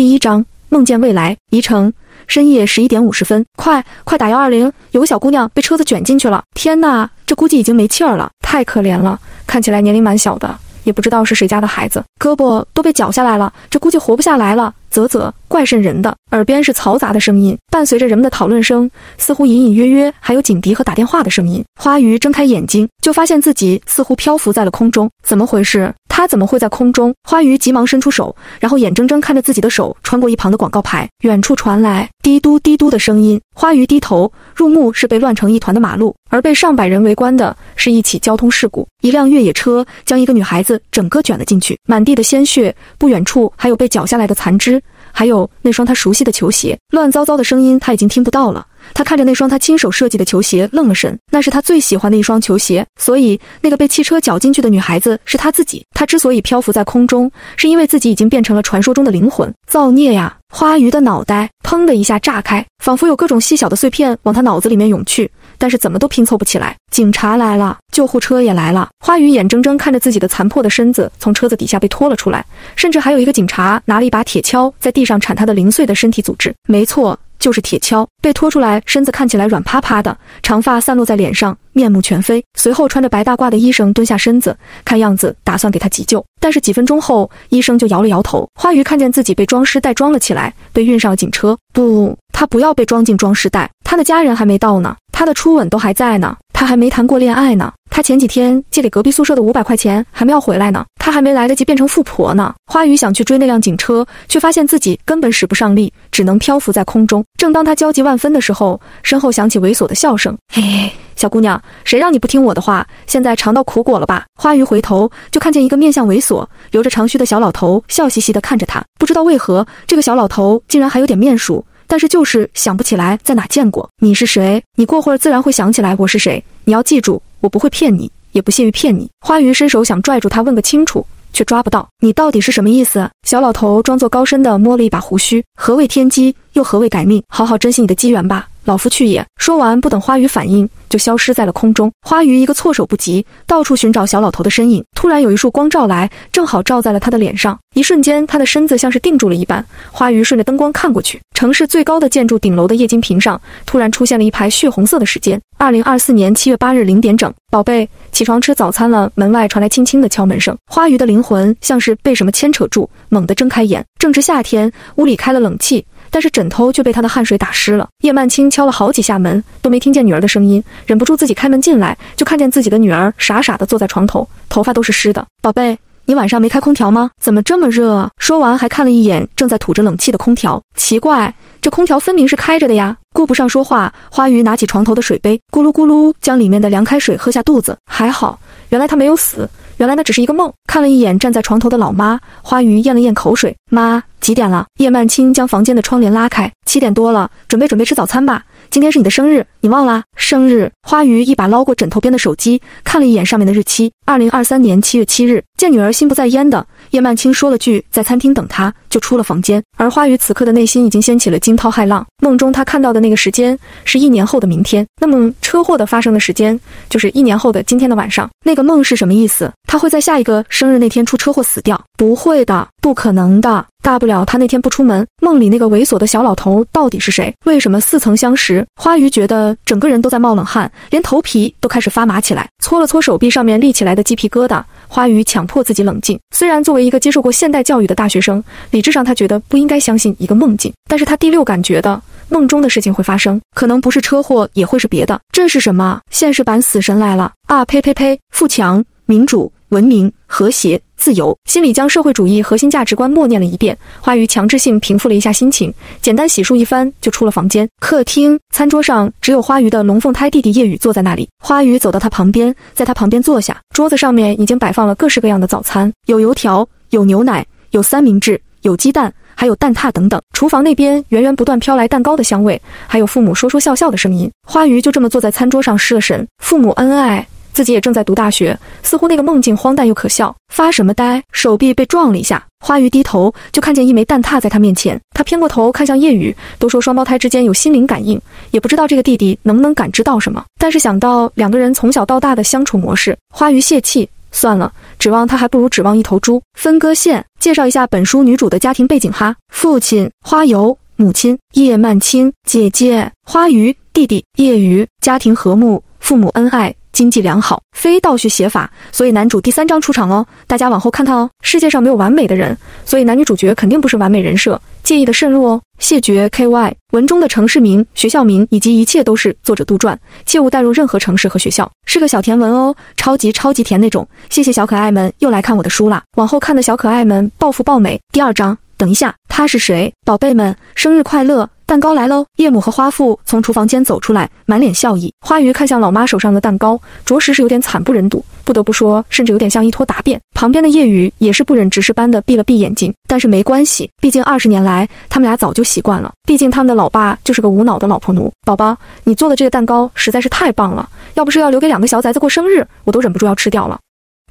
第一章梦见未来。宜城，深夜十一点五十分，快快打幺二零！有个小姑娘被车子卷进去了。天呐，这估计已经没气儿了，太可怜了，看起来年龄蛮小的，也不知道是谁家的孩子，胳膊都被绞下来了，这估计活不下来了。啧啧，怪瘆人的。耳边是嘈杂的声音，伴随着人们的讨论声，似乎隐隐约约还有警笛和打电话的声音。花鱼睁开眼睛，就发现自己似乎漂浮在了空中。怎么回事？他怎么会在空中？花鱼急忙伸出手，然后眼睁睁看着自己的手穿过一旁的广告牌。远处传来滴嘟滴嘟的声音。花鱼低头，入目是被乱成一团的马路，而被上百人围观的是一起交通事故。一辆越野车将一个女孩子整个卷了进去，满地的鲜血，不远处还有被绞下来的残肢。还有那双他熟悉的球鞋，乱糟糟的声音他已经听不到了。他看着那双他亲手设计的球鞋，愣了神。那是他最喜欢的一双球鞋，所以那个被汽车绞进去的女孩子是他自己。他之所以漂浮在空中，是因为自己已经变成了传说中的灵魂。造孽呀！花鱼的脑袋砰的一下炸开，仿佛有各种细小的碎片往他脑子里面涌去，但是怎么都拼凑不起来。警察来了，救护车也来了。花鱼眼睁睁看着自己的残破的身子从车子底下被拖了出来，甚至还有一个警察拿了一把铁锹在地上铲他的零碎的身体组织。没错。就是铁锹被拖出来，身子看起来软趴趴的，长发散落在脸上，面目全非。随后穿着白大褂的医生蹲下身子，看样子打算给他急救。但是几分钟后，医生就摇了摇头。花鱼看见自己被装尸袋装了起来，被运上了警车。不，他不要被装进装尸袋，他的家人还没到呢，他的初吻都还在呢，他还没谈过恋爱呢。他前几天借给隔壁宿舍的五百块钱还没要回来呢，他还没来得及变成富婆呢。花鱼想去追那辆警车，却发现自己根本使不上力，只能漂浮在空中。正当他焦急万分的时候，身后响起猥琐的笑声：“嘿嘿，小姑娘，谁让你不听我的话？现在尝到苦果了吧？”花鱼回头就看见一个面相猥琐、留着长须的小老头，笑嘻嘻地看着他。不知道为何，这个小老头竟然还有点面熟，但是就是想不起来在哪见过。你是谁？你过会儿自然会想起来我是谁。你要记住。我不会骗你，也不屑于骗你。花鱼伸手想拽住他问个清楚，却抓不到。你到底是什么意思？小老头装作高深的摸了一把胡须。何谓天机，又何谓改命？好好珍惜你的机缘吧。老夫去也。说完，不等花鱼反应，就消失在了空中。花鱼一个措手不及，到处寻找小老头的身影。突然有一束光照来，正好照在了他的脸上。一瞬间，他的身子像是定住了一般。花鱼顺着灯光看过去，城市最高的建筑顶楼的液晶屏上，突然出现了一排血红色的时间：二零二四年七月八日零点整。宝贝，起床吃早餐了。门外传来轻轻的敲门声。花鱼的灵魂像是被什么牵扯住，猛地睁开眼。正值夏天，屋里开了冷气。但是枕头却被他的汗水打湿了。叶曼青敲了好几下门，都没听见女儿的声音，忍不住自己开门进来，就看见自己的女儿傻傻地坐在床头，头发都是湿的。宝贝，你晚上没开空调吗？怎么这么热？说完还看了一眼正在吐着冷气的空调，奇怪，这空调分明是开着的呀。顾不上说话，花鱼拿起床头的水杯，咕噜咕噜将里面的凉开水喝下肚子。还好，原来他没有死。原来那只是一个梦。看了一眼站在床头的老妈，花鱼咽了咽口水。妈，几点了？叶曼青将房间的窗帘拉开。七点多了，准备准备吃早餐吧。今天是你的生日，你忘啦？生日。花鱼一把捞过枕头边的手机，看了一眼上面的日期，二零二三年七月七日。见女儿心不在焉的，叶曼青说了句在餐厅等他，就出了房间。而花鱼此刻的内心已经掀起了惊涛骇浪。梦中他看到的那个时间是一年后的明天，那么车祸的发生的时间就是一年后的今天的晚上。那个梦是什么意思？他会在下一个生日那天出车祸死掉？不会的，不可能的。大不了他那天不出门。梦里那个猥琐的小老头到底是谁？为什么似曾相识？花鱼觉得整个人都在冒冷汗，连头皮都开始发麻起来。搓了搓手臂上面立起来的鸡皮疙瘩，花鱼强迫自己冷静。虽然作为一个接受过现代教育的大学生，理智上他觉得不应该相信一个梦境，但是他第六感觉得梦中的事情会发生，可能不是车祸，也会是别的。这是什么？现实版死神来了啊！呸呸呸！富强、民主、文明、和谐。自由，心里将社会主义核心价值观默念了一遍。花鱼强制性平复了一下心情，简单洗漱一番就出了房间。客厅餐桌上只有花鱼的龙凤胎弟弟叶雨坐在那里。花鱼走到他旁边，在他旁边坐下。桌子上面已经摆放了各式各样的早餐，有油条，有牛奶，有三明治，有鸡蛋，还有蛋挞等等。厨房那边源源不断飘来蛋糕的香味，还有父母说说笑笑的声音。花鱼就这么坐在餐桌上失了神。父母恩爱。自己也正在读大学，似乎那个梦境荒诞又可笑。发什么呆？手臂被撞了一下。花鱼低头就看见一枚蛋挞在他面前，他偏过头看向叶雨。都说双胞胎之间有心灵感应，也不知道这个弟弟能不能感知到什么。但是想到两个人从小到大的相处模式，花鱼泄气，算了，指望他还不如指望一头猪。分割线，介绍一下本书女主的家庭背景哈。父亲花游，母亲叶曼青，姐姐花鱼，弟弟叶鱼。家庭和睦，父母恩爱。经济良好，非倒叙写法，所以男主第三章出场哦，大家往后看看哦。世界上没有完美的人，所以男女主角肯定不是完美人设，介意的慎入哦。谢绝 K Y 文中的城市名、学校名以及一切都是作者杜撰，切勿带入任何城市和学校，是个小甜文哦，超级超级甜那种。谢谢小可爱们又来看我的书啦，往后看的小可爱们暴富暴美。第二章，等一下，他是谁？宝贝们，生日快乐！蛋糕来喽！叶母和花父从厨房间走出来，满脸笑意。花鱼看向老妈手上的蛋糕，着实是有点惨不忍睹。不得不说，甚至有点像一坨大便。旁边的叶雨也是不忍直视般的闭了闭眼睛，但是没关系，毕竟二十年来他们俩早就习惯了。毕竟他们的老爸就是个无脑的老婆奴。宝宝，你做的这个蛋糕实在是太棒了，要不是要留给两个小崽子过生日，我都忍不住要吃掉了。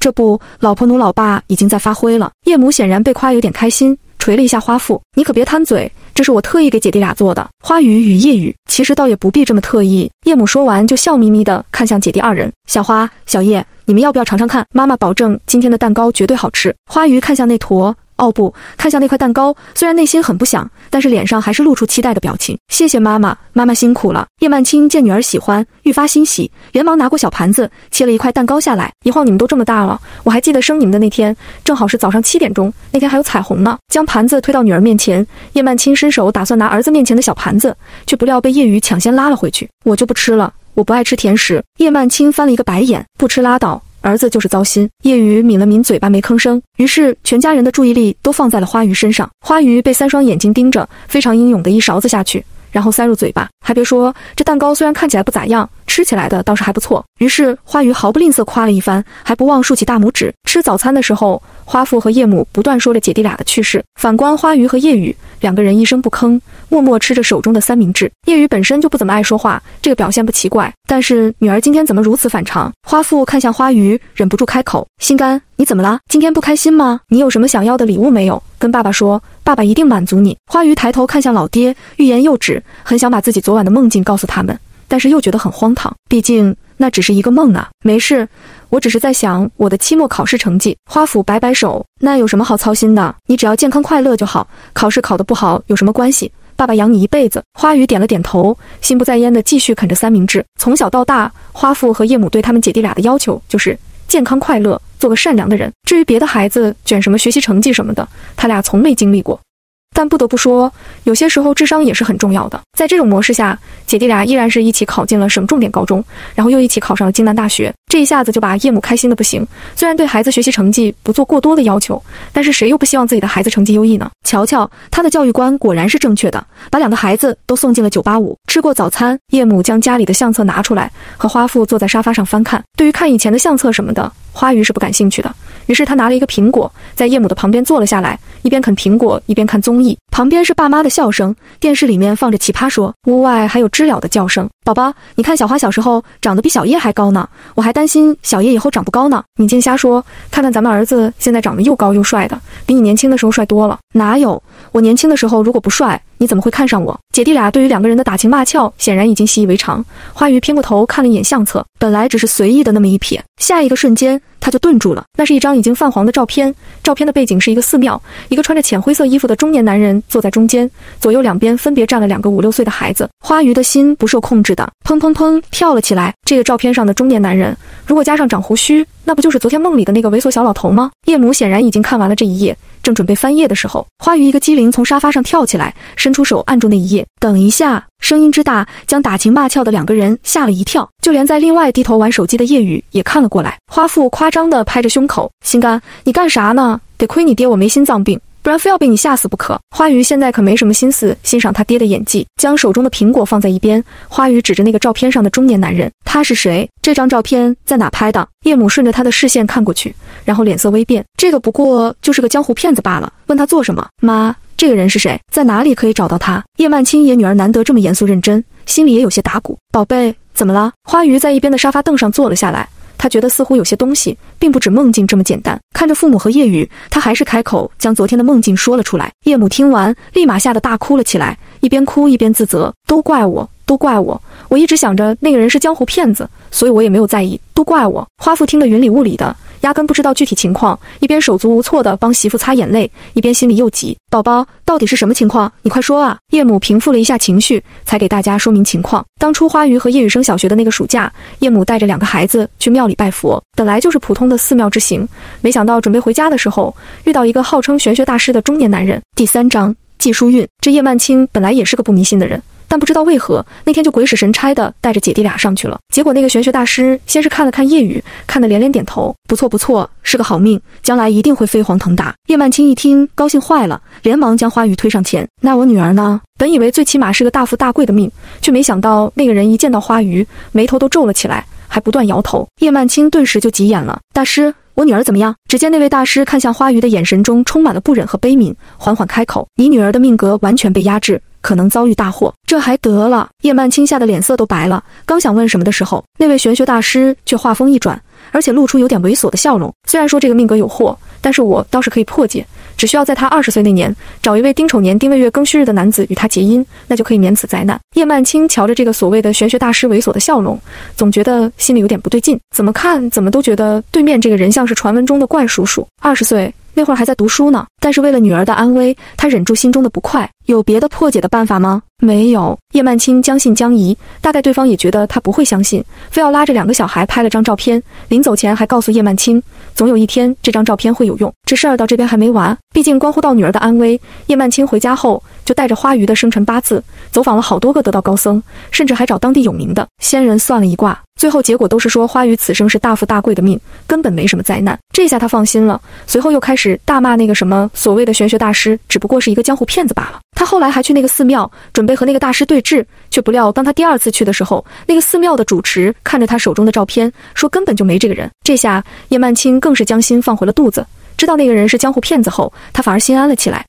这不，老婆奴老爸已经在发挥了。叶母显然被夸有点开心。捶了一下花父，你可别贪嘴，这是我特意给姐弟俩做的。花鱼与夜雨，其实倒也不必这么特意。叶母说完，就笑眯眯地看向姐弟二人，小花、小叶，你们要不要尝尝看？妈妈保证今天的蛋糕绝对好吃。花鱼看向那坨。哦不，看向那块蛋糕，虽然内心很不想，但是脸上还是露出期待的表情。谢谢妈妈，妈妈辛苦了。叶曼青见女儿喜欢，愈发欣喜，连忙拿过小盘子，切了一块蛋糕下来。一晃你们都这么大了，我还记得生你们的那天，正好是早上七点钟，那天还有彩虹呢。将盘子推到女儿面前，叶曼青伸手打算拿儿子面前的小盘子，却不料被叶雨抢先拉了回去。我就不吃了，我不爱吃甜食。叶曼青翻了一个白眼，不吃拉倒。儿子就是糟心。叶雨抿了抿嘴巴，没吭声。于是全家人的注意力都放在了花鱼身上。花鱼被三双眼睛盯着，非常英勇的一勺子下去，然后塞入嘴巴。还别说，这蛋糕虽然看起来不咋样，吃起来的倒是还不错。于是花鱼毫不吝啬夸了一番，还不忘竖起大拇指。吃早餐的时候，花父和叶母不断说着姐弟俩的趣事。反观花鱼和叶雨。两个人一声不吭，默默吃着手中的三明治。叶雨本身就不怎么爱说话，这个表现不奇怪。但是女儿今天怎么如此反常？花父看向花鱼，忍不住开口：“心肝，你怎么了？今天不开心吗？你有什么想要的礼物没有？跟爸爸说，爸爸一定满足你。”花鱼抬头看向老爹，欲言又止，很想把自己昨晚的梦境告诉他们，但是又觉得很荒唐，毕竟那只是一个梦啊。没事。我只是在想我的期末考试成绩。花府摆摆手，那有什么好操心的？你只要健康快乐就好。考试考得不好有什么关系？爸爸养你一辈子。花语点了点头，心不在焉地继续啃着三明治。从小到大，花父和叶母对他们姐弟俩的要求就是健康快乐，做个善良的人。至于别的孩子卷什么学习成绩什么的，他俩从没经历过。但不得不说，有些时候智商也是很重要的。在这种模式下，姐弟俩依然是一起考进了省重点高中，然后又一起考上了京南大学。这一下子就把叶母开心的不行。虽然对孩子学习成绩不做过多的要求，但是谁又不希望自己的孩子成绩优异呢？瞧瞧他的教育观果然是正确的，把两个孩子都送进了九八五。吃过早餐，叶母将家里的相册拿出来，和花父坐在沙发上翻看。对于看以前的相册什么的，花鱼是不感兴趣的。于是他拿了一个苹果，在叶母的旁边坐了下来，一边啃苹果一边看综艺。旁边是爸妈的笑声，电视里面放着《奇葩说》，屋外还有知了的叫声。宝宝，你看小花小时候长得比小叶还高呢，我还担心小叶以后长不高呢。你净瞎说，看看咱们儿子现在长得又高又帅的，比你年轻的时候帅多了。哪有？我年轻的时候如果不帅，你怎么会看上我？姐弟俩对于两个人的打情骂俏显然已经习以为常。花鱼偏过头看了一眼相册，本来只是随意的那么一瞥，下一个瞬间。他就顿住了，那是一张已经泛黄的照片。照片的背景是一个寺庙，一个穿着浅灰色衣服的中年男人坐在中间，左右两边分别站了两个五六岁的孩子。花鱼的心不受控制的砰砰砰跳了起来。这个照片上的中年男人，如果加上长胡须，那不就是昨天梦里的那个猥琐小老头吗？叶母显然已经看完了这一页，正准备翻页的时候，花鱼一个机灵从沙发上跳起来，伸出手按住那一页。等一下。声音之大，将打情骂俏的两个人吓了一跳，就连在另外低头玩手机的叶雨也看了过来。花父夸张地拍着胸口：“心肝，你干啥呢？得亏你爹我没心脏病，不然非要被你吓死不可。”花鱼现在可没什么心思欣赏他爹的演技，将手中的苹果放在一边。花鱼指着那个照片上的中年男人：“他是谁？这张照片在哪拍的？”叶母顺着他的视线看过去，然后脸色微变：“这个不过就是个江湖骗子罢了。问他做什么？妈。”这个人是谁？在哪里可以找到他？叶曼青爷女儿难得这么严肃认真，心里也有些打鼓。宝贝，怎么了？花鱼在一边的沙发凳上坐了下来，他觉得似乎有些东西并不止梦境这么简单。看着父母和叶雨，他还是开口将昨天的梦境说了出来。叶母听完，立马吓得大哭了起来，一边哭一边自责：“都怪我。”都怪我，我一直想着那个人是江湖骗子，所以我也没有在意，都怪我。花父听得云里雾里的。压根不知道具体情况，一边手足无措地帮媳妇擦眼泪，一边心里又急。宝宝，到底是什么情况？你快说啊！叶母平复了一下情绪，才给大家说明情况。当初花鱼和叶雨生小学的那个暑假，叶母带着两个孩子去庙里拜佛，本来就是普通的寺庙之行，没想到准备回家的时候，遇到一个号称玄学大师的中年男人。第三章季书韵。这叶曼青本来也是个不迷信的人。但不知道为何那天就鬼使神差的带着姐弟俩上去了。结果那个玄学大师先是看了看叶雨，看得连连点头，不错不错，是个好命，将来一定会飞黄腾达。叶曼青一听，高兴坏了，连忙将花鱼推上前。那我女儿呢？本以为最起码是个大富大贵的命，却没想到那个人一见到花鱼，眉头都皱了起来，还不断摇头。叶曼青顿时就急眼了，大师。我女儿怎么样？只见那位大师看向花鱼的眼神中充满了不忍和悲悯，缓缓开口：“你女儿的命格完全被压制，可能遭遇大祸。”这还得了？叶曼青吓得脸色都白了，刚想问什么的时候，那位玄学大师却话锋一转，而且露出有点猥琐的笑容。虽然说这个命格有祸，但是我倒是可以破解。只需要在他二十岁那年找一位丁丑年丁未月庚戌日的男子与他结姻，那就可以免此灾难。叶曼青瞧着这个所谓的玄学大师猥琐的笑容，总觉得心里有点不对劲。怎么看怎么都觉得对面这个人像是传闻中的怪叔叔。二十岁那会儿还在读书呢，但是为了女儿的安危，他忍住心中的不快。有别的破解的办法吗？没有。叶曼青将信将疑，大概对方也觉得他不会相信，非要拉着两个小孩拍了张照片。临走前还告诉叶曼青，总有一天这张照片会有用。这事儿到这边还没完，毕竟关乎到女儿的安危。叶曼青回家后就带着花鱼的生辰八字，走访了好多个得道高僧，甚至还找当地有名的仙人算了一卦，最后结果都是说花鱼此生是大富大贵的命，根本没什么灾难。这下他放心了，随后又开始大骂那个什么所谓的玄学大师，只不过是一个江湖骗子罢了。他后来还去那个寺庙，准备和那个大师对峙，却不料当他第二次去的时候，那个寺庙的主持看着他手中的照片，说根本就没这个人。这下叶曼青更是将心放回了肚子，知道那个人是江湖骗子后，他反而心安了起来。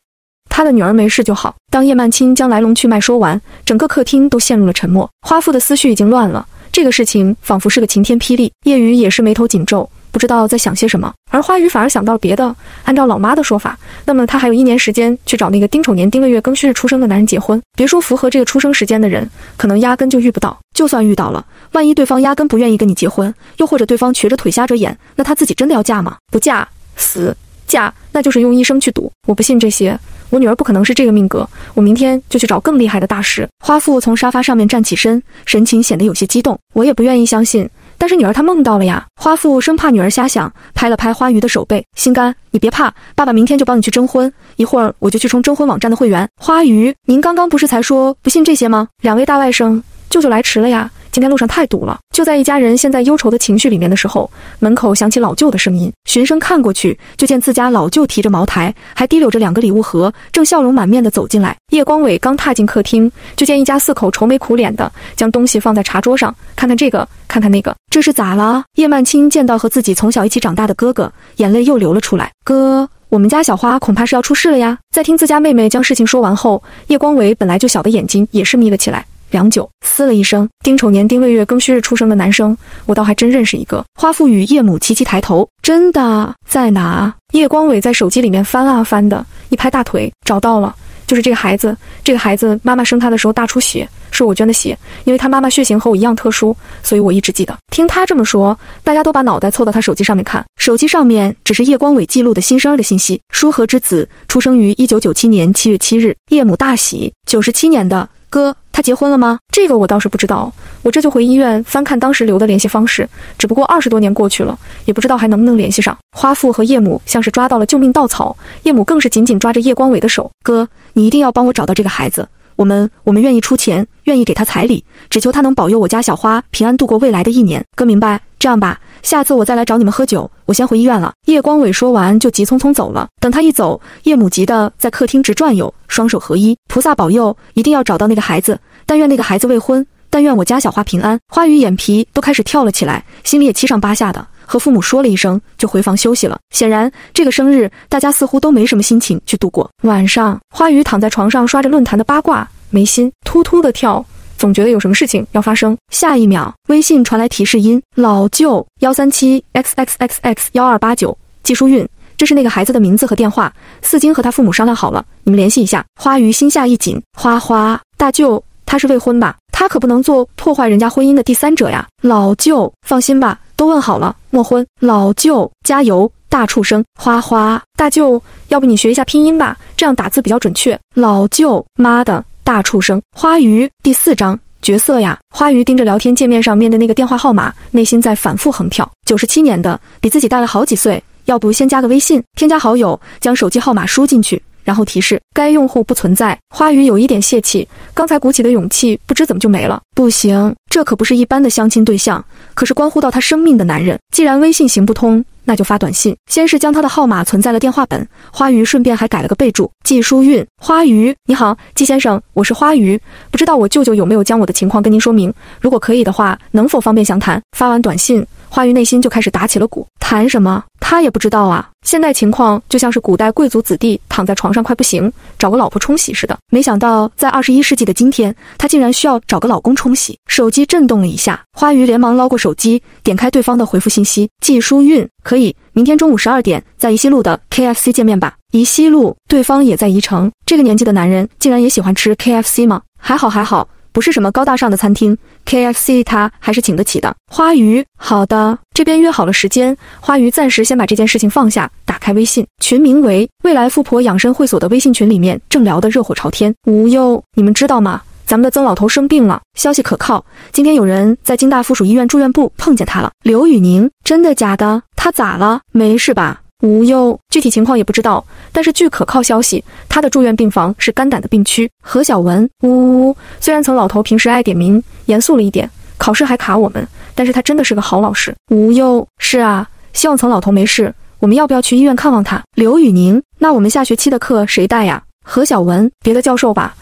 他的女儿没事就好。当叶曼青将来龙去脉说完，整个客厅都陷入了沉默。花父的思绪已经乱了，这个事情仿佛是个晴天霹雳。叶雨也是眉头紧皱。不知道在想些什么，而花雨反而想到了别的。按照老妈的说法，那么他还有一年时间去找那个丁丑年丁未月庚戌日出生的男人结婚。别说符合这个出生时间的人，可能压根就遇不到。就算遇到了，万一对方压根不愿意跟你结婚，又或者对方瘸着腿瞎着眼，那他自己真的要嫁吗？不嫁死，嫁那就是用一生去赌。我不信这些，我女儿不可能是这个命格。我明天就去找更厉害的大师。花父从沙发上面站起身，神情显得有些激动。我也不愿意相信。但是女儿她梦到了呀，花父生怕女儿瞎想，拍了拍花鱼的手背，心肝，你别怕，爸爸明天就帮你去征婚，一会儿我就去充征婚网站的会员。花鱼，您刚刚不是才说不信这些吗？两位大外甥，舅舅来迟了呀。今天路上太堵了，就在一家人现在忧愁的情绪里面的时候，门口响起老舅的声音。循声看过去，就见自家老舅提着茅台，还提溜着两个礼物盒，正笑容满面的走进来。叶光伟刚踏进客厅，就见一家四口愁眉苦脸的将东西放在茶桌上，看看这个，看看那个，这是咋了？叶曼青见到和自己从小一起长大的哥哥，眼泪又流了出来。哥，我们家小花恐怕是要出事了呀！在听自家妹妹将事情说完后，叶光伟本来就小的眼睛也是眯了起来。良久，嘶了一声，丁丑年丁未月庚戌日出生的男生，我倒还真认识一个。花父与叶母齐齐抬头，真的在哪？叶光伟在手机里面翻啊翻的，一拍大腿，找到了，就是这个孩子。这个孩子妈妈生他的时候大出血，是我捐的血，因为他妈妈血型和我一样特殊，所以我一直记得。听他这么说，大家都把脑袋凑到他手机上面看，手机上面只是叶光伟记录的新生儿的信息：舒和之子出生于一九九七年七月七日，叶母大喜，九十七年的。哥，他结婚了吗？这个我倒是不知道。我这就回医院翻看当时留的联系方式。只不过二十多年过去了，也不知道还能不能联系上。花父和叶母像是抓到了救命稻草，叶母更是紧紧抓着叶光伟的手。哥，你一定要帮我找到这个孩子。我们我们愿意出钱，愿意给他彩礼，只求他能保佑我家小花平安度过未来的一年。哥，明白？这样吧。下次我再来找你们喝酒，我先回医院了。叶光伟说完就急匆匆走了。等他一走，叶母急得在客厅直转悠，双手合一，菩萨保佑，一定要找到那个孩子。但愿那个孩子未婚，但愿我家小花平安。花语眼皮都开始跳了起来，心里也七上八下的，和父母说了一声，就回房休息了。显然，这个生日大家似乎都没什么心情去度过。晚上，花语躺在床上刷着论坛的八卦，眉心突突的跳。总觉得有什么事情要发生。下一秒，微信传来提示音：“老舅幺三七 x x x x 幺二八九季书韵，这是那个孩子的名字和电话。四金和他父母商量好了，你们联系一下。”花鱼心下一紧：“花花大舅，他是未婚吧？他可不能做破坏人家婚姻的第三者呀。老舅，放心吧，都问好了，莫婚。老舅，加油，大畜生。花花，大舅，要不你学一下拼音吧，这样打字比较准确。老舅，妈的，大畜生。花鱼，第四章。角色呀，花鱼盯着聊天界面上面的那个电话号码，内心在反复横跳。九十七年的，比自己大了好几岁。要不先加个微信，添加好友，将手机号码输进去，然后提示该用户不存在。花鱼有一点泄气，刚才鼓起的勇气不知怎么就没了。不行，这可不是一般的相亲对象，可是关乎到他生命的男人。既然微信行不通。那就发短信，先是将他的号码存在了电话本。花鱼顺便还改了个备注：季书韵。花鱼，你好，季先生，我是花鱼，不知道我舅舅有没有将我的情况跟您说明？如果可以的话，能否方便详谈？发完短信。花鱼内心就开始打起了鼓，谈什么？他也不知道啊。现在情况就像是古代贵族子弟躺在床上快不行，找个老婆冲洗似的。没想到在二十一世纪的今天，他竟然需要找个老公冲洗。手机震动了一下，花鱼连忙捞过手机，点开对方的回复信息：季书韵，可以，明天中午十二点在宜西路的 KFC 见面吧。宜西路，对方也在宜城。这个年纪的男人竟然也喜欢吃 KFC 吗？还好还好。不是什么高大上的餐厅，KFC 他还是请得起的。花鱼，好的，这边约好了时间。花鱼暂时先把这件事情放下，打开微信，群名为“未来富婆养生会所”的微信群里面正聊得热火朝天。无忧，你们知道吗？咱们的曾老头生病了，消息可靠。今天有人在京大附属医院住院部碰见他了。刘宇宁，真的假的？他咋了？没事吧？无忧，具体情况也不知道，但是据可靠消息，他的住院病房是肝胆的病区。何小文，呜呜呜，虽然曾老头平时爱点名，严肃了一点，考试还卡我们，但是他真的是个好老师。无忧，是啊，希望曾老头没事。我们要不要去医院看望他？刘宇宁，那我们下学期的课谁带呀？何小文，别的教授吧。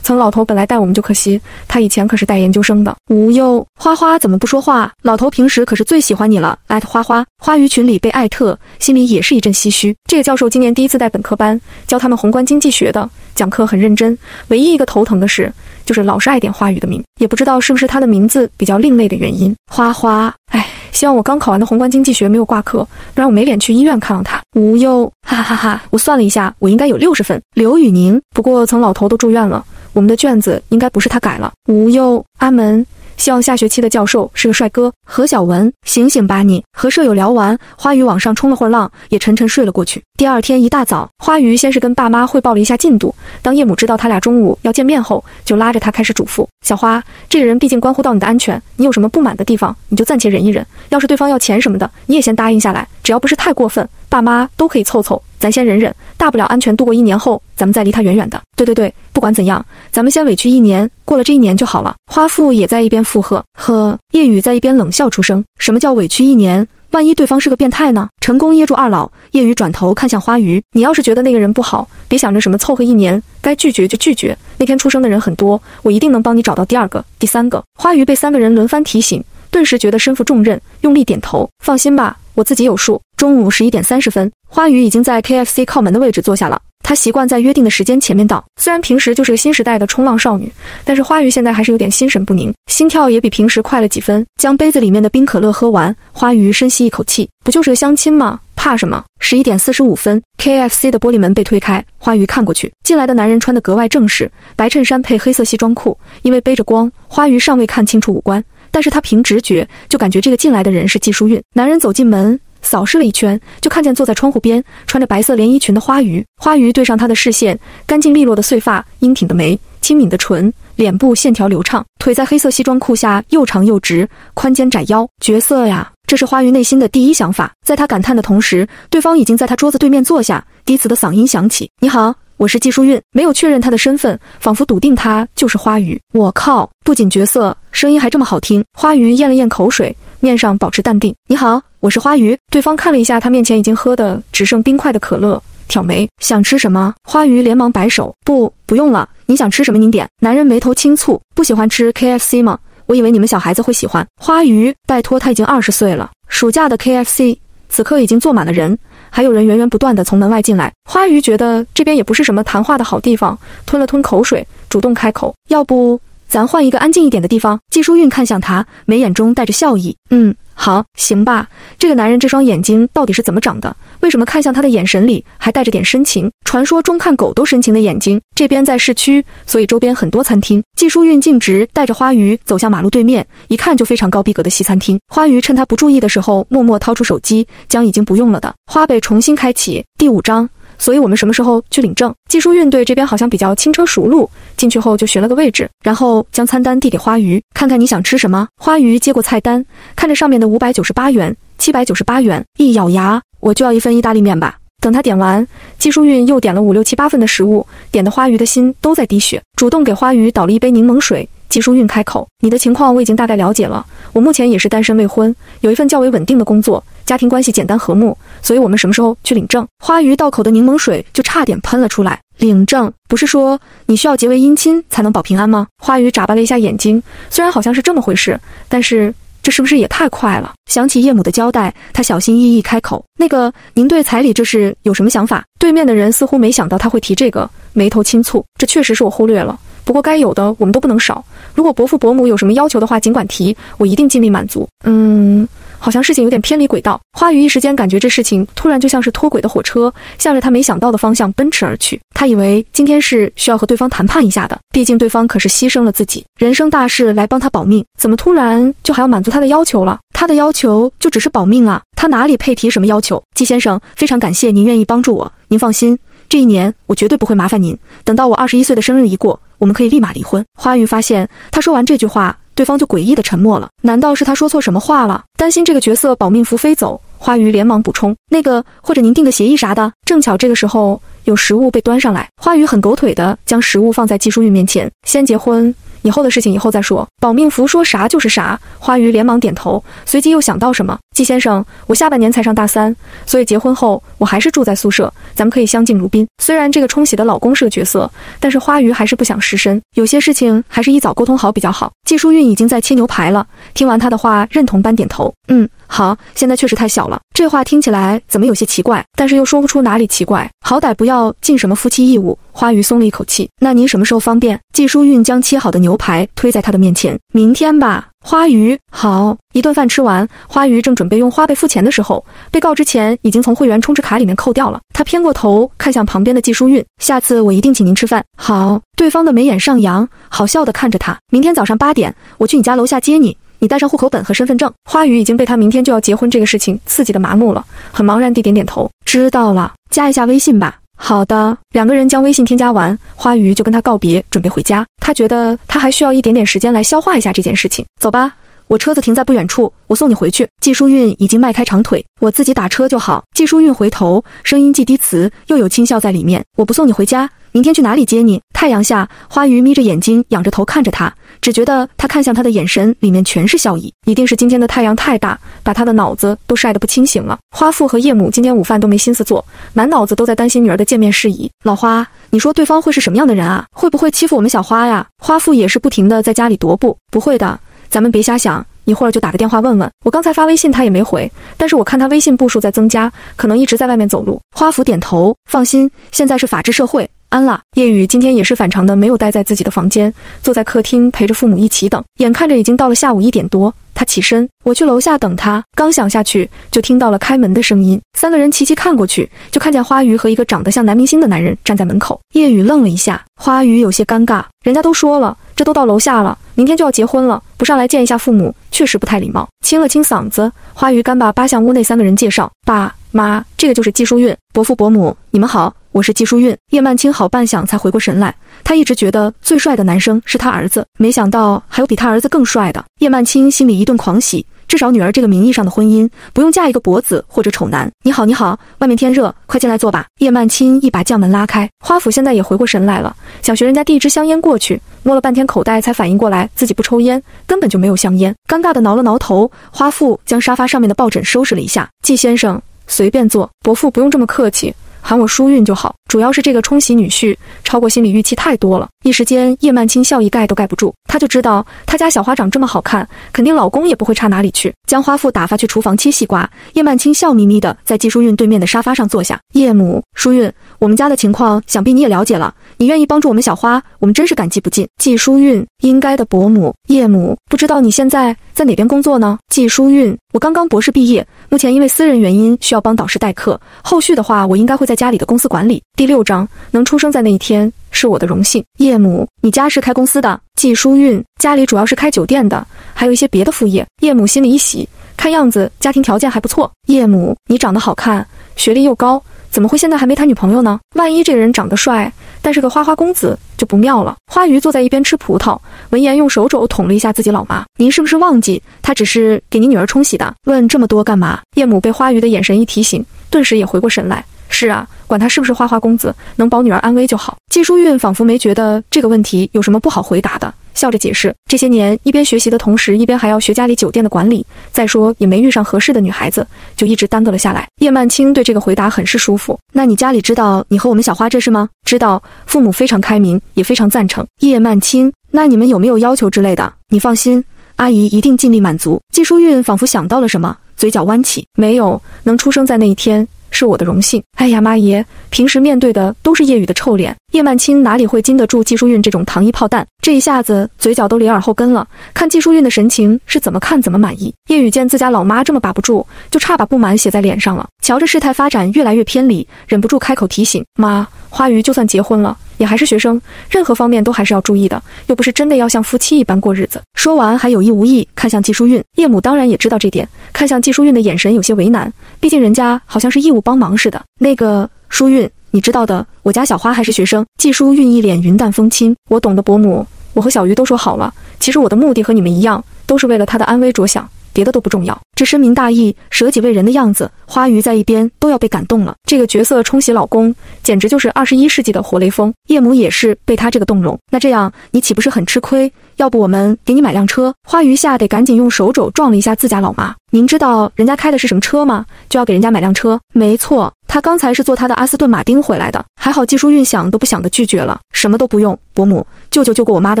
曾老头本来带我们就可惜，他以前可是带研究生的。无忧，花花怎么不说话？老头平时可是最喜欢你了。艾特花花，花鱼群里被艾特，心里也是一阵唏嘘。这个教授今年第一次带本科班，教他们宏观经济学的，讲课很认真。唯一一个头疼的是，就是老是爱点花鱼的名，也不知道是不是他的名字比较另类的原因。花花，哎，希望我刚考完的宏观经济学没有挂科，不然我没脸去医院看望他。无忧，哈哈哈哈！我算了一下，我应该有六十分。刘宇宁，不过曾老头都住院了。我们的卷子应该不是他改了。无忧，阿门。希望下学期的教授是个帅哥。何小文，醒醒吧你！和舍友聊完，花鱼往上冲了会儿浪，也沉沉睡了过去。第二天一大早，花鱼先是跟爸妈汇报了一下进度。当叶母知道他俩中午要见面后，就拉着他开始嘱咐：小花，这个人毕竟关乎到你的安全，你有什么不满的地方，你就暂且忍一忍。要是对方要钱什么的，你也先答应下来，只要不是太过分，爸妈都可以凑凑。咱先忍忍，大不了安全度过一年后，咱们再离他远远的。对对对，不管怎样，咱们先委屈一年，过了这一年就好了。花父也在一边附和。呵，叶雨在一边冷笑出声。什么叫委屈一年？万一对方是个变态呢？成功噎住二老，叶雨转头看向花鱼。你要是觉得那个人不好，别想着什么凑合一年，该拒绝就拒绝。那天出生的人很多，我一定能帮你找到第二个、第三个。花鱼被三个人轮番提醒，顿时觉得身负重任，用力点头。放心吧。我自己有数。中午十一点三十分，花语已经在 KFC 靠门的位置坐下了。她习惯在约定的时间前面到。虽然平时就是个新时代的冲浪少女，但是花鱼现在还是有点心神不宁，心跳也比平时快了几分。将杯子里面的冰可乐喝完，花鱼深吸一口气，不就是个相亲吗？怕什么？十一点四十五分，KFC 的玻璃门被推开，花鱼看过去，进来的男人穿得格外正式，白衬衫配黑色西装裤。因为背着光，花鱼尚未看清楚五官。但是他凭直觉就感觉这个进来的人是季书韵。男人走进门，扫视了一圈，就看见坐在窗户边穿着白色连衣裙的花鱼。花鱼对上他的视线，干净利落的碎发，英挺的眉，轻抿的唇，脸部线条流畅，腿在黑色西装裤下又长又直，宽肩窄腰。绝色呀！这是花鱼内心的第一想法。在他感叹的同时，对方已经在他桌子对面坐下，低磁的嗓音响起：“你好。”我是季书韵，没有确认他的身份，仿佛笃定他就是花鱼。我靠，不仅角色，声音还这么好听。花鱼咽了咽口水，面上保持淡定。你好，我是花鱼。对方看了一下他面前已经喝的只剩冰块的可乐，挑眉，想吃什么？花鱼连忙摆手，不，不用了。你想吃什么？您点。男人眉头轻蹙，不喜欢吃 KFC 吗？我以为你们小孩子会喜欢。花鱼，拜托，他已经二十岁了。暑假的 KFC，此刻已经坐满了人。还有人源源不断的从门外进来，花鱼觉得这边也不是什么谈话的好地方，吞了吞口水，主动开口：“要不咱换一个安静一点的地方。季书韵看向他，眉眼中带着笑意。嗯，好，行吧。这个男人这双眼睛到底是怎么长的？为什么看向他的眼神里还带着点深情？传说中看狗都深情的眼睛。这边在市区，所以周边很多餐厅。季书韵径直带着花鱼走向马路对面，一看就非常高逼格的西餐厅。花鱼趁他不注意的时候，默默掏出手机，将已经不用了的花呗重新开启。第五章。所以我们什么时候去领证？季书韵对这边好像比较轻车熟路，进去后就寻了个位置，然后将餐单递给花鱼，看看你想吃什么。花鱼接过菜单，看着上面的五百九十八元、七百九十八元，一咬牙，我就要一份意大利面吧。等他点完，季书韵又点了五六七八份的食物，点的花鱼的心都在滴血，主动给花鱼倒了一杯柠檬水。季淑韵开口：“你的情况我已经大概了解了，我目前也是单身未婚，有一份较为稳定的工作。”家庭关系简单和睦，所以我们什么时候去领证？花鱼倒口的柠檬水就差点喷了出来。领证不是说你需要结为姻亲才能保平安吗？花鱼眨巴了一下眼睛，虽然好像是这么回事，但是这是不是也太快了？想起叶母的交代，他小心翼翼开口：“那个，您对彩礼这事有什么想法？”对面的人似乎没想到他会提这个，眉头轻蹙：“这确实是我忽略了，不过该有的我们都不能少。如果伯父伯母有什么要求的话，尽管提，我一定尽力满足。”嗯。好像事情有点偏离轨道，花鱼一时间感觉这事情突然就像是脱轨的火车，向着他没想到的方向奔驰而去。他以为今天是需要和对方谈判一下的，毕竟对方可是牺牲了自己人生大事来帮他保命，怎么突然就还要满足他的要求了？他的要求就只是保命啊，他哪里配提什么要求？季先生，非常感谢您愿意帮助我，您放心，这一年我绝对不会麻烦您。等到我二十一岁的生日一过，我们可以立马离婚。花鱼发现他说完这句话。对方就诡异的沉默了，难道是他说错什么话了？担心这个角色保命符飞走，花鱼连忙补充：“那个，或者您定个协议啥的。”正巧这个时候有食物被端上来，花鱼很狗腿的将食物放在季淑玉面前：“先结婚。”以后的事情以后再说。保命符说啥就是啥。花鱼连忙点头，随即又想到什么：“季先生，我下半年才上大三，所以结婚后我还是住在宿舍，咱们可以相敬如宾。虽然这个冲喜的老公是个角色，但是花鱼还是不想失身，有些事情还是一早沟通好比较好。”季淑韵已经在切牛排了，听完他的话，认同般点头：“嗯。”好，现在确实太小了。这话听起来怎么有些奇怪，但是又说不出哪里奇怪。好歹不要尽什么夫妻义务。花鱼松了一口气。那您什么时候方便？季淑韵将切好的牛排推在他的面前。明天吧。花鱼，好。一顿饭吃完，花鱼正准备用花呗付钱的时候，被告知钱已经从会员充值卡里面扣掉了。他偏过头看向旁边的季淑韵，下次我一定请您吃饭。好。对方的眉眼上扬，好笑的看着他。明天早上八点，我去你家楼下接你。你带上户口本和身份证。花鱼已经被他明天就要结婚这个事情刺激的麻木了，很茫然地点点头，知道了，加一下微信吧。好的，两个人将微信添加完，花鱼就跟他告别，准备回家。他觉得他还需要一点点时间来消化一下这件事情。走吧，我车子停在不远处，我送你回去。季淑韵已经迈开长腿，我自己打车就好。季淑韵回头，声音既低磁又有轻笑在里面。我不送你回家，明天去哪里接你？太阳下，花鱼眯着眼睛，仰着头看着他。只觉得他看向他的眼神里面全是笑意，一定是今天的太阳太大，把他的脑子都晒得不清醒了。花父和叶母今天午饭都没心思做，满脑子都在担心女儿的见面事宜。老花，你说对方会是什么样的人啊？会不会欺负我们小花呀？花父也是不停的在家里踱步，不会的，咱们别瞎想，一会儿就打个电话问问。我刚才发微信他也没回，但是我看他微信步数在增加，可能一直在外面走路。花父点头，放心，现在是法治社会。安了，叶雨今天也是反常的，没有待在自己的房间，坐在客厅陪着父母一起等。眼看着已经到了下午一点多，他起身，我去楼下等他。刚想下去，就听到了开门的声音。三个人齐齐看过去，就看见花鱼和一个长得像男明星的男人站在门口。叶雨愣了一下，花鱼有些尴尬。人家都说了，这都到楼下了，明天就要结婚了，不上来见一下父母，确实不太礼貌。清了清嗓子，花鱼干巴巴向屋内三个人介绍：爸妈，这个就是季淑韵，伯父伯母，你们好。我是季淑韵，叶曼青好半晌才回过神来。她一直觉得最帅的男生是他儿子，没想到还有比他儿子更帅的。叶曼青心里一顿狂喜，至少女儿这个名义上的婚姻不用嫁一个跛子或者丑男。你好，你好，外面天热，快进来坐吧。叶曼青一把将门拉开，花府现在也回过神来了，想学人家递一支香烟过去，摸了半天口袋才反应过来自己不抽烟，根本就没有香烟，尴尬的挠了挠头。花父将沙发上面的抱枕收拾了一下，季先生随便坐，伯父不用这么客气。喊我舒韵就好。主要是这个冲喜女婿超过心理预期太多了，一时间叶曼青笑意盖都盖不住。她就知道她家小花长这么好看，肯定老公也不会差哪里去。将花父打发去厨房切西瓜，叶曼青笑眯眯的在季淑韵对面的沙发上坐下。叶母，淑韵，我们家的情况想必你也了解了，你愿意帮助我们小花，我们真是感激不尽。季淑韵，应该的伯母。叶母，不知道你现在在哪边工作呢？季淑韵，我刚刚博士毕业，目前因为私人原因需要帮导师代课，后续的话我应该会在家里的公司管理。第六章，能出生在那一天是我的荣幸。叶母，你家是开公司的？季书韵，家里主要是开酒店的，还有一些别的副业。叶母心里一喜，看样子家庭条件还不错。叶母，你长得好看，学历又高，怎么会现在还没谈女朋友呢？万一这个人长得帅，但是个花花公子就不妙了。花鱼坐在一边吃葡萄，闻言用手肘捅了一下自己老妈。您是不是忘记他只是给您女儿冲洗的？问这么多干嘛？叶母被花鱼的眼神一提醒，顿时也回过神来。是啊，管他是不是花花公子，能保女儿安危就好。季淑韵仿佛没觉得这个问题有什么不好回答的，笑着解释：这些年一边学习的同时，一边还要学家里酒店的管理，再说也没遇上合适的女孩子，就一直耽搁了下来。叶曼青对这个回答很是舒服。那你家里知道你和我们小花这事吗？知道，父母非常开明，也非常赞成。叶曼青，那你们有没有要求之类的？你放心，阿姨一定尽力满足。季淑韵仿佛想到了什么，嘴角弯起，没有，能出生在那一天。是我的荣幸。哎呀妈耶，平时面对的都是叶雨的臭脸，叶曼青哪里会经得住季淑韵这种糖衣炮弹？这一下子嘴角都咧耳后跟了。看季淑韵的神情是怎么看怎么满意。叶雨见自家老妈这么把不住，就差把不满写在脸上了。瞧着事态发展越来越偏离，忍不住开口提醒妈：花鱼就算结婚了。也还是学生，任何方面都还是要注意的，又不是真的要像夫妻一般过日子。说完，还有意无意看向季淑韵。叶母当然也知道这点，看向季淑韵的眼神有些为难，毕竟人家好像是义务帮忙似的。那个淑韵，你知道的，我家小花还是学生。季淑韵一脸云淡风轻，我懂的，伯母，我和小鱼都说好了。其实我的目的和你们一样，都是为了她的安危着想。别的都不重要，这深明大义、舍己为人的样子，花鱼在一边都要被感动了。这个角色冲洗老公，简直就是二十一世纪的活雷锋。叶母也是被他这个动容。那这样你岂不是很吃亏？要不我们给你买辆车？花鱼吓得赶紧用手肘撞了一下自家老妈。您知道人家开的是什么车吗？就要给人家买辆车？没错。他刚才是坐他的阿斯顿马丁回来的，还好季淑韵想都不想的拒绝了，什么都不用。伯母，舅舅救过我妈的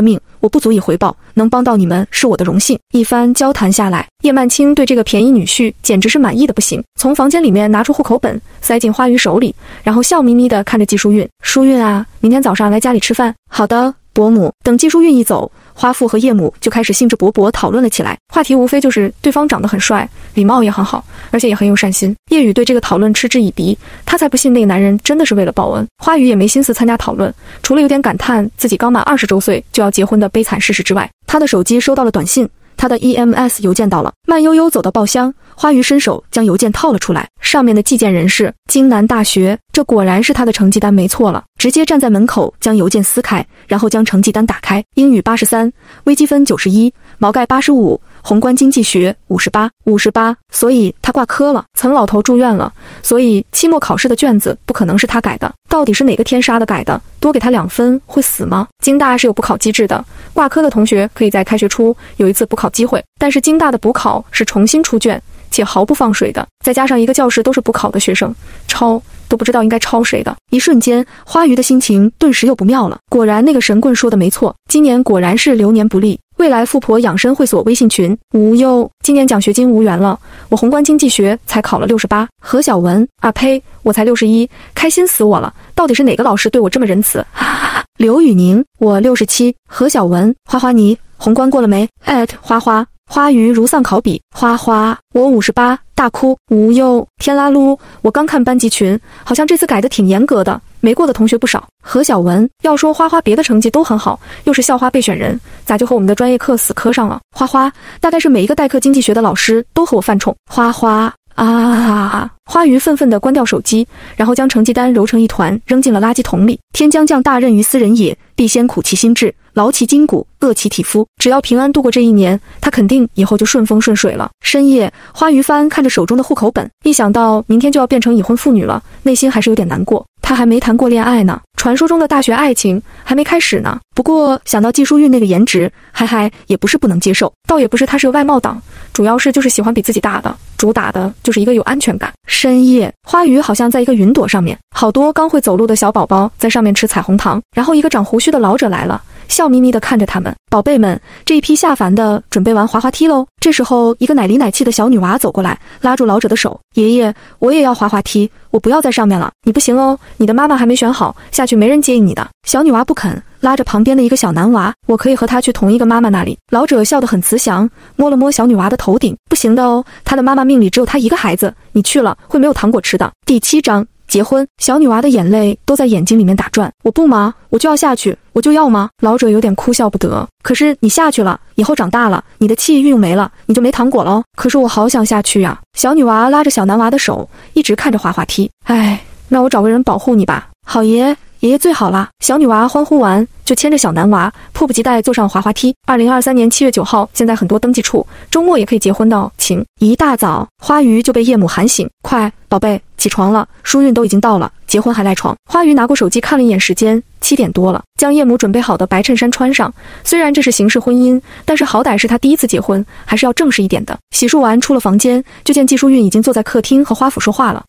命，我不足以回报，能帮到你们是我的荣幸。一番交谈下来，叶曼青对这个便宜女婿简直是满意的不行，从房间里面拿出户口本塞进花鱼手里，然后笑眯眯的看着季淑韵，淑韵啊，明天早上来家里吃饭。好的，伯母。等季淑韵一走。花父和叶母就开始兴致勃勃讨论了起来，话题无非就是对方长得很帅，礼貌也很好，而且也很有善心。叶雨对这个讨论嗤之以鼻，他才不信那个男人真的是为了报恩。花雨也没心思参加讨论，除了有点感叹自己刚满二十周岁就要结婚的悲惨事实之外，他的手机收到了短信。他的 EMS 邮件到了，慢悠悠走到报箱，花鱼伸手将邮件套了出来，上面的寄件人是京南大学，这果然是他的成绩单，没错了。直接站在门口将邮件撕开，然后将成绩单打开，英语八十三，微积分九十一，毛概八十五。宏观经济学五十八，五十八，所以他挂科了。曾老头住院了，所以期末考试的卷子不可能是他改的。到底是哪个天杀的改的？多给他两分会死吗？京大是有补考机制的，挂科的同学可以在开学初有一次补考机会，但是京大的补考是重新出卷，且毫不放水的。再加上一个教室都是补考的学生，抄都不知道应该抄谁的。一瞬间，花鱼的心情顿时又不妙了。果然，那个神棍说的没错，今年果然是流年不利。未来富婆养生会所微信群，无忧，今年奖学金无缘了。我宏观经济学才考了六十八。何小文，啊呸，我才六十一，开心死我了。到底是哪个老师对我这么仁慈？刘宇宁，我六十七。何小文，花花你宏观过了没？艾特花花。花鱼如丧考妣，花花，我五十八，大哭。无忧，天啦噜，我刚看班级群，好像这次改的挺严格的，没过的同学不少。何小文，要说花花别的成绩都很好，又是校花备选人，咋就和我们的专业课死磕上了？花花，大概是每一个代课经济学的老师都和我犯冲。花花。啊！花鱼愤愤地关掉手机，然后将成绩单揉成一团扔进了垃圾桶里。天将降大任于斯人也，必先苦其心志，劳其筋骨，饿其体肤。只要平安度过这一年，他肯定以后就顺风顺水了。深夜，花鱼帆看着手中的户口本，一想到明天就要变成已婚妇女了，内心还是有点难过。他还没谈过恋爱呢，传说中的大学爱情还没开始呢。不过想到季淑玉那个颜值，嗨嗨也不是不能接受。倒也不是他是个外貌党。主要是就是喜欢比自己大的，主打的就是一个有安全感。深夜，花鱼好像在一个云朵上面，好多刚会走路的小宝宝在上面吃彩虹糖，然后一个长胡须的老者来了。笑眯眯地看着他们，宝贝们，这一批下凡的准备玩滑滑梯喽。这时候，一个奶里奶气的小女娃走过来，拉住老者的手：“爷爷，我也要滑滑梯，我不要在上面了。你不行哦，你的妈妈还没选好，下去没人接应你的。”小女娃不肯，拉着旁边的一个小男娃：“我可以和他去同一个妈妈那里。”老者笑得很慈祥，摸了摸小女娃的头顶：“不行的哦，他的妈妈命里只有他一个孩子，你去了会没有糖果吃的。”第七章。结婚，小女娃的眼泪都在眼睛里面打转。我不吗？我就要下去，我就要吗？老者有点哭笑不得。可是你下去了，以后长大了，你的气运用没了，你就没糖果喽。可是我好想下去呀！小女娃拉着小男娃的手，一直看着滑滑梯。唉，那我找个人保护你吧。好爷。爷爷最好啦！小女娃欢呼完，就牵着小男娃，迫不及待坐上滑滑梯。二零二三年七月九号，现在很多登记处周末也可以结婚的哦。请一大早，花鱼就被叶母喊醒：“快，宝贝，起床了，书韵都已经到了，结婚还赖床。”花鱼拿过手机看了一眼时间，七点多了，将叶母准备好的白衬衫穿上。虽然这是形式婚姻，但是好歹是他第一次结婚，还是要正式一点的。洗漱完出了房间，就见季淑韵已经坐在客厅和花府说话了。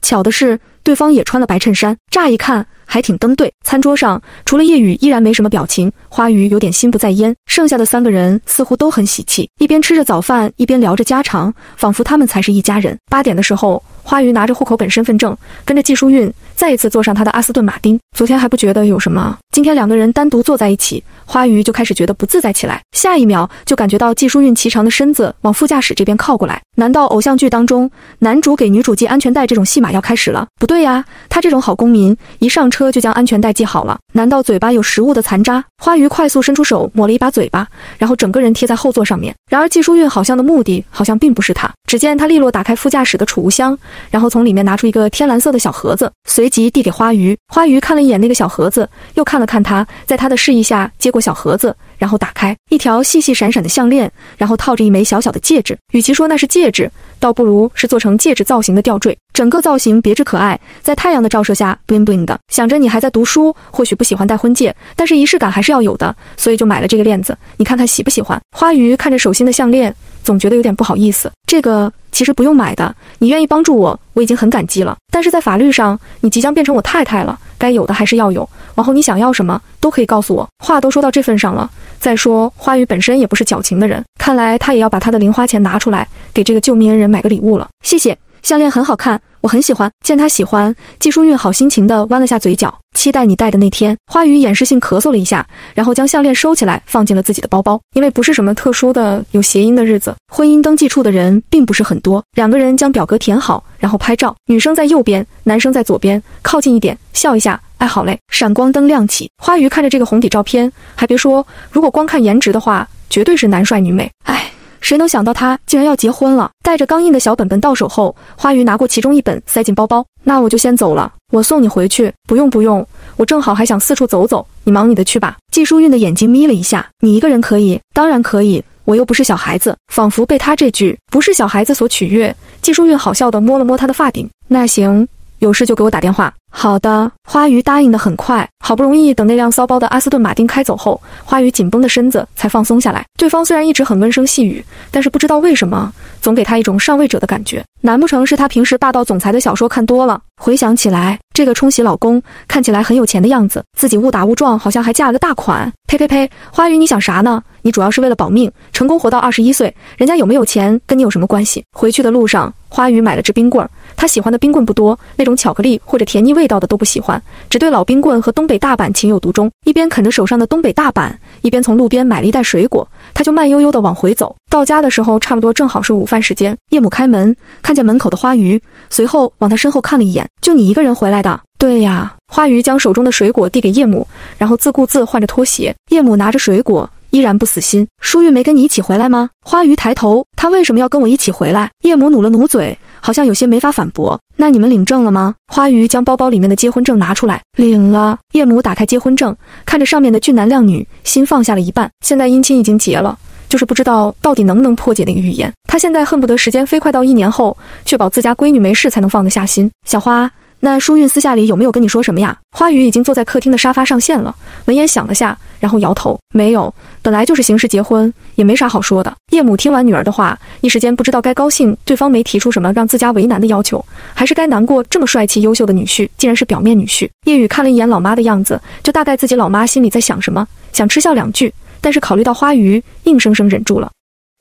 巧的是，对方也穿了白衬衫，乍一看。还挺登对。餐桌上除了叶雨依然没什么表情，花鱼有点心不在焉。剩下的三个人似乎都很喜气，一边吃着早饭，一边聊着家常，仿佛他们才是一家人。八点的时候，花鱼拿着户口本、身份证，跟着季淑韵再一次坐上他的阿斯顿马丁。昨天还不觉得有什么，今天两个人单独坐在一起，花鱼就开始觉得不自在起来。下一秒就感觉到季淑韵颀长的身子往副驾驶这边靠过来。难道偶像剧当中男主给女主系安全带这种戏码要开始了？不对呀，他这种好公民一上车。就将安全带系好了，难道嘴巴有食物的残渣？花鱼快速伸出手抹了一把嘴巴，然后整个人贴在后座上面。然而季淑韵好像的目的好像并不是他。只见他利落打开副驾驶的储物箱，然后从里面拿出一个天蓝色的小盒子，随即递给花鱼。花鱼看了一眼那个小盒子，又看了看他，在他的示意下接过小盒子，然后打开一条细细闪闪的项链，然后套着一枚小小的戒指。与其说那是戒指，倒不如是做成戒指造型的吊坠。整个造型别致可爱，在太阳的照射下，bling bling 的。想着你还在读书，或许不喜欢戴婚戒，但是仪式感还是要有的，所以就买了这个链子。你看看喜不喜欢？花鱼看着手心的项链，总觉得有点不好意思。这个其实不用买的，你愿意帮助我，我已经很感激了。但是在法律上，你即将变成我太太了，该有的还是要有。往后你想要什么，都可以告诉我。话都说到这份上了，再说花语本身也不是矫情的人，看来他也要把他的零花钱拿出来，给这个救命恩人买个礼物了。谢谢。项链很好看，我很喜欢。见他喜欢，季淑韵好心情地弯了下嘴角，期待你戴的那天。花语掩饰性咳嗽了一下，然后将项链收起来，放进了自己的包包。因为不是什么特殊的有谐音的日子，婚姻登记处的人并不是很多。两个人将表格填好，然后拍照。女生在右边，男生在左边，靠近一点，笑一下。哎，好嘞！闪光灯亮起，花鱼看着这个红底照片，还别说，如果光看颜值的话，绝对是男帅女美。哎。谁能想到他竟然要结婚了？带着刚印的小本本到手后，花鱼拿过其中一本塞进包包。那我就先走了，我送你回去。不用不用，我正好还想四处走走，你忙你的去吧。季淑韵的眼睛眯了一下，你一个人可以？当然可以，我又不是小孩子。仿佛被他这句不是小孩子所取悦，季淑韵好笑地摸了摸他的发顶。那行。有事就给我打电话。好的，花鱼答应的很快。好不容易等那辆骚包的阿斯顿马丁开走后，花鱼紧绷的身子才放松下来。对方虽然一直很温声细语，但是不知道为什么总给他一种上位者的感觉。难不成是他平时霸道总裁的小说看多了？回想起来，这个冲喜老公看起来很有钱的样子，自己误打误撞好像还嫁了个大款。呸呸呸！花鱼，你想啥呢？你主要是为了保命，成功活到二十一岁，人家有没有钱跟你有什么关系？回去的路上，花鱼买了支冰棍儿。他喜欢的冰棍不多，那种巧克力或者甜腻味道的都不喜欢，只对老冰棍和东北大板情有独钟。一边啃着手上的东北大板，一边从路边买了一袋水果，他就慢悠悠地往回走。到家的时候，差不多正好是午饭时间。叶母开门，看见门口的花鱼，随后往他身后看了一眼：“就你一个人回来的？”“对呀。”花鱼将手中的水果递给叶母，然后自顾自换着拖鞋。叶母拿着水果，依然不死心：“舒玉没跟你一起回来吗？”花鱼抬头：“他为什么要跟我一起回来？”叶母努了努嘴。好像有些没法反驳。那你们领证了吗？花鱼将包包里面的结婚证拿出来，领了。叶母打开结婚证，看着上面的俊男靓女，心放下了一半。现在姻亲已经结了，就是不知道到底能不能破解那个预言。他现在恨不得时间飞快到一年后，确保自家闺女没事才能放得下心。小花，那舒韵私下里有没有跟你说什么呀？花语已经坐在客厅的沙发上线了，闻言想了下，然后摇头，没有。本来就是形式结婚，也没啥好说的。叶母听完女儿的话，一时间不知道该高兴对方没提出什么让自家为难的要求，还是该难过这么帅气优秀的女婿竟然是表面女婿。叶雨看了一眼老妈的样子，就大概自己老妈心里在想什么，想嗤笑两句，但是考虑到花鱼，硬生生忍住了。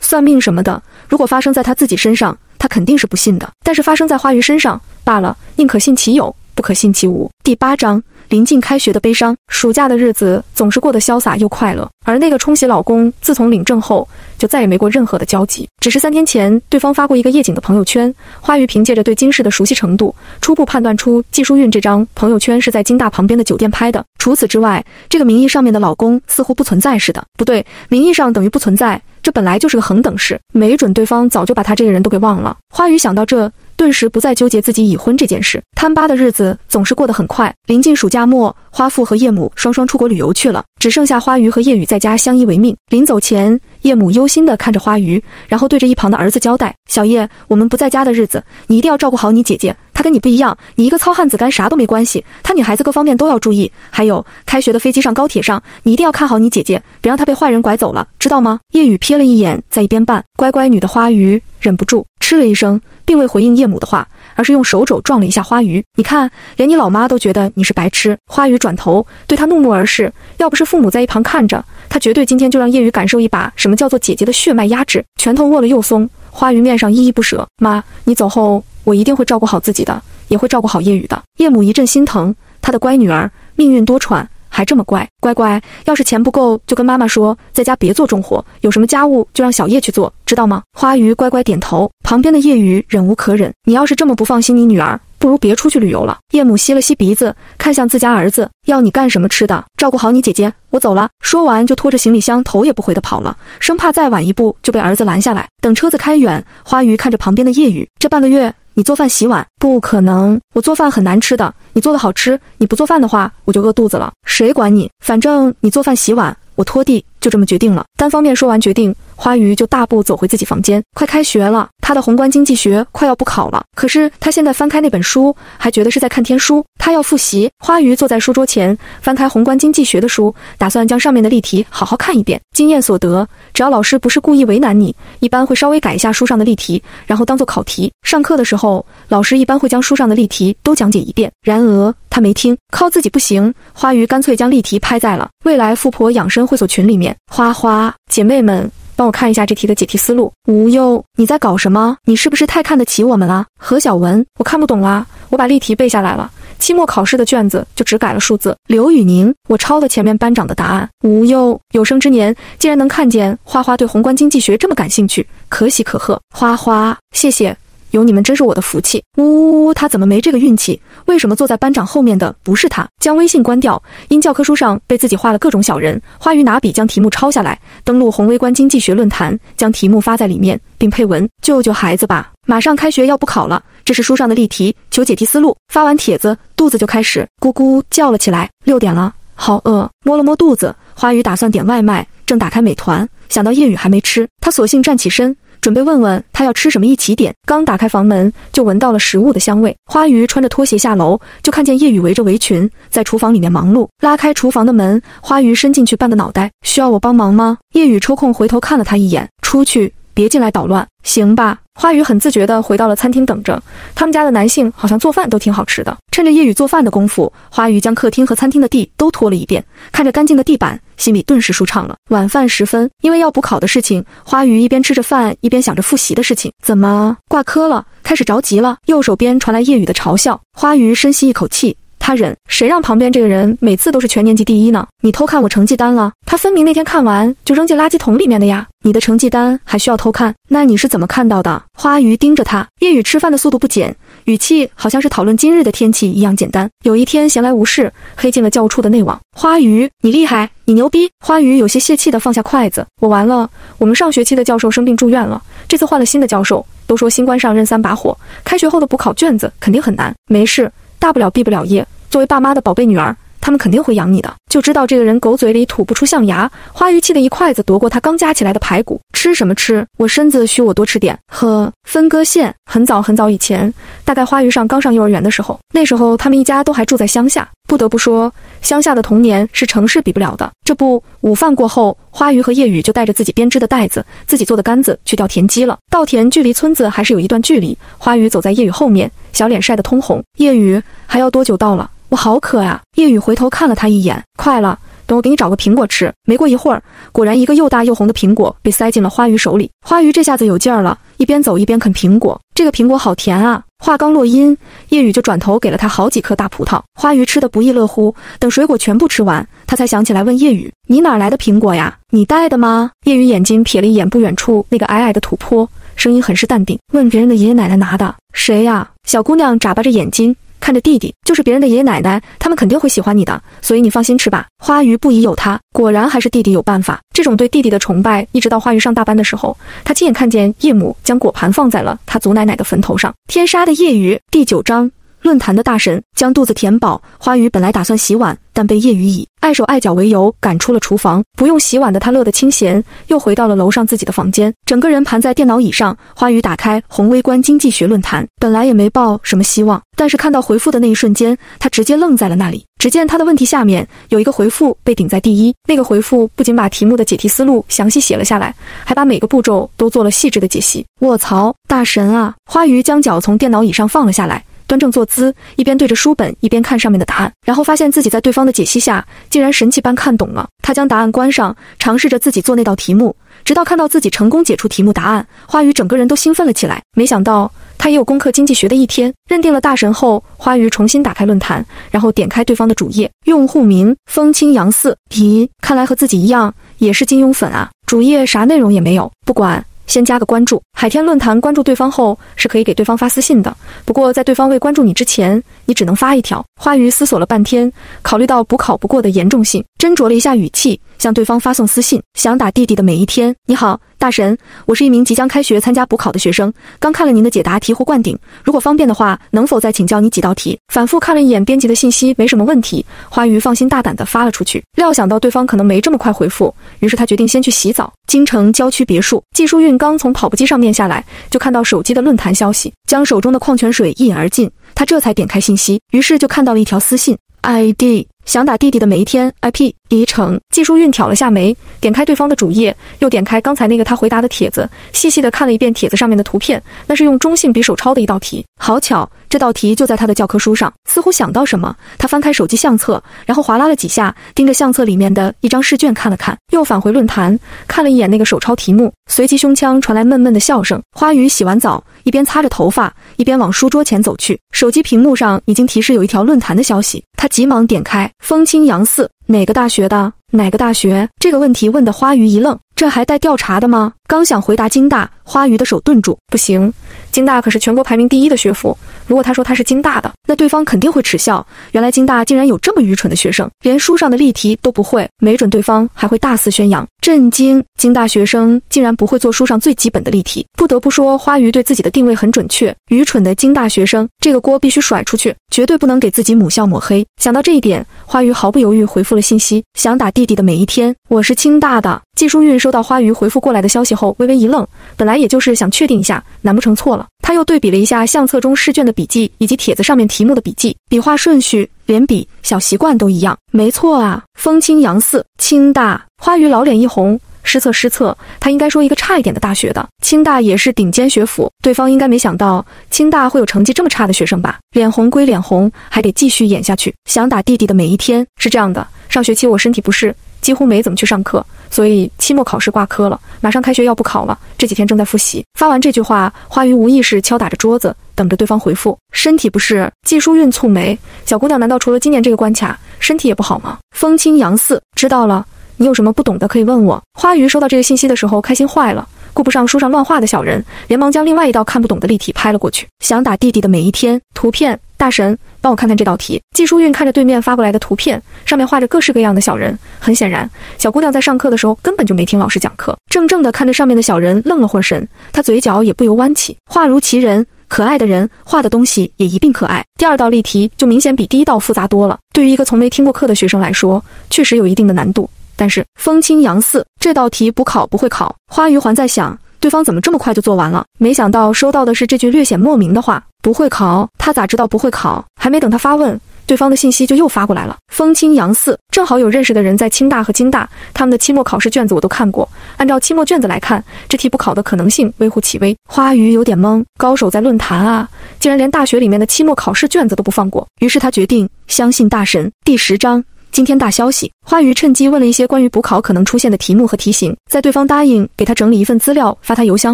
算命什么的，如果发生在他自己身上。他肯定是不信的，但是发生在花鱼身上罢了，宁可信其有，不可信其无。第八章。临近开学的悲伤，暑假的日子总是过得潇洒又快乐。而那个冲喜老公，自从领证后就再也没过任何的交集。只是三天前，对方发过一个夜景的朋友圈，花鱼凭借着对金氏的熟悉程度，初步判断出季淑韵这张朋友圈是在金大旁边的酒店拍的。除此之外，这个名义上面的老公似乎不存在似的。不对，名义上等于不存在，这本来就是个恒等式，没准对方早就把他这个人都给忘了。花语想到这。顿时不再纠结自己已婚这件事，贪巴的日子总是过得很快。临近暑假末，花父和叶母双双出国旅游去了，只剩下花鱼和叶雨在家相依为命。临走前，叶母忧心地看着花鱼，然后对着一旁的儿子交代：“小叶，我们不在家的日子，你一定要照顾好你姐姐。她跟你不一样，你一个糙汉子干啥都没关系，她女孩子各方面都要注意。还有，开学的飞机上、高铁上，你一定要看好你姐姐，别让她被坏人拐走了，知道吗？”叶雨瞥了一眼在一边扮乖乖女的花鱼，忍不住嗤了一声。并未回应叶母的话，而是用手肘撞了一下花鱼。你看，连你老妈都觉得你是白痴。花鱼转头对他怒目而视，要不是父母在一旁看着，他绝对今天就让叶雨感受一把什么叫做姐姐的血脉压制。拳头握了又松，花鱼面上依依不舍。妈，你走后，我一定会照顾好自己的，也会照顾好叶雨的。叶母一阵心疼，她的乖女儿命运多舛。还这么乖，乖乖。要是钱不够，就跟妈妈说，在家别做重活，有什么家务就让小叶去做，知道吗？花鱼乖乖点头。旁边的叶雨忍无可忍，你要是这么不放心你女儿，不如别出去旅游了。叶母吸了吸鼻子，看向自家儿子，要你干什么吃的？照顾好你姐姐，我走了。说完就拖着行李箱头也不回的跑了，生怕再晚一步就被儿子拦下来。等车子开远，花鱼看着旁边的叶雨，这半个月。你做饭洗碗不可能，我做饭很难吃的。你做的好吃，你不做饭的话，我就饿肚子了。谁管你？反正你做饭洗碗，我拖地。就这么决定了。单方面说完决定，花鱼就大步走回自己房间。快开学了，他的宏观经济学快要不考了。可是他现在翻开那本书，还觉得是在看天书。他要复习。花鱼坐在书桌前，翻开宏观经济学的书，打算将上面的例题好好看一遍。经验所得，只要老师不是故意为难你，一般会稍微改一下书上的例题，然后当做考题。上课的时候，老师一般会将书上的例题都讲解一遍。然而他没听，靠自己不行。花鱼干脆将例题拍在了未来富婆养生会所群里面。花花姐妹们，帮我看一下这题的解题思路。无忧，你在搞什么？你是不是太看得起我们了？何小文，我看不懂啦，我把例题背下来了。期末考试的卷子就只改了数字。刘宇宁，我抄了前面班长的答案。无忧，有生之年竟然能看见花花对宏观经济学这么感兴趣，可喜可贺。花花，谢谢。有你们真是我的福气。呜呜呜，他怎么没这个运气？为什么坐在班长后面的不是他？将微信关掉，因教科书上被自己画了各种小人。花鱼拿笔将题目抄下来，登录宏微观经济学论坛，将题目发在里面，并配文：救救孩子吧！马上开学要补考了，这是书上的例题，求解题思路。发完帖子，肚子就开始咕咕叫了起来。六点了，好饿。摸了摸肚子，花鱼打算点外卖，正打开美团，想到夜雨还没吃，他索性站起身。准备问问他要吃什么，一起点。刚打开房门，就闻到了食物的香味。花鱼穿着拖鞋下楼，就看见叶雨围着围裙在厨房里面忙碌。拉开厨房的门，花鱼伸进去半个脑袋，需要我帮忙吗？叶雨抽空回头看了他一眼，出去，别进来捣乱，行吧？花鱼很自觉地回到了餐厅等着。他们家的男性好像做饭都挺好吃的。趁着夜雨做饭的功夫，花鱼将客厅和餐厅的地都拖了一遍。看着干净的地板，心里顿时舒畅了。晚饭时分，因为要补考的事情，花鱼一边吃着饭，一边想着复习的事情。怎么挂科了？开始着急了。右手边传来夜雨的嘲笑。花鱼深吸一口气。他忍，谁让旁边这个人每次都是全年级第一呢？你偷看我成绩单了？他分明那天看完就扔进垃圾桶里面的呀！你的成绩单还需要偷看？那你是怎么看到的？花鱼盯着他，夜雨吃饭的速度不减，语气好像是讨论今日的天气一样简单。有一天闲来无事，黑进了教务处的内网。花鱼，你厉害，你牛逼！花鱼有些泄气的放下筷子，我完了。我们上学期的教授生病住院了，这次换了新的教授，都说新官上任三把火，开学后的补考卷子肯定很难。没事，大不了毕不了业。作为爸妈的宝贝女儿，他们肯定会养你的。就知道这个人狗嘴里吐不出象牙。花鱼气得一筷子夺过他刚夹起来的排骨，吃什么吃？我身子许我多吃点。呵，分割线。很早很早以前，大概花鱼上刚上幼儿园的时候，那时候他们一家都还住在乡下。不得不说，乡下的童年是城市比不了的。这不，午饭过后，花鱼和夜雨就带着自己编织的袋子、自己做的杆子去钓田鸡了。稻田距离村子还是有一段距离，花鱼走在夜雨后面，小脸晒得通红。夜雨，还要多久到了？我好渴呀！夜雨回头看了他一眼，快了。等我给你找个苹果吃。没过一会儿，果然一个又大又红的苹果被塞进了花鱼手里。花鱼这下子有劲儿了，一边走一边啃苹果。这个苹果好甜啊！话刚落音，夜雨就转头给了他好几颗大葡萄。花鱼吃的不亦乐乎。等水果全部吃完，他才想起来问夜雨：“你哪来的苹果呀？你带的吗？”夜雨眼睛瞥了一眼不远处那个矮矮的土坡，声音很是淡定：“问别人的爷爷奶奶拿的。谁呀？”小姑娘眨巴着眼睛。看着弟弟，就是别人的爷爷奶奶，他们肯定会喜欢你的，所以你放心吃吧。花鱼不疑有他，果然还是弟弟有办法。这种对弟弟的崇拜，一直到花鱼上大班的时候，他亲眼看见叶母将果盘放在了他祖奶奶的坟头上。天杀的夜雨，第九章。论坛的大神将肚子填饱，花鱼本来打算洗碗，但被叶雨以碍手碍脚为由赶出了厨房。不用洗碗的他乐得清闲，又回到了楼上自己的房间，整个人盘在电脑椅上。花鱼打开宏微观经济学论坛，本来也没抱什么希望，但是看到回复的那一瞬间，他直接愣在了那里。只见他的问题下面有一个回复被顶在第一，那个回复不仅把题目的解题思路详细写了下来，还把每个步骤都做了细致的解析。卧槽，大神啊！花鱼将脚从电脑椅上放了下来。端正坐姿，一边对着书本，一边看上面的答案，然后发现自己在对方的解析下，竟然神奇般看懂了。他将答案关上，尝试着自己做那道题目，直到看到自己成功解出题目答案，花鱼整个人都兴奋了起来。没想到他也有攻克经济学的一天。认定了大神后，花鱼重新打开论坛，然后点开对方的主页，用户名风清扬四。咦，看来和自己一样，也是金庸粉啊。主页啥内容也没有，不管。先加个关注，海天论坛关注对方后是可以给对方发私信的。不过在对方未关注你之前，你只能发一条。花鱼思索了半天，考虑到补考不过的严重性，斟酌了一下语气，向对方发送私信：想打弟弟的每一天。你好。大神，我是一名即将开学参加补考的学生，刚看了您的解答，醍醐灌顶。如果方便的话，能否再请教你几道题？反复看了一眼编辑的信息，没什么问题。花鱼放心大胆地发了出去，料想到对方可能没这么快回复，于是他决定先去洗澡。京城郊区别墅，季淑韵刚从跑步机上面下来，就看到手机的论坛消息，将手中的矿泉水一饮而尽。他这才点开信息，于是就看到了一条私信，ID。想打弟弟的每一天，IP 宜城。季淑韵挑了下眉，点开对方的主页，又点开刚才那个他回答的帖子，细细的看了一遍帖子上面的图片，那是用中性笔手抄的一道题。好巧，这道题就在他的教科书上。似乎想到什么，他翻开手机相册，然后划拉了几下，盯着相册里面的一张试卷看了看，又返回论坛看了一眼那个手抄题目，随即胸腔传来闷闷的笑声。花语洗完澡，一边擦着头发，一边往书桌前走去，手机屏幕上已经提示有一条论坛的消息，他急忙点开。风清扬寺哪个大学的？哪个大学？这个问题问的花鱼一愣，这还带调查的吗？刚想回答京大，花鱼的手顿住，不行，京大可是全国排名第一的学府。如果他说他是京大的，那对方肯定会耻笑。原来京大竟然有这么愚蠢的学生，连书上的例题都不会，没准对方还会大肆宣扬。震惊！京大学生竟然不会做书上最基本的例题。不得不说，花鱼对自己的定位很准确。愚蠢的京大学生，这个锅必须甩出去，绝对不能给自己母校抹黑。想到这一点，花鱼毫不犹豫回复了信息：想打弟弟的每一天。我是清大的。季淑韵收到花鱼回复过来的消息后，微微一愣，本来也就是想确定一下，难不成错了？他又对比了一下相册中试卷的笔记以及帖子上面题目的笔记，笔画顺序、连笔、小习惯都一样，没错啊。风清扬四，清大。花鱼老脸一红，失策失策，他应该说一个差一点的大学的，清大也是顶尖学府，对方应该没想到清大会有成绩这么差的学生吧？脸红归脸红，还得继续演下去。想打弟弟的每一天是这样的，上学期我身体不适。几乎没怎么去上课，所以期末考试挂科了。马上开学要补考了，这几天正在复习。发完这句话，花鱼无意识敲打着桌子，等着对方回复。身体不适，季书韵蹙眉。小姑娘难道除了今年这个关卡，身体也不好吗？风清扬寺，知道了。你有什么不懂的可以问我。花鱼收到这个信息的时候开心坏了，顾不上书上乱画的小人，连忙将另外一道看不懂的例题拍了过去。想打弟弟的每一天，图片。大神，帮我看看这道题。季淑韵看着对面发过来的图片，上面画着各式各样的小人。很显然，小姑娘在上课的时候根本就没听老师讲课，怔怔地看着上面的小人，愣了会儿神，她嘴角也不由弯起。画如其人，可爱的人画的东西也一并可爱。第二道例题就明显比第一道复杂多了，对于一个从没听过课的学生来说，确实有一定的难度。但是风清扬四这道题补考不会考。花鱼还在想，对方怎么这么快就做完了？没想到收到的是这句略显莫名的话：不会考。他咋知道不会考？还没等他发问。对方的信息就又发过来了。风清扬四正好有认识的人在清大和京大，他们的期末考试卷子我都看过。按照期末卷子来看，这题补考的可能性微乎其微。花鱼有点懵，高手在论坛啊，竟然连大学里面的期末考试卷子都不放过。于是他决定相信大神。第十章惊天大消息。花鱼趁机问了一些关于补考可能出现的题目和题型，在对方答应给他整理一份资料发他邮箱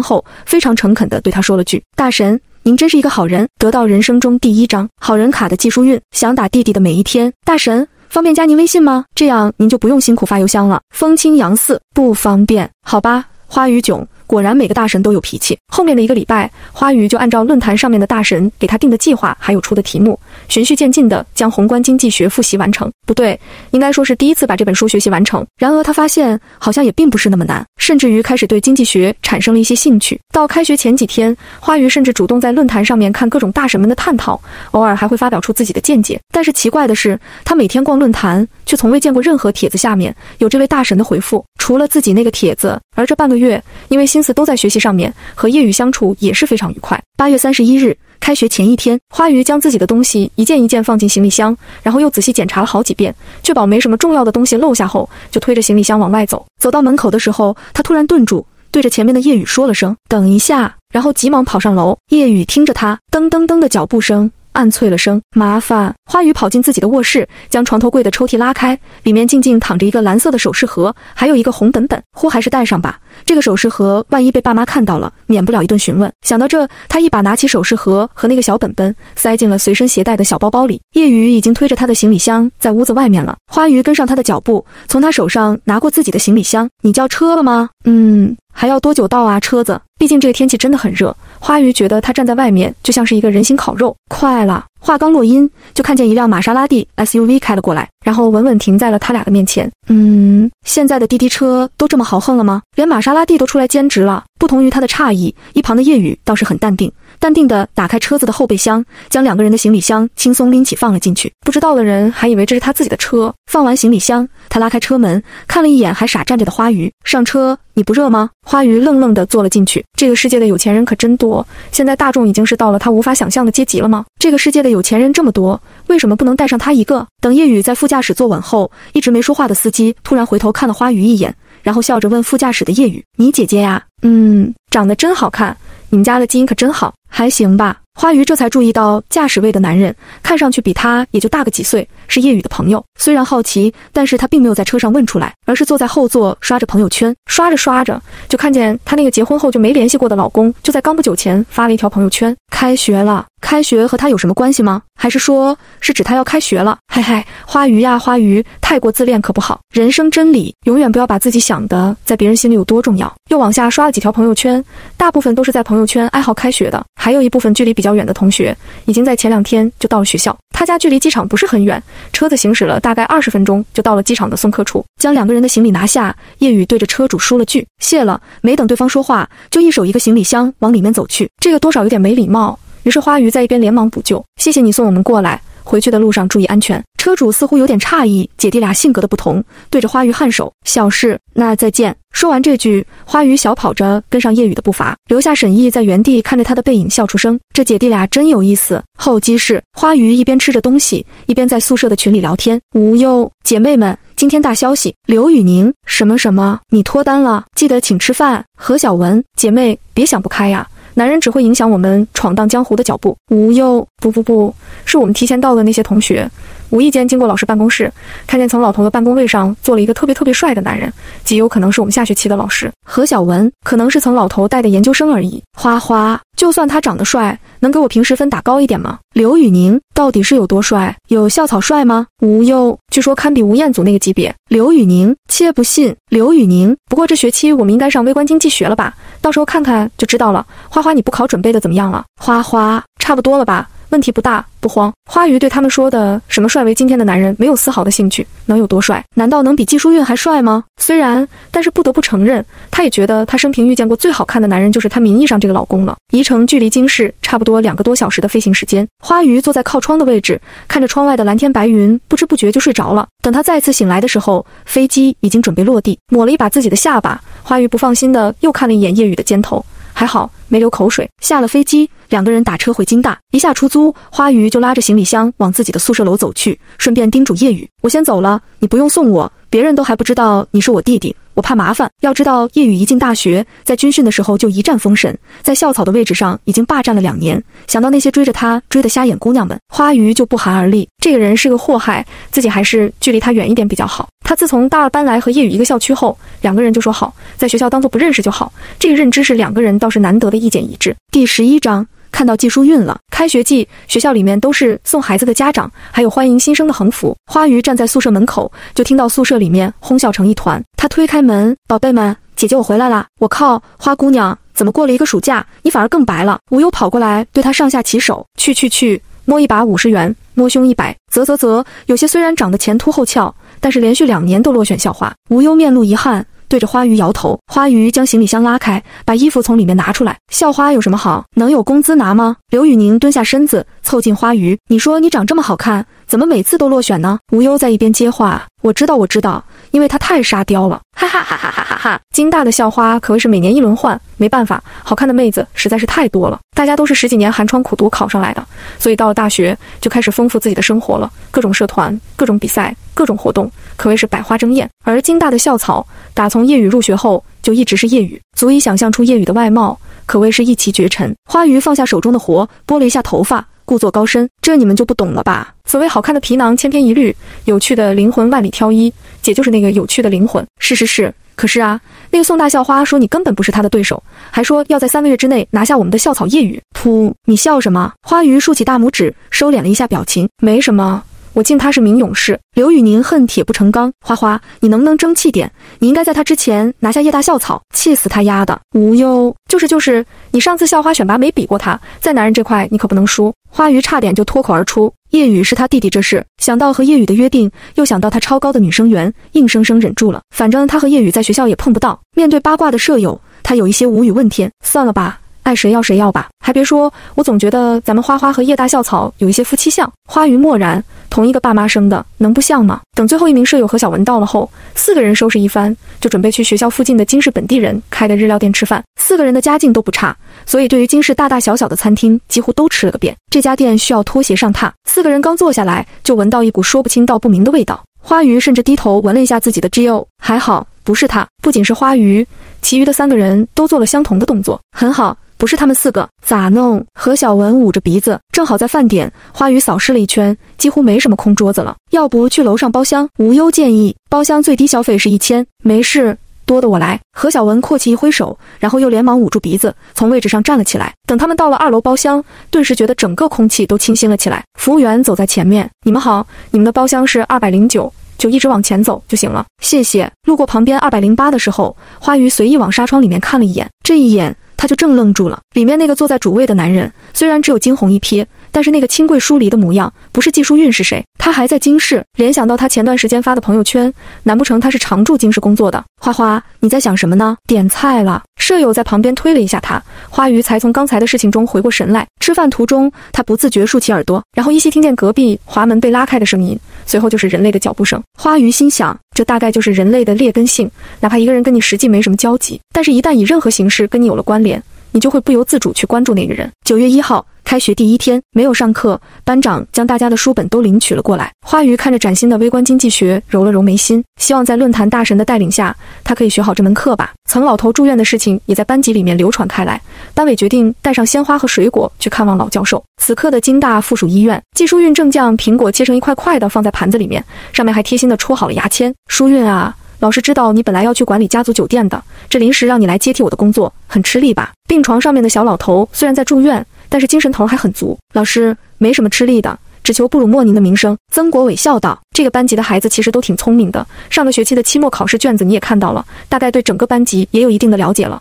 后，非常诚恳地对他说了句：“大神。”您真是一个好人，得到人生中第一张好人卡的技术运，想打弟弟的每一天。大神，方便加您微信吗？这样您就不用辛苦发邮箱了。风清扬四不方便，好吧。花语囧。果然每个大神都有脾气。后面的一个礼拜，花语就按照论坛上面的大神给他定的计划，还有出的题目，循序渐进地将宏观经济学复习完成。不对，应该说是第一次把这本书学习完成。然而他发现好像也并不是那么难，甚至于开始对经济学产生了一些兴趣。到开学前几天，花鱼甚至主动在论坛上面看各种大神们的探讨，偶尔还会发表出自己的见解。但是奇怪的是，他每天逛论坛，却从未见过任何帖子下面有这位大神的回复，除了自己那个帖子。而这半个月，因为心思都在学习上面，和叶雨相处也是非常愉快。八月三十一日，开学前一天，花鱼将自己的东西一件一件放进行李箱，然后又仔细检查了好几遍，确保没什么重要的东西漏下后，就推着行李箱往外走。走到门口的时候，他突然顿住，对着前面的叶雨说了声“等一下”，然后急忙跑上楼。叶雨听着他噔噔噔的脚步声。暗啐了声“麻烦”，花语跑进自己的卧室，将床头柜的抽屉拉开，里面静静躺着一个蓝色的首饰盒，还有一个红本本。呼，还是带上吧，这个首饰盒万一被爸妈看到了，免不了一顿询问。想到这，他一把拿起首饰盒和那个小本本，塞进了随身携带的小包包里。叶雨已经推着他的行李箱在屋子外面了。花鱼跟上他的脚步，从他手上拿过自己的行李箱。你叫车了吗？嗯。还要多久到啊？车子，毕竟这个天气真的很热。花鱼觉得他站在外面就像是一个人形烤肉。快了，话刚落音，就看见一辆玛莎拉蒂 SUV 开了过来，然后稳稳停在了他俩的面前。嗯，现在的滴滴车都这么豪横了吗？连玛莎拉蒂都出来兼职了。不同于他的诧异，一旁的叶雨倒是很淡定。淡定地打开车子的后备箱，将两个人的行李箱轻松拎起放了进去。不知道的人还以为这是他自己的车。放完行李箱，他拉开车门，看了一眼还傻站着的花鱼，上车。你不热吗？花鱼愣愣地坐了进去。这个世界的有钱人可真多，现在大众已经是到了他无法想象的阶级了吗？这个世界的有钱人这么多，为什么不能带上他一个？等叶雨在副驾驶坐稳后，一直没说话的司机突然回头看了花鱼一眼，然后笑着问副驾驶的叶雨：“你姐姐呀？嗯，长得真好看。你们家的基因可真好。”还行吧，花鱼这才注意到驾驶位的男人看上去比他也就大个几岁，是叶雨的朋友。虽然好奇，但是他并没有在车上问出来，而是坐在后座刷着朋友圈。刷着刷着，就看见他那个结婚后就没联系过的老公，就在刚不久前发了一条朋友圈：开学了。开学和他有什么关系吗？还是说是指他要开学了？嘿嘿，花鱼呀，花鱼，太过自恋可不好。人生真理，永远不要把自己想的在别人心里有多重要。又往下刷了几条朋友圈，大部分都是在朋友圈哀嚎开学的。还有一部分距离比较远的同学，已经在前两天就到了学校。他家距离机场不是很远，车子行驶了大概二十分钟就到了机场的送客处。将两个人的行李拿下，叶雨对着车主说了句谢了。没等对方说话，就一手一个行李箱往里面走去，这个多少有点没礼貌。于是花鱼在一边连忙补救：“谢谢你送我们过来，回去的路上注意安全。”车主似乎有点诧异，姐弟俩性格的不同，对着花鱼颔首：“小事，那再见。”说完这句，花鱼小跑着跟上叶雨的步伐，留下沈毅在原地看着他的背影笑出声。这姐弟俩真有意思。候机室，花鱼一边吃着东西，一边在宿舍的群里聊天：“无忧，姐妹们，今天大消息，刘宇宁什么什么，你脱单了，记得请吃饭。”何小文，姐妹别想不开呀。男人只会影响我们闯荡江湖的脚步。无忧，不不不，是我们提前到的那些同学，无意间经过老师办公室，看见从老头的办公位上坐了一个特别特别帅的男人，极有可能是我们下学期的老师何小文，可能是从老头带的研究生而已。花花，就算他长得帅，能给我平时分打高一点吗？刘宇宁到底是有多帅？有校草帅吗？无忧，据说堪比吴彦祖那个级别。刘宇宁，切不信。刘宇宁，不过这学期我们应该上微观经济学了吧？到时候看看就知道了。花花，你补考准备的怎么样了？花花，差不多了吧？问题不大，不慌。花鱼对他们说的什么帅为今天的男人没有丝毫的兴趣，能有多帅？难道能比季淑韵还帅吗？虽然，但是不得不承认，他也觉得他生平遇见过最好看的男人就是他名义上这个老公了。宜城距离京市差不多两个多小时的飞行时间，花鱼坐在靠窗的位置，看着窗外的蓝天白云，不知不觉就睡着了。等他再次醒来的时候，飞机已经准备落地，抹了一把自己的下巴，花鱼不放心的又看了一眼叶雨的肩头。还好没流口水。下了飞机，两个人打车回京大。一下出租，花鱼就拉着行李箱往自己的宿舍楼走去，顺便叮嘱叶雨：“我先走了，你不用送我。别人都还不知道你是我弟弟。”我怕麻烦。要知道，叶雨一进大学，在军训的时候就一战封神，在校草的位置上已经霸占了两年。想到那些追着他追的瞎眼姑娘们，花鱼就不寒而栗。这个人是个祸害，自己还是距离他远一点比较好。他自从大二搬来和叶雨一个校区后，两个人就说好，在学校当做不认识就好。这个认知是两个人倒是难得的意见一致。第十一章。看到季淑韵了。开学季，学校里面都是送孩子的家长，还有欢迎新生的横幅。花鱼站在宿舍门口，就听到宿舍里面哄笑成一团。他推开门，宝贝们，姐姐我回来啦！我靠，花姑娘，怎么过了一个暑假，你反而更白了？无忧跑过来对他上下其手，去去去，摸一把五十元，摸胸一百，啧啧啧。有些虽然长得前凸后翘，但是连续两年都落选校花。无忧面露遗憾。对着花鱼摇头，花鱼将行李箱拉开，把衣服从里面拿出来。校花有什么好？能有工资拿吗？刘宇宁蹲下身子，凑近花鱼，你说你长这么好看，怎么每次都落选呢？无忧在一边接话，我知道，我知道，因为他太沙雕了。哈哈哈哈哈哈哈！京大的校花可谓是每年一轮换，没办法，好看的妹子实在是太多了。大家都是十几年寒窗苦读考上来的，所以到了大学就开始丰富自己的生活了，各种社团，各种比赛，各种活动，可谓是百花争艳。而京大的校草，打从叶雨入学后就一直是叶雨，足以想象出叶雨的外貌，可谓是一骑绝尘。花鱼放下手中的活，拨了一下头发，故作高深：“这你们就不懂了吧？所谓好看的皮囊千篇一律，有趣的灵魂万里挑一，姐就是那个有趣的灵魂。是是是，可是啊，那个宋大校花说你根本不是她的对手，还说要在三个月之内拿下我们的校草叶雨。噗，你笑什么？花鱼竖起大拇指，收敛了一下表情，没什么。”我敬他是名勇士，刘宇宁恨铁不成钢。花花，你能不能争气点？你应该在他之前拿下叶大校草，气死他丫的！无忧，就是就是，你上次校花选拔没比过他，在男人这块你可不能输。花鱼差点就脱口而出，叶雨是他弟弟这事。想到和叶雨的约定，又想到他超高的女生缘，硬生生忍住了。反正他和叶雨在学校也碰不到，面对八卦的舍友，他有一些无语问天。算了吧。爱谁要谁要吧，还别说，我总觉得咱们花花和叶大校草有一些夫妻相。花鱼默然，同一个爸妈生的，能不像吗？等最后一名舍友何小文到了后，四个人收拾一番，就准备去学校附近的金氏本地人开的日料店吃饭。四个人的家境都不差，所以对于金氏大大小小的餐厅几乎都吃了个遍。这家店需要拖鞋上榻，四个人刚坐下来，就闻到一股说不清道不明的味道。花鱼甚至低头闻了一下自己的 G.O，还好不是他。不仅是花鱼，其余的三个人都做了相同的动作，很好。不是他们四个咋弄？何小文捂着鼻子，正好在饭点。花鱼扫视了一圈，几乎没什么空桌子了。要不去楼上包厢？无忧建议，包厢最低消费是一千。没事，多的我来。何小文阔气一挥手，然后又连忙捂住鼻子，从位置上站了起来。等他们到了二楼包厢，顿时觉得整个空气都清新了起来。服务员走在前面，你们好，你们的包厢是二百零九，就一直往前走就行了。谢谢。路过旁边二百零八的时候，花鱼随意往纱窗里面看了一眼，这一眼。他就正愣住了，里面那个坐在主位的男人，虽然只有惊鸿一瞥，但是那个清贵疏离的模样，不是季淑韵是谁？他还在京市，联想到他前段时间发的朋友圈，难不成他是常驻京市工作的？花花，你在想什么呢？点菜了。舍友在旁边推了一下他，花鱼才从刚才的事情中回过神来。吃饭途中，他不自觉竖起耳朵，然后依稀听见隔壁滑门被拉开的声音，随后就是人类的脚步声。花鱼心想，这大概就是人类的劣根性，哪怕一个人跟你实际没什么交集，但是一旦以任何形式跟你有了关联。你就会不由自主去关注那个人。九月一号，开学第一天，没有上课，班长将大家的书本都领取了过来。花鱼看着崭新的微观经济学，揉了揉眉心，希望在论坛大神的带领下，他可以学好这门课吧。曾老头住院的事情也在班级里面流传开来，班委决定带上鲜花和水果去看望老教授。此刻的京大附属医院，季淑韵正将苹果切成一块块的放在盘子里面，上面还贴心的戳好了牙签。淑韵啊。老师知道你本来要去管理家族酒店的，这临时让你来接替我的工作，很吃力吧？病床上面的小老头虽然在住院，但是精神头还很足。老师没什么吃力的，只求不辱没您的名声。曾国伟笑道：“这个班级的孩子其实都挺聪明的，上个学期的期末考试卷子你也看到了，大概对整个班级也有一定的了解了。”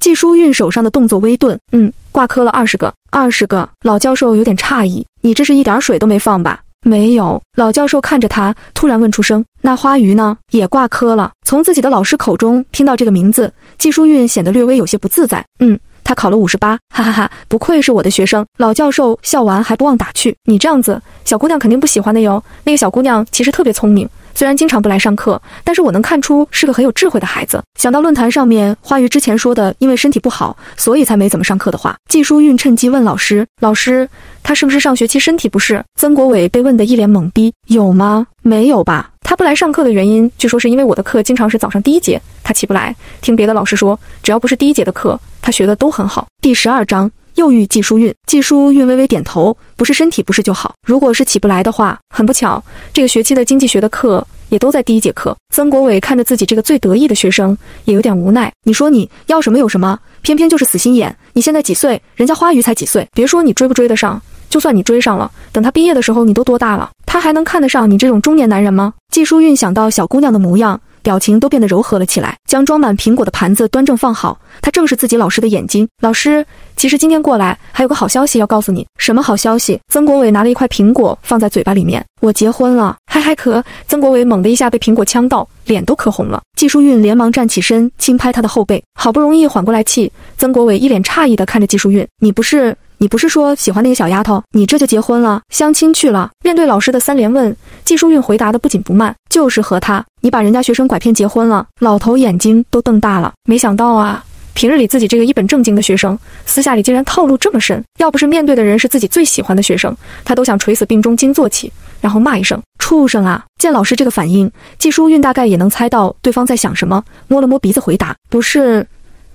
季书韵手上的动作微顿，嗯，挂科了二十个，二十个。老教授有点诧异，你这是一点水都没放吧？没有。老教授看着他，突然问出声：“那花鱼呢？也挂科了？”从自己的老师口中听到这个名字，季淑韵显得略微有些不自在。嗯。她考了五十八，哈哈哈！不愧是我的学生。老教授笑完还不忘打趣：“你这样子，小姑娘肯定不喜欢的哟。那个小姑娘其实特别聪明，虽然经常不来上课，但是我能看出是个很有智慧的孩子。”想到论坛上面花鱼之前说的，因为身体不好，所以才没怎么上课的话，季书韵趁机问老师：“老师，他是不是上学期身体不适？”曾国伟被问得一脸懵逼：“有吗？没有吧？他不来上课的原因，据说是因为我的课经常是早上第一节，他起不来。听别的老师说，只要不是第一节的课。”他学的都很好。第十二章又遇季书韵，季书韵微微点头，不是身体不适就好。如果是起不来的话，很不巧，这个学期的经济学的课也都在第一节课。曾国伟看着自己这个最得意的学生，也有点无奈。你说你要什么有什么，偏偏就是死心眼。你现在几岁？人家花鱼才几岁？别说你追不追得上，就算你追上了，等他毕业的时候，你都多大了？他还能看得上你这种中年男人吗？季书韵想到小姑娘的模样。表情都变得柔和了起来，将装满苹果的盘子端正放好。他正是自己老师的眼睛。老师，其实今天过来还有个好消息要告诉你。什么好消息？曾国伟拿了一块苹果放在嘴巴里面。我结婚了，嗨嗨可。曾国伟猛地一下被苹果呛到，脸都磕红了。季淑韵连忙站起身，轻拍他的后背，好不容易缓过来气。曾国伟一脸诧异地看着季淑韵，你不是？你不是说喜欢那个小丫头？你这就结婚了，相亲去了？面对老师的三连问，季淑韵回答的不紧不慢，就是和他。你把人家学生拐骗结婚了？老头眼睛都瞪大了，没想到啊，平日里自己这个一本正经的学生，私下里竟然套路这么深。要不是面对的人是自己最喜欢的学生，他都想垂死病中惊坐起，然后骂一声畜生啊！见老师这个反应，季淑韵大概也能猜到对方在想什么，摸了摸鼻子回答：不是，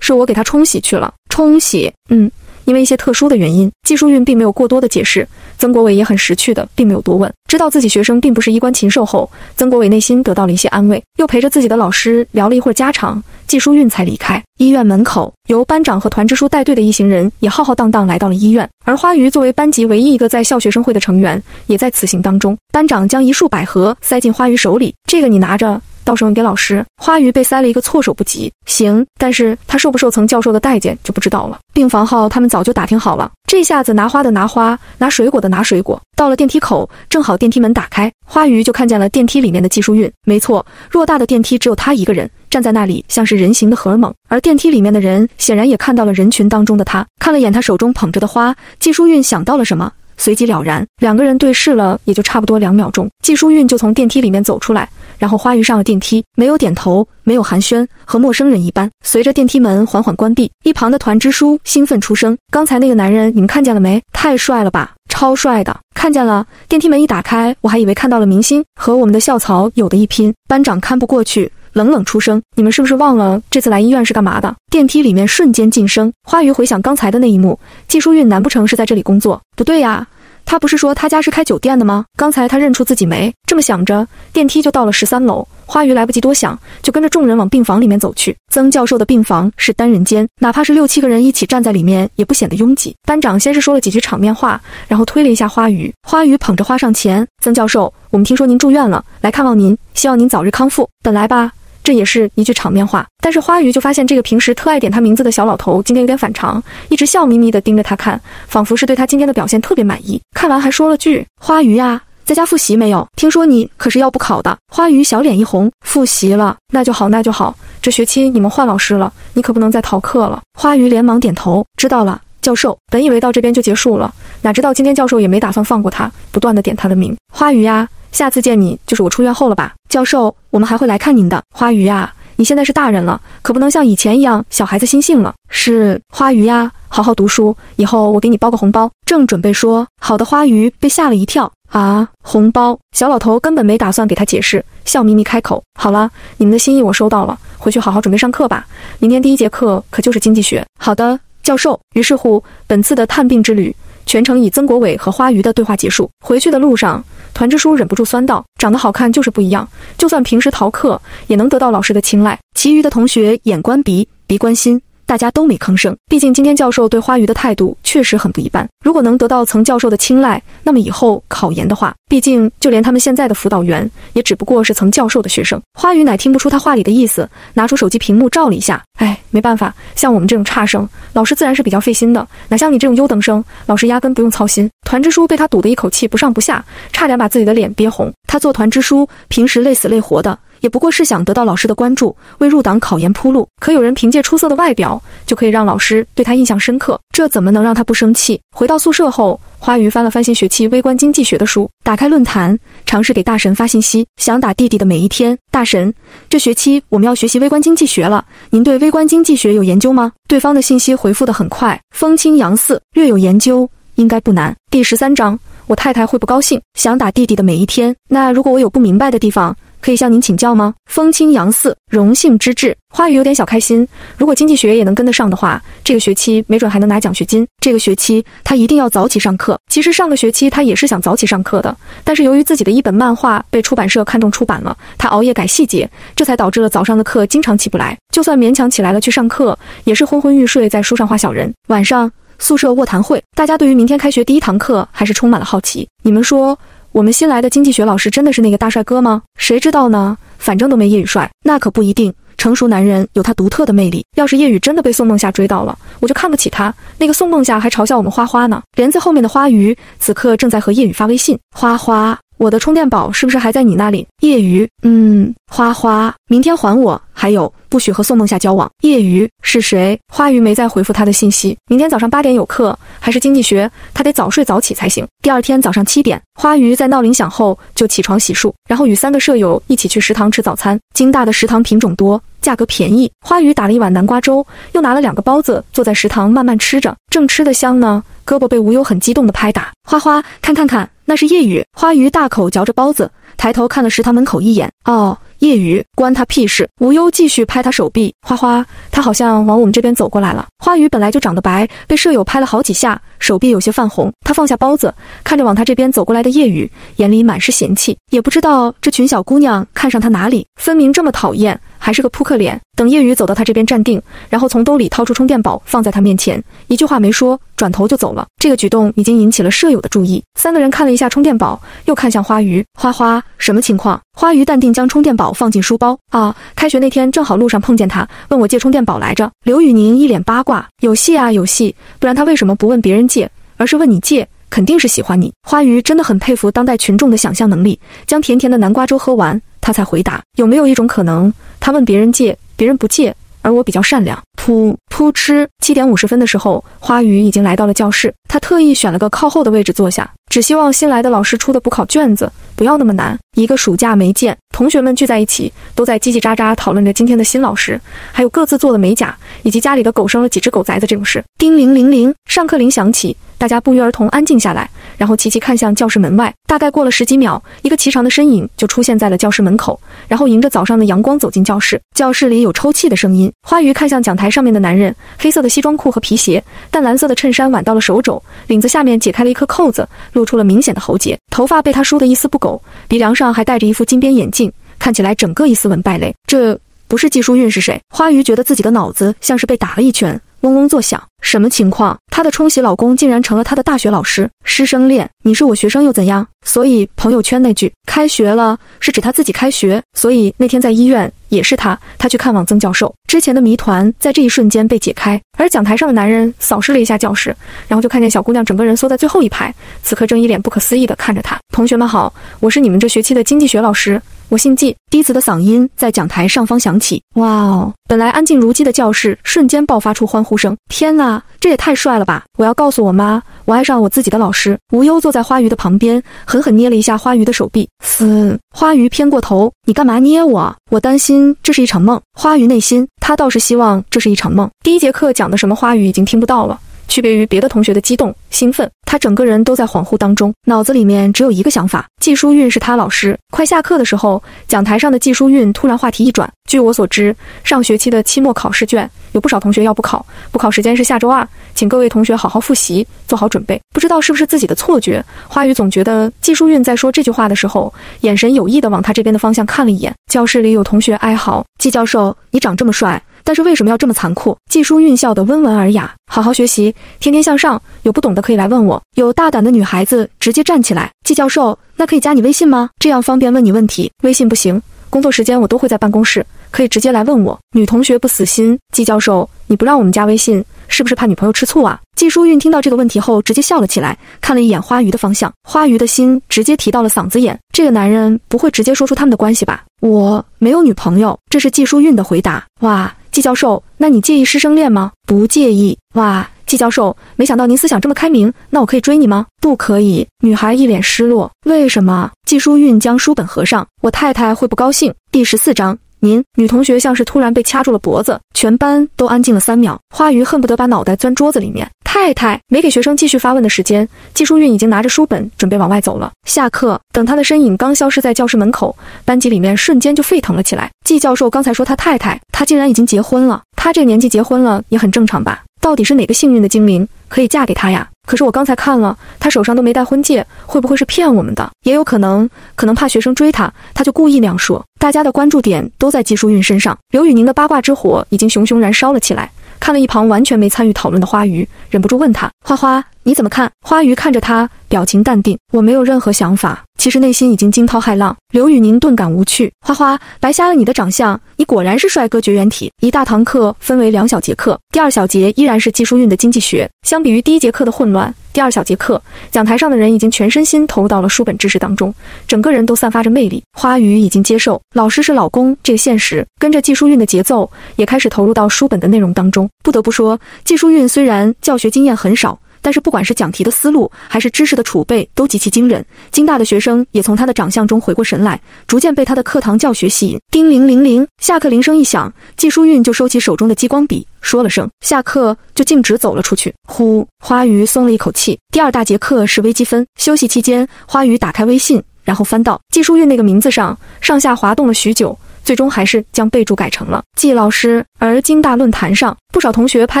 是我给他冲洗去了。冲洗？嗯。因为一些特殊的原因，季淑韵并没有过多的解释。曾国伟也很识趣的，并没有多问。知道自己学生并不是衣冠禽兽后，曾国伟内心得到了一些安慰，又陪着自己的老师聊了一会儿家常，季淑韵才离开。医院门口，由班长和团支书带队的一行人也浩浩荡荡来到了医院。而花鱼作为班级唯一一个在校学生会的成员，也在此行当中。班长将一束百合塞进花鱼手里，这个你拿着。到时候你给老师。花鱼被塞了一个措手不及。行，但是他受不受曾教授的待见就不知道了。病房号他们早就打听好了。这下子拿花的拿花，拿水果的拿水果。到了电梯口，正好电梯门打开，花鱼就看见了电梯里面的季淑韵。没错，偌大的电梯只有他一个人站在那里，像是人形的荷尔蒙。而电梯里面的人显然也看到了人群当中的他，看了眼他手中捧着的花，季淑韵想到了什么。随即了然，两个人对视了，也就差不多两秒钟，季淑韵就从电梯里面走出来，然后花鱼上了电梯，没有点头，没有寒暄，和陌生人一般。随着电梯门缓缓关闭，一旁的团支书兴奋出声：“刚才那个男人，你们看见了没？太帅了吧，超帅的！看见了。”电梯门一打开，我还以为看到了明星，和我们的校草有的一拼。班长看不过去。冷冷出声：“你们是不是忘了这次来医院是干嘛的？”电梯里面瞬间晋升。花鱼回想刚才的那一幕，季淑韵难不成是在这里工作？不对呀，他不是说他家是开酒店的吗？刚才他认出自己没？这么想着，电梯就到了十三楼。花鱼来不及多想，就跟着众人往病房里面走去。曾教授的病房是单人间，哪怕是六七个人一起站在里面，也不显得拥挤。班长先是说了几句场面话，然后推了一下花鱼。花鱼捧着花上前：“曾教授，我们听说您住院了，来看望您，希望您早日康复。”本来吧。这也是一句场面话，但是花鱼就发现这个平时特爱点他名字的小老头今天有点反常，一直笑眯眯地盯着他看，仿佛是对他今天的表现特别满意。看完还说了句：“花鱼呀，在家复习没有？听说你可是要补考的。”花鱼小脸一红，复习了，那就好，那就好。这学期你们换老师了，你可不能再逃课了。花鱼连忙点头，知道了，教授。本以为到这边就结束了，哪知道今天教授也没打算放过他，不断的点他的名。花鱼呀。下次见你就是我出院后了吧，教授，我们还会来看您的。花鱼呀，你现在是大人了，可不能像以前一样小孩子心性了。是花鱼呀，好好读书，以后我给你包个红包。正准备说好的，花鱼被吓了一跳啊，红包！小老头根本没打算给他解释，笑眯眯开口：“好了，你们的心意我收到了，回去好好准备上课吧。明天第一节课可就是经济学。”好的，教授。于是乎，本次的探病之旅全程以曾国伟和花鱼的对话结束。回去的路上。团支书忍不住酸道：“长得好看就是不一样，就算平时逃课，也能得到老师的青睐。其余的同学眼观鼻，鼻观心，大家都没吭声。毕竟今天教授对花鱼的态度确实很不一般。如果能得到曾教授的青睐，那么以后考研的话，毕竟就连他们现在的辅导员也只不过是曾教授的学生。花鱼乃听不出他话里的意思，拿出手机屏幕照了一下。哎，没办法，像我们这种差生，老师自然是比较费心的。哪像你这种优等生，老师压根不用操心。团支书被他堵得一口气不上不下，差点把自己的脸憋红。他做团支书，平时累死累活的。也不过是想得到老师的关注，为入党考研铺路。可有人凭借出色的外表就可以让老师对他印象深刻，这怎么能让他不生气？回到宿舍后，花鱼翻了翻新学期微观经济学的书，打开论坛，尝试给大神发信息，想打弟弟的每一天。大神，这学期我们要学习微观经济学了，您对微观经济学有研究吗？对方的信息回复的很快，风清扬四，略有研究，应该不难。第十三章，我太太会不高兴。想打弟弟的每一天。那如果我有不明白的地方？可以向您请教吗？风清扬四，荣幸之至。花语有点小开心。如果经济学也能跟得上的话，这个学期没准还能拿奖学金。这个学期他一定要早起上课。其实上个学期他也是想早起上课的，但是由于自己的一本漫画被出版社看中出版了，他熬夜改细节，这才导致了早上的课经常起不来。就算勉强起来了去上课，也是昏昏欲睡，在书上画小人。晚上宿舍卧谈会，大家对于明天开学第一堂课还是充满了好奇。你们说？我们新来的经济学老师真的是那个大帅哥吗？谁知道呢？反正都没叶雨帅，那可不一定。成熟男人有他独特的魅力。要是叶雨真的被宋梦夏追到了，我就看不起他。那个宋梦夏还嘲笑我们花花呢。帘子后面的花鱼此刻正在和叶雨发微信。花花，我的充电宝是不是还在你那里？叶雨，嗯，花花，明天还我。还有。不许和宋梦夏交往。叶瑜是谁？花鱼没再回复他的信息。明天早上八点有课，还是经济学，他得早睡早起才行。第二天早上七点，花鱼在闹铃响后就起床洗漱，然后与三个舍友一起去食堂吃早餐。京大的食堂品种多，价格便宜。花鱼打了一碗南瓜粥，又拿了两个包子，坐在食堂慢慢吃着，正吃得香呢，胳膊被无忧很激动的拍打。花花，看看看，那是叶雨。花鱼大口嚼着包子，抬头看了食堂门口一眼。哦。夜雨关他屁事！无忧继续拍他手臂，花花，他好像往我们这边走过来了。花鱼本来就长得白，被舍友拍了好几下，手臂有些泛红。他放下包子，看着往他这边走过来的叶雨，眼里满是嫌弃，也不知道这群小姑娘看上他哪里，分明这么讨厌。还是个扑克脸。等叶雨走到他这边站定，然后从兜里掏出充电宝放在他面前，一句话没说，转头就走了。这个举动已经引起了舍友的注意。三个人看了一下充电宝，又看向花鱼。花花，什么情况？花鱼淡定将充电宝放进书包。啊，开学那天正好路上碰见他，问我借充电宝来着。刘宇宁一脸八卦，有戏啊有戏，不然他为什么不问别人借，而是问你借？肯定是喜欢你。花鱼真的很佩服当代群众的想象能力，将甜甜的南瓜粥喝完。他才回答：“有没有一种可能，他问别人借，别人不借，而我比较善良？”噗噗嗤。七点五十分的时候，花鱼已经来到了教室。他特意选了个靠后的位置坐下，只希望新来的老师出的补考卷子不要那么难。一个暑假没见，同学们聚在一起，都在叽叽喳喳讨论着今天的新老师，还有各自做的美甲，以及家里的狗生了几只狗崽子这种事。叮铃铃铃，上课铃响起。大家不约而同安静下来，然后齐齐看向教室门外。大概过了十几秒，一个颀长的身影就出现在了教室门口，然后迎着早上的阳光走进教室。教室里有抽泣的声音。花鱼看向讲台上面的男人，黑色的西装裤和皮鞋，淡蓝色的衬衫挽到了手肘，领子下面解开了一颗扣子，露出了明显的喉结。头发被他梳得一丝不苟，鼻梁上还戴着一副金边眼镜，看起来整个一斯文败类。这不是季淑韵是谁？花鱼觉得自己的脑子像是被打了一拳。嗡嗡作响，什么情况？她的冲洗老公竟然成了她的大学老师，师生恋？你是我学生又怎样？所以朋友圈那句“开学了”是指她自己开学，所以那天在医院也是她，她去看望曾教授之前的谜团在这一瞬间被解开。而讲台上的男人扫视了一下教室，然后就看见小姑娘整个人缩在最后一排，此刻正一脸不可思议地看着他。同学们好，我是你们这学期的经济学老师。我姓季，低磁的嗓音在讲台上方响起。哇哦！本来安静如鸡的教室瞬间爆发出欢呼声。天哪，这也太帅了吧！我要告诉我妈，我爱上我自己的老师。无忧坐在花鱼的旁边，狠狠捏了一下花鱼的手臂。嘶！花鱼偏过头，你干嘛捏我？我担心这是一场梦。花鱼内心，他倒是希望这是一场梦。第一节课讲的什么，花鱼已经听不到了。区别于别的同学的激动、兴奋，他整个人都在恍惚当中，脑子里面只有一个想法：季书韵是他老师。快下课的时候，讲台上的季书韵突然话题一转：“据我所知，上学期的期末考试卷有不少同学要补考，补考时间是下周二，请各位同学好好复习，做好准备。”不知道是不是自己的错觉，花语总觉得季书韵在说这句话的时候，眼神有意的往他这边的方向看了一眼。教室里有同学哀嚎：“季教授，你长这么帅。”但是为什么要这么残酷？季书韵笑得温文尔雅，好好学习，天天向上。有不懂的可以来问我。有大胆的女孩子直接站起来，季教授，那可以加你微信吗？这样方便问你问题。微信不行，工作时间我都会在办公室，可以直接来问我。女同学不死心，季教授，你不让我们加微信，是不是怕女朋友吃醋啊？季书韵听到这个问题后，直接笑了起来，看了一眼花鱼的方向，花鱼的心直接提到了嗓子眼。这个男人不会直接说出他们的关系吧？我没有女朋友，这是季书韵的回答。哇。季教授，那你介意师生恋吗？不介意。哇，季教授，没想到您思想这么开明，那我可以追你吗？不可以。女孩一脸失落，为什么？季书韵将书本合上，我太太会不高兴。第十四章。您女同学像是突然被掐住了脖子，全班都安静了三秒。花鱼恨不得把脑袋钻桌子里面。太太没给学生继续发问的时间，季书韵已经拿着书本准备往外走了。下课，等他的身影刚消失在教室门口，班级里面瞬间就沸腾了起来。季教授刚才说他太太，他竟然已经结婚了。他这年纪结婚了也很正常吧？到底是哪个幸运的精灵可以嫁给他呀？可是我刚才看了，他手上都没戴婚戒，会不会是骗我们的？也有可能，可能怕学生追他，他就故意那样说。大家的关注点都在季淑韵身上，刘宇宁的八卦之火已经熊熊燃烧了起来。看了一旁完全没参与讨论的花鱼，忍不住问他：“花花，你怎么看？”花鱼看着他，表情淡定：“我没有任何想法。”其实内心已经惊涛骇浪。刘宇宁顿感无趣：“花花，白瞎了你的长相，你果然是帅哥绝缘体。”一大堂课分为两小节课，第二小节依然是季淑韵的经济学。相比于第一节课的混乱，第二小节课讲台上的人已经全身心投入到了书本知识当中，整个人都散发着魅力。花鱼已经接受老师是老公这个现实，跟着季淑韵的节奏，也开始投入到书本的内容当中。不得不说，季淑韵虽然教学经验很少。但是不管是讲题的思路，还是知识的储备，都极其惊人。京大的学生也从他的长相中回过神来，逐渐被他的课堂教学吸引。叮铃铃铃，下课铃声一响，季书韵就收起手中的激光笔，说了声下课，就径直走了出去。呼，花鱼松了一口气。第二大节课是微积分，休息期间，花鱼打开微信，然后翻到季书韵那个名字上，上下滑动了许久，最终还是将备注改成了季老师。而京大论坛上，不少同学拍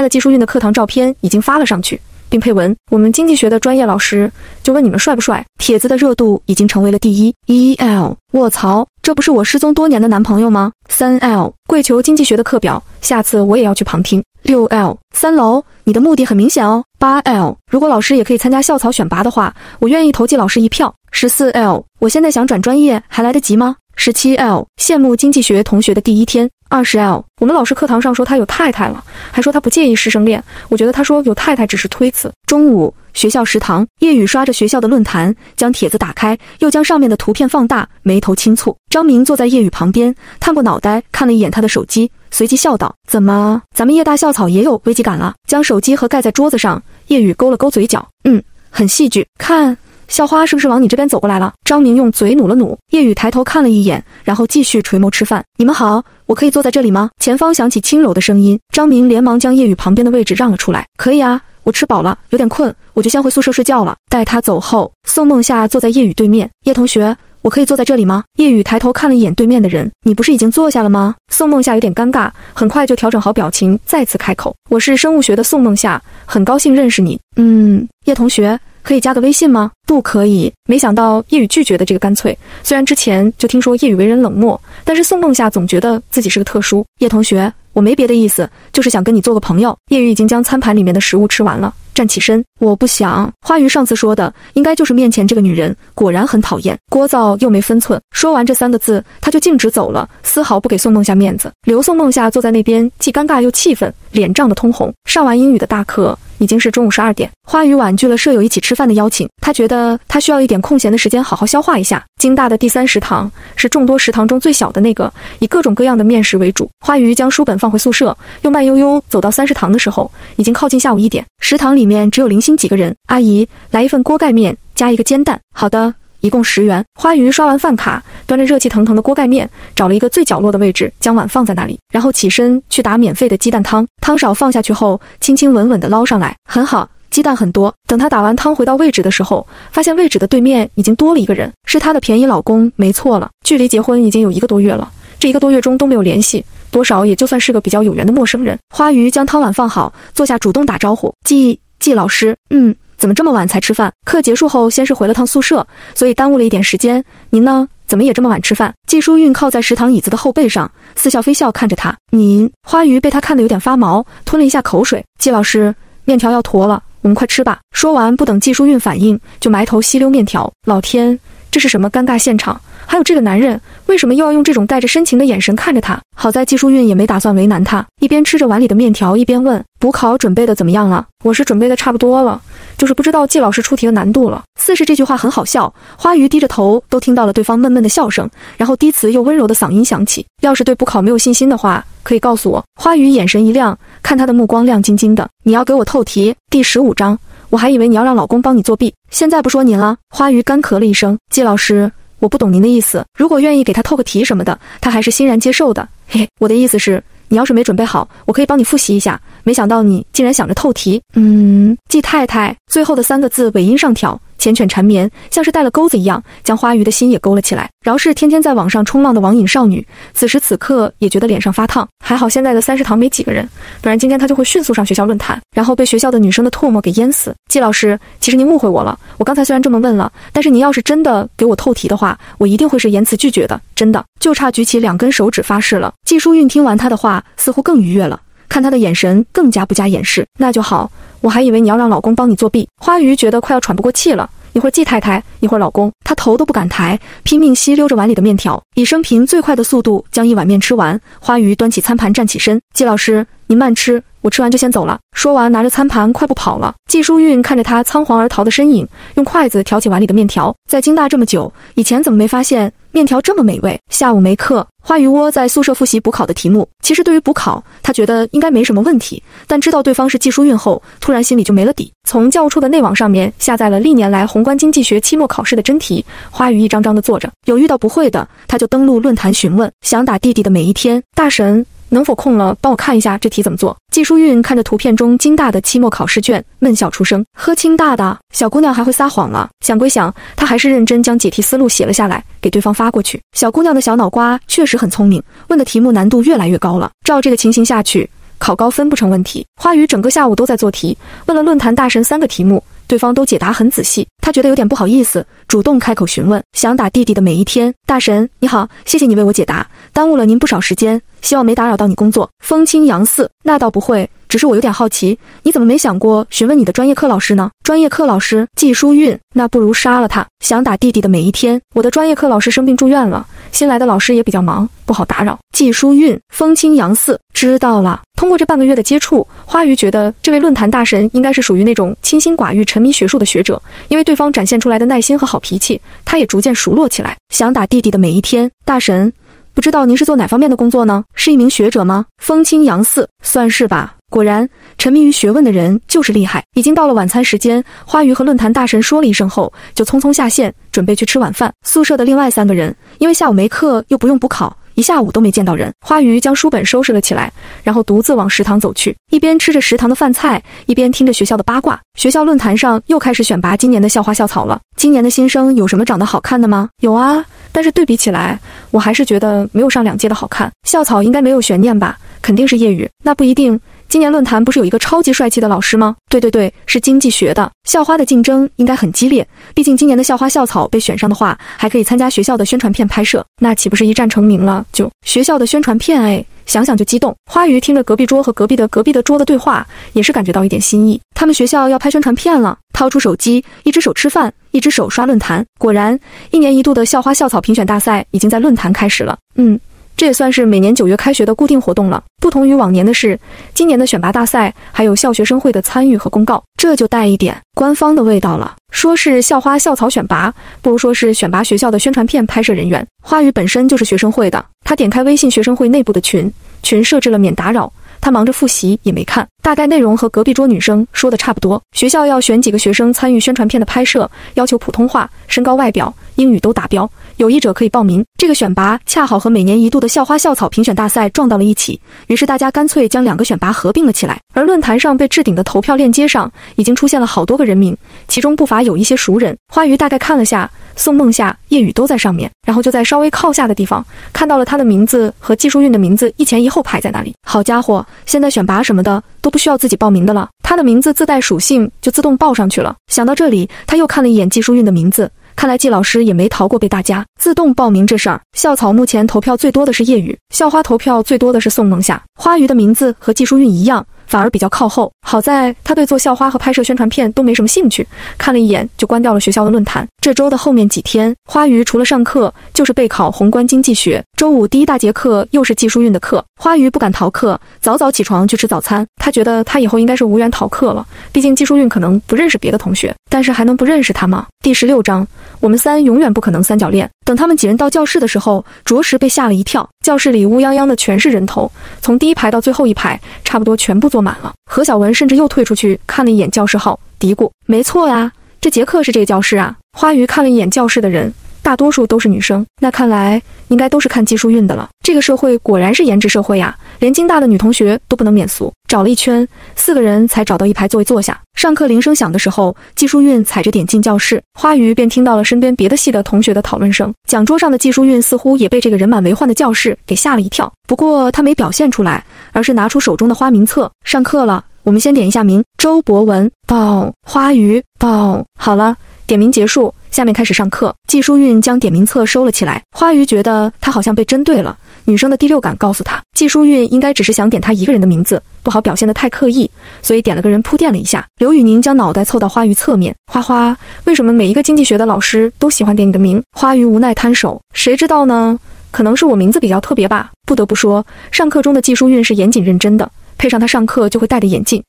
了季书韵的课堂照片，已经发了上去。并配文：我们经济学的专业老师就问你们帅不帅？帖子的热度已经成为了第一。一 L，卧槽，这不是我失踪多年的男朋友吗？三 L，跪求经济学的课表，下次我也要去旁听。六 L，三楼，你的目的很明显哦。八 L，如果老师也可以参加校草选拔的话，我愿意投季老师一票。十四 L，我现在想转专业，还来得及吗？十七 L，羡慕经济学同学的第一天。二十 L，我们老师课堂上说他有太太了，还说他不介意师生恋。我觉得他说有太太只是推辞。中午，学校食堂，叶雨刷着学校的论坛，将帖子打开，又将上面的图片放大，眉头轻蹙。张明坐在叶雨旁边，探过脑袋看了一眼他的手机，随即笑道：“怎么，咱们叶大校草也有危机感了？”将手机盒盖在桌子上，叶雨勾了勾嘴角，嗯，很戏剧。看。校花是不是往你这边走过来了？张明用嘴努了努，叶雨抬头看了一眼，然后继续垂眸吃饭。你们好，我可以坐在这里吗？前方响起轻柔的声音，张明连忙将叶雨旁边的位置让了出来。可以啊，我吃饱了，有点困，我就先回宿舍睡觉了。待他走后，宋梦夏坐在叶雨对面。叶同学，我可以坐在这里吗？叶雨抬头看了一眼对面的人，你不是已经坐下了吗？宋梦夏有点尴尬，很快就调整好表情，再次开口：“我是生物学的宋梦夏，很高兴认识你。”嗯，叶同学。可以加个微信吗？不可以。没想到叶雨拒绝的这个干脆。虽然之前就听说叶雨为人冷漠，但是宋梦夏总觉得自己是个特殊。叶同学，我没别的意思，就是想跟你做个朋友。叶雨已经将餐盘里面的食物吃完了，站起身。我不想。花鱼上次说的，应该就是面前这个女人，果然很讨厌，聒噪又没分寸。说完这三个字，他就径直走了，丝毫不给宋梦夏面子。刘宋梦夏坐在那边，既尴尬又气愤，脸涨得通红。上完英语的大课。已经是中午十二点，花鱼婉拒了舍友一起吃饭的邀请。他觉得他需要一点空闲的时间，好好消化一下。京大的第三食堂是众多食堂中最小的那个，以各种各样的面食为主。花鱼将书本放回宿舍，又慢悠悠走到三食堂的时候，已经靠近下午一点。食堂里面只有零星几个人。阿姨，来一份锅盖面，加一个煎蛋。好的。一共十元。花鱼刷完饭卡，端着热气腾腾的锅盖面，找了一个最角落的位置，将碗放在那里，然后起身去打免费的鸡蛋汤。汤勺放下去后，轻轻稳稳地捞上来，很好。鸡蛋很多。等他打完汤回到位置的时候，发现位置的对面已经多了一个人，是他的便宜老公，没错了。距离结婚已经有一个多月了，这一个多月中都没有联系，多少也就算是个比较有缘的陌生人。花鱼将汤碗放好，坐下主动打招呼：“季季老师，嗯，怎么这么晚才吃饭？课结束后先是回了趟宿舍，所以耽误了一点时间。您呢？怎么也这么晚吃饭？”季淑韵靠在食堂椅子的后背上，似笑非笑看着他。您花鱼被他看得有点发毛，吞了一下口水。季老师，面条要坨了。我们快吃吧！说完，不等季淑韵反应，就埋头吸溜面条。老天，这是什么尴尬现场？还有这个男人，为什么又要用这种带着深情的眼神看着他？好在季淑韵也没打算为难他，一边吃着碗里的面条，一边问：“补考准备的怎么样了？”“我是准备的差不多了。”就是不知道季老师出题的难度了。似是这句话很好笑，花鱼低着头都听到了对方闷闷的笑声，然后低磁又温柔的嗓音响起：“要是对补考没有信心的话，可以告诉我。”花鱼眼神一亮，看他的目光亮晶晶的：“你要给我透题，第十五章。我还以为你要让老公帮你作弊，现在不说您了。”花鱼干咳了一声：“季老师，我不懂您的意思。如果愿意给他透个题什么的，他还是欣然接受的。嘿，我的意思是，你要是没准备好，我可以帮你复习一下。”没想到你竟然想着透题，嗯，季太太最后的三个字尾音上挑，缱绻缠绵，像是带了钩子一样，将花鱼的心也勾了起来。饶是天天在网上冲浪的网瘾少女，此时此刻也觉得脸上发烫。还好现在的三食堂没几个人，不然今天她就会迅速上学校论坛，然后被学校的女生的唾沫给淹死。季老师，其实您误会我了，我刚才虽然这么问了，但是您要是真的给我透题的话，我一定会是言辞拒绝的，真的，就差举起两根手指发誓了。季淑韵听完他的话，似乎更愉悦了。看他的眼神更加不加掩饰，那就好。我还以为你要让老公帮你作弊。花鱼觉得快要喘不过气了，一会儿季太太，一会儿老公，他头都不敢抬，拼命吸溜着碗里的面条，以生平最快的速度将一碗面吃完。花鱼端起餐盘站起身，季老师您慢吃，我吃完就先走了。说完拿着餐盘快步跑了。季淑韵看着他仓皇而逃的身影，用筷子挑起碗里的面条，在京大这么久，以前怎么没发现？面条这么美味。下午没课，花鱼窝在宿舍复习补考的题目。其实对于补考，他觉得应该没什么问题。但知道对方是季书韵后，突然心里就没了底。从教务处的内网上面下载了历年来宏观经济学期末考试的真题，花鱼一张张的做着。有遇到不会的，他就登录论坛询问。想打弟弟的每一天，大神。能否空了帮我看一下这题怎么做？季淑韵看着图片中金大的期末考试卷，闷笑出声：“呵，清大的小姑娘还会撒谎了。”想归想，她还是认真将解题思路写了下来，给对方发过去。小姑娘的小脑瓜确实很聪明，问的题目难度越来越高了。照这个情形下去，考高分不成问题。花语整个下午都在做题，问了论坛大神三个题目。对方都解答很仔细，他觉得有点不好意思，主动开口询问，想打弟弟的每一天。大神你好，谢谢你为我解答，耽误了您不少时间，希望没打扰到你工作。风清扬四，那倒不会，只是我有点好奇，你怎么没想过询问你的专业课老师呢？专业课老师季书韵，那不如杀了他。想打弟弟的每一天，我的专业课老师生病住院了，新来的老师也比较忙，不好打扰。季书韵，风清扬似，知道了。通过这半个月的接触，花鱼觉得这位论坛大神应该是属于那种清心寡欲、沉迷学术的学者。因为对方展现出来的耐心和好脾气，他也逐渐熟络起来。想打弟弟的每一天，大神，不知道您是做哪方面的工作呢？是一名学者吗？风清扬似，算是吧。果然，沉迷于学问的人就是厉害。已经到了晚餐时间，花鱼和论坛大神说了一声后，就匆匆下线，准备去吃晚饭。宿舍的另外三个人，因为下午没课，又不用补考。一下午都没见到人，花鱼将书本收拾了起来，然后独自往食堂走去，一边吃着食堂的饭菜，一边听着学校的八卦。学校论坛上又开始选拔今年的校花校草了。今年的新生有什么长得好看的吗？有啊，但是对比起来，我还是觉得没有上两届的好看。校草应该没有悬念吧？肯定是业余，那不一定。今年论坛不是有一个超级帅气的老师吗？对对对，是经济学的。校花的竞争应该很激烈，毕竟今年的校花校草被选上的话，还可以参加学校的宣传片拍摄，那岂不是一战成名了？就学校的宣传片，哎，想想就激动。花鱼听着隔壁桌和隔壁的隔壁的桌的对话，也是感觉到一点新意。他们学校要拍宣传片了，掏出手机，一只手吃饭，一只手刷论坛。果然，一年一度的校花校草评选大赛已经在论坛开始了。嗯。这也算是每年九月开学的固定活动了。不同于往年的是，今年的选拔大赛还有校学生会的参与和公告，这就带一点官方的味道了。说是校花校草选拔，不如说是选拔学校的宣传片拍摄人员。花语本身就是学生会的，他点开微信学生会内部的群，群设置了免打扰。他忙着复习也没看，大概内容和隔壁桌女生说的差不多。学校要选几个学生参与宣传片的拍摄，要求普通话、身高、外表、英语都达标，有意者可以报名。这个选拔恰好和每年一度的校花校草评选大赛撞到了一起，于是大家干脆将两个选拔合并了起来。而论坛上被置顶的投票链接上，已经出现了好多个人名，其中不乏有一些熟人。花鱼大概看了下。宋梦夏、叶雨都在上面，然后就在稍微靠下的地方看到了他的名字和季淑韵的名字一前一后排在那里。好家伙，现在选拔什么的都不需要自己报名的了，他的名字自带属性就自动报上去了。想到这里，他又看了一眼季淑韵的名字，看来季老师也没逃过被大家自动报名这事儿。校草目前投票最多的是叶雨，校花投票最多的是宋梦夏。花鱼的名字和季淑韵一样。反而比较靠后。好在他对做校花和拍摄宣传片都没什么兴趣，看了一眼就关掉了学校的论坛。这周的后面几天，花鱼除了上课就是备考宏观经济学。周五第一大节课又是技术运的课，花鱼不敢逃课，早早起床去吃早餐。他觉得他以后应该是无缘逃课了，毕竟技术运可能不认识别的同学，但是还能不认识他吗？第十六章，我们三永远不可能三角恋。等他们几人到教室的时候，着实被吓了一跳。教室里乌泱泱的全是人头，从第一排到最后一排，差不多全部坐满了。何小文甚至又退出去看了一眼教室号，嘀咕：“没错呀，这节课是这个教室啊。”花鱼看了一眼教室的人。大多数都是女生，那看来应该都是看技术运的了。这个社会果然是颜值社会呀，连京大的女同学都不能免俗。找了一圈，四个人才找到一排座位坐下。上课铃声响的时候，技术运踩着点进教室，花鱼便听到了身边别的系的同学的讨论声。讲桌上的技术运似乎也被这个人满为患的教室给吓了一跳，不过他没表现出来，而是拿出手中的花名册。上课了，我们先点一下名：周博文到，花鱼到。好了，点名结束。下面开始上课，季淑韵将点名册收了起来。花鱼觉得他好像被针对了，女生的第六感告诉他，季淑韵应该只是想点他一个人的名字，不好表现得太刻意，所以点了个人铺垫了一下。刘宇宁将脑袋凑到花鱼侧面，花花，为什么每一个经济学的老师都喜欢点你的名？花鱼无奈摊手，谁知道呢？可能是我名字比较特别吧。不得不说，上课中的季淑韵是严谨认真的，配上他上课就会戴的眼镜。